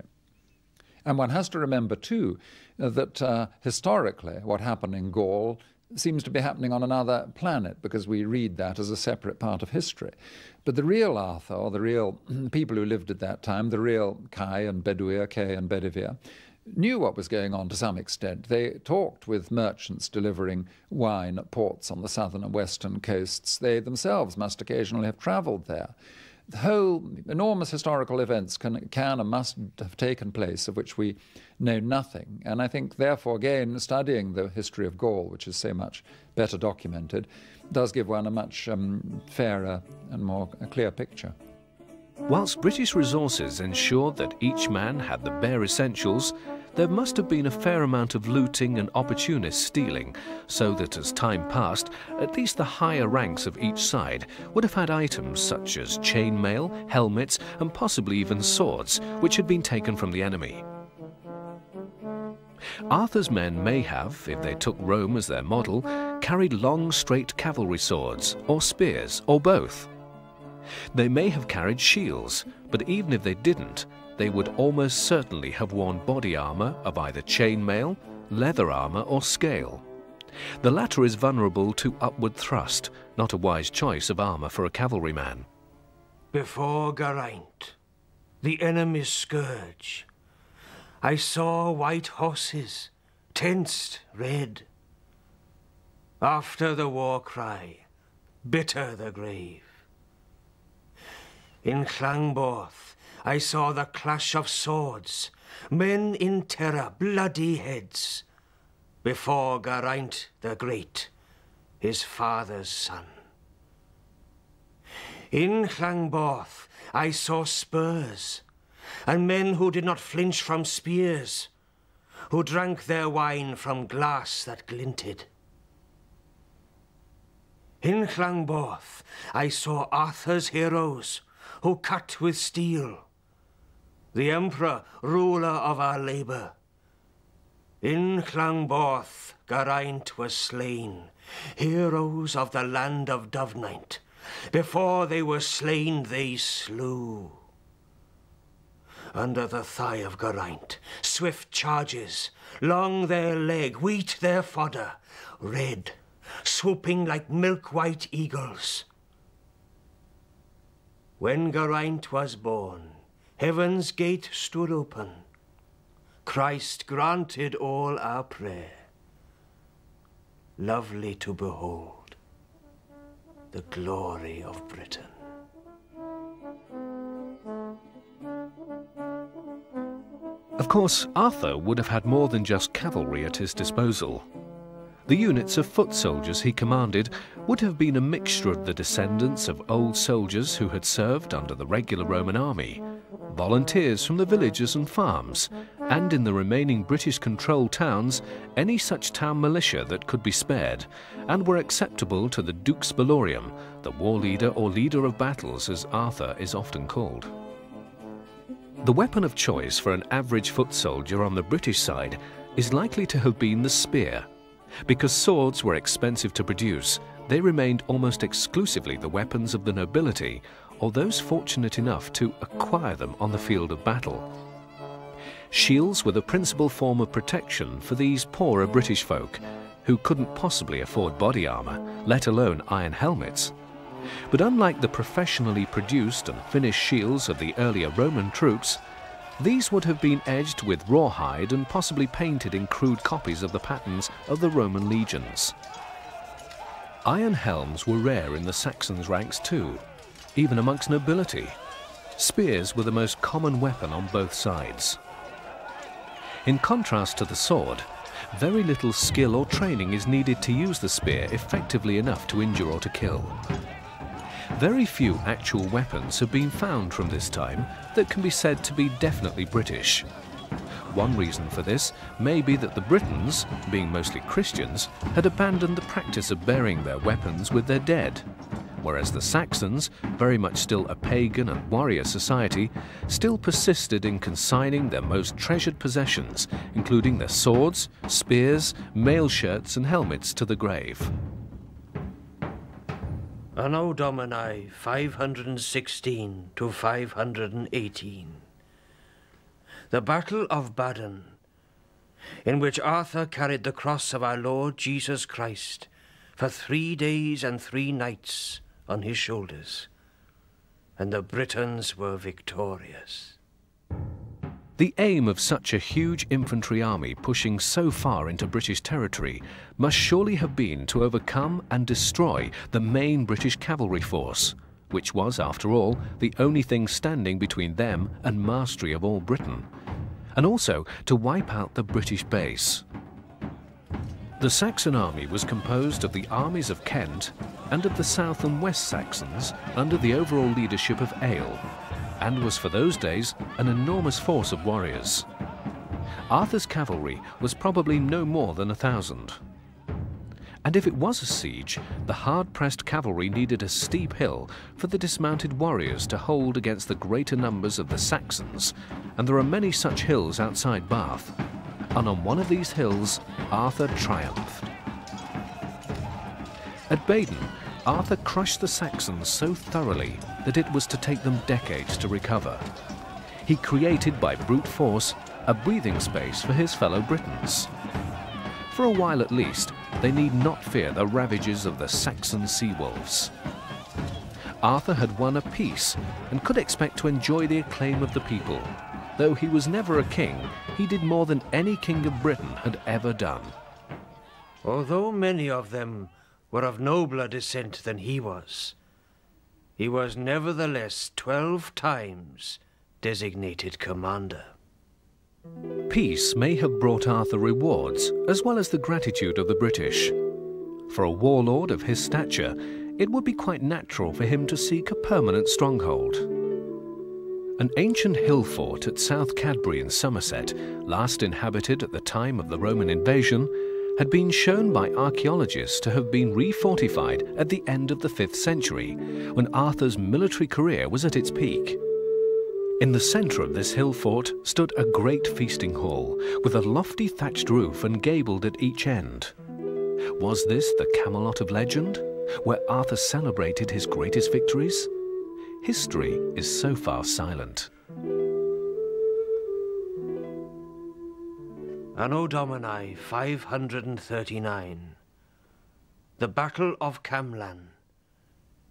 And one has to remember, too, that uh, historically what happened in Gaul seems to be happening on another planet because we read that as a separate part of history. But the real Arthur, or the real people who lived at that time, the real Kai and Bedwyr, Kay and Bedivere, knew what was going on to some extent. They talked with merchants delivering wine at ports on the southern and western coasts. They themselves must occasionally have travelled there the whole enormous historical events can, can and must have taken place of which we know nothing. And I think, therefore, again, studying the history of Gaul, which is so much better documented, does give one a much um, fairer and more clear picture. Whilst British resources ensured that each man had the bare essentials, there must have been a fair amount of looting and opportunist stealing, so that as time passed, at least the higher ranks of each side would have had items such as chainmail, helmets, and possibly even swords, which had been taken from the enemy. Arthur's men may have, if they took Rome as their model, carried long straight cavalry swords, or spears, or both. They may have carried shields, but even if they didn't, they would almost certainly have worn body armour of either chainmail, leather armour, or scale. The latter is vulnerable to upward thrust, not a wise choice of armour for a cavalryman. Before Geraint, the enemy's scourge, I saw white horses, tensed red. After the war cry, bitter the grave. In Llongborth, I saw the clash of swords, men in terror, bloody heads, before Geraint the Great, his father's son. In Llongborth, I saw spurs, and men who did not flinch from spears, who drank their wine from glass that glinted. In Llongborth, I saw Arthur's heroes, who cut with steel. The Emperor, ruler of our labour. In Llongborth, Geraint was slain, heroes of the land of Dyfnaint. Before they were slain, they slew. Under the thigh of Geraint, swift charges, long their leg, wheat their fodder, red, swooping like milk-white eagles. When Geraint was born, heaven's gate stood open. Christ granted all our prayer. Lovely to behold, the glory of Britain. Of course, Arthur would have had more than just cavalry at his disposal. The units of foot soldiers he commanded would have been a mixture of the descendants of old soldiers who had served under the regular Roman army, volunteers from the villages and farms, and in the remaining British-controlled towns, any such town militia that could be spared, and were acceptable to the Dux Bellorum, the war leader or leader of battles as Arthur is often called. The weapon of choice for an average foot soldier on the British side is likely to have been the spear, because swords were expensive to produce, they remained almost exclusively the weapons of the nobility or those fortunate enough to acquire them on the field of battle. Shields were the principal form of protection for these poorer British folk who couldn't possibly afford body armour, let alone iron helmets. But unlike the professionally produced and finished shields of the earlier Roman troops, these would have been edged with rawhide and possibly painted in crude copies of the patterns of the Roman legions. Iron helms were rare in the Saxons' ranks too, even amongst nobility. Spears were the most common weapon on both sides. In contrast to the sword, very little skill or training is needed to use the spear effectively enough to injure or to kill. Very few actual weapons have been found from this time that can be said to be definitely British. One reason for this may be that the Britons, being mostly Christians, had abandoned the practice of burying their weapons with their dead, whereas the Saxons, very much still a pagan and warrior society, still persisted in consigning their most treasured possessions, including their swords, spears, mail shirts and helmets to the grave. Anno Domini 516 to 518. The Battle of Badon, in which Arthur carried the cross of our Lord Jesus Christ for three days and three nights on his shoulders, and the Britons were victorious. The aim of such a huge infantry army pushing so far into British territory must surely have been to overcome and destroy the main British cavalry force, which was, after all, the only thing standing between them and mastery of all Britain, and also to wipe out the British base. The Saxon army was composed of the armies of Kent and of the South and West Saxons under the overall leadership of Aelle, and was for those days an enormous force of warriors. Arthur's cavalry was probably no more than a thousand. And if it was a siege, the hard-pressed cavalry needed a steep hill for the dismounted warriors to hold against the greater numbers of the Saxons, and there are many such hills outside Bath. And on one of these hills, Arthur triumphed. At Badon, Arthur crushed the Saxons so thoroughly that it was to take them decades to recover. He created by brute force a breathing space for his fellow Britons. For a while at least, they need not fear the ravages of the Saxon sea wolves. Arthur had won a peace and could expect to enjoy the acclaim of the people. Though he was never a king, he did more than any king of Britain had ever done. Although many of them were of nobler descent than he was, he was nevertheless twelve times designated commander. Peace may have brought Arthur rewards, as well as the gratitude of the British. For a warlord of his stature, it would be quite natural for him to seek a permanent stronghold. An ancient hill fort at South Cadbury in Somerset, last inhabited at the time of the Roman invasion, had been shown by archaeologists to have been refortified at the end of the 5th century, when Arthur's military career was at its peak. In the centre of this hill fort stood a great feasting hall, with a lofty thatched roof and gabled at each end. Was this the Camelot of legend, where Arthur celebrated his greatest victories? History is so far silent. Anno Domini 539. The Battle of Camlan,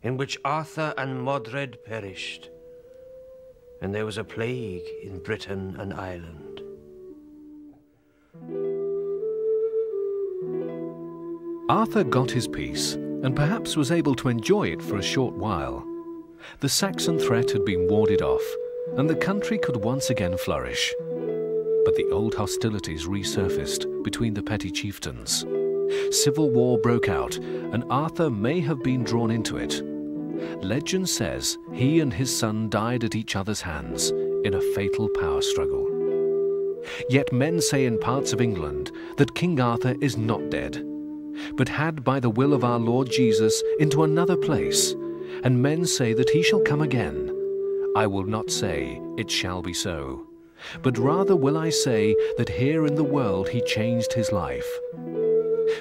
in which Arthur and Modred perished and there was a plague in Britain and Ireland. Arthur got his peace, and perhaps was able to enjoy it for a short while. The Saxon threat had been warded off, and the country could once again flourish. But the old hostilities resurfaced between the petty chieftains. Civil war broke out, and Arthur may have been drawn into it. Legend says he and his son died at each other's hands in a fatal power struggle. Yet men say in parts of England that King Arthur is not dead, but had by the will of our Lord Jesus into another place, and men say that he shall come again. I will not say, it shall be so, but rather will I say that here in the world he changed his life.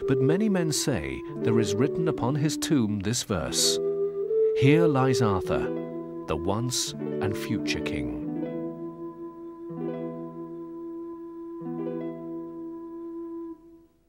But many men say there is written upon his tomb this verse, here lies Arthur, the once and future king.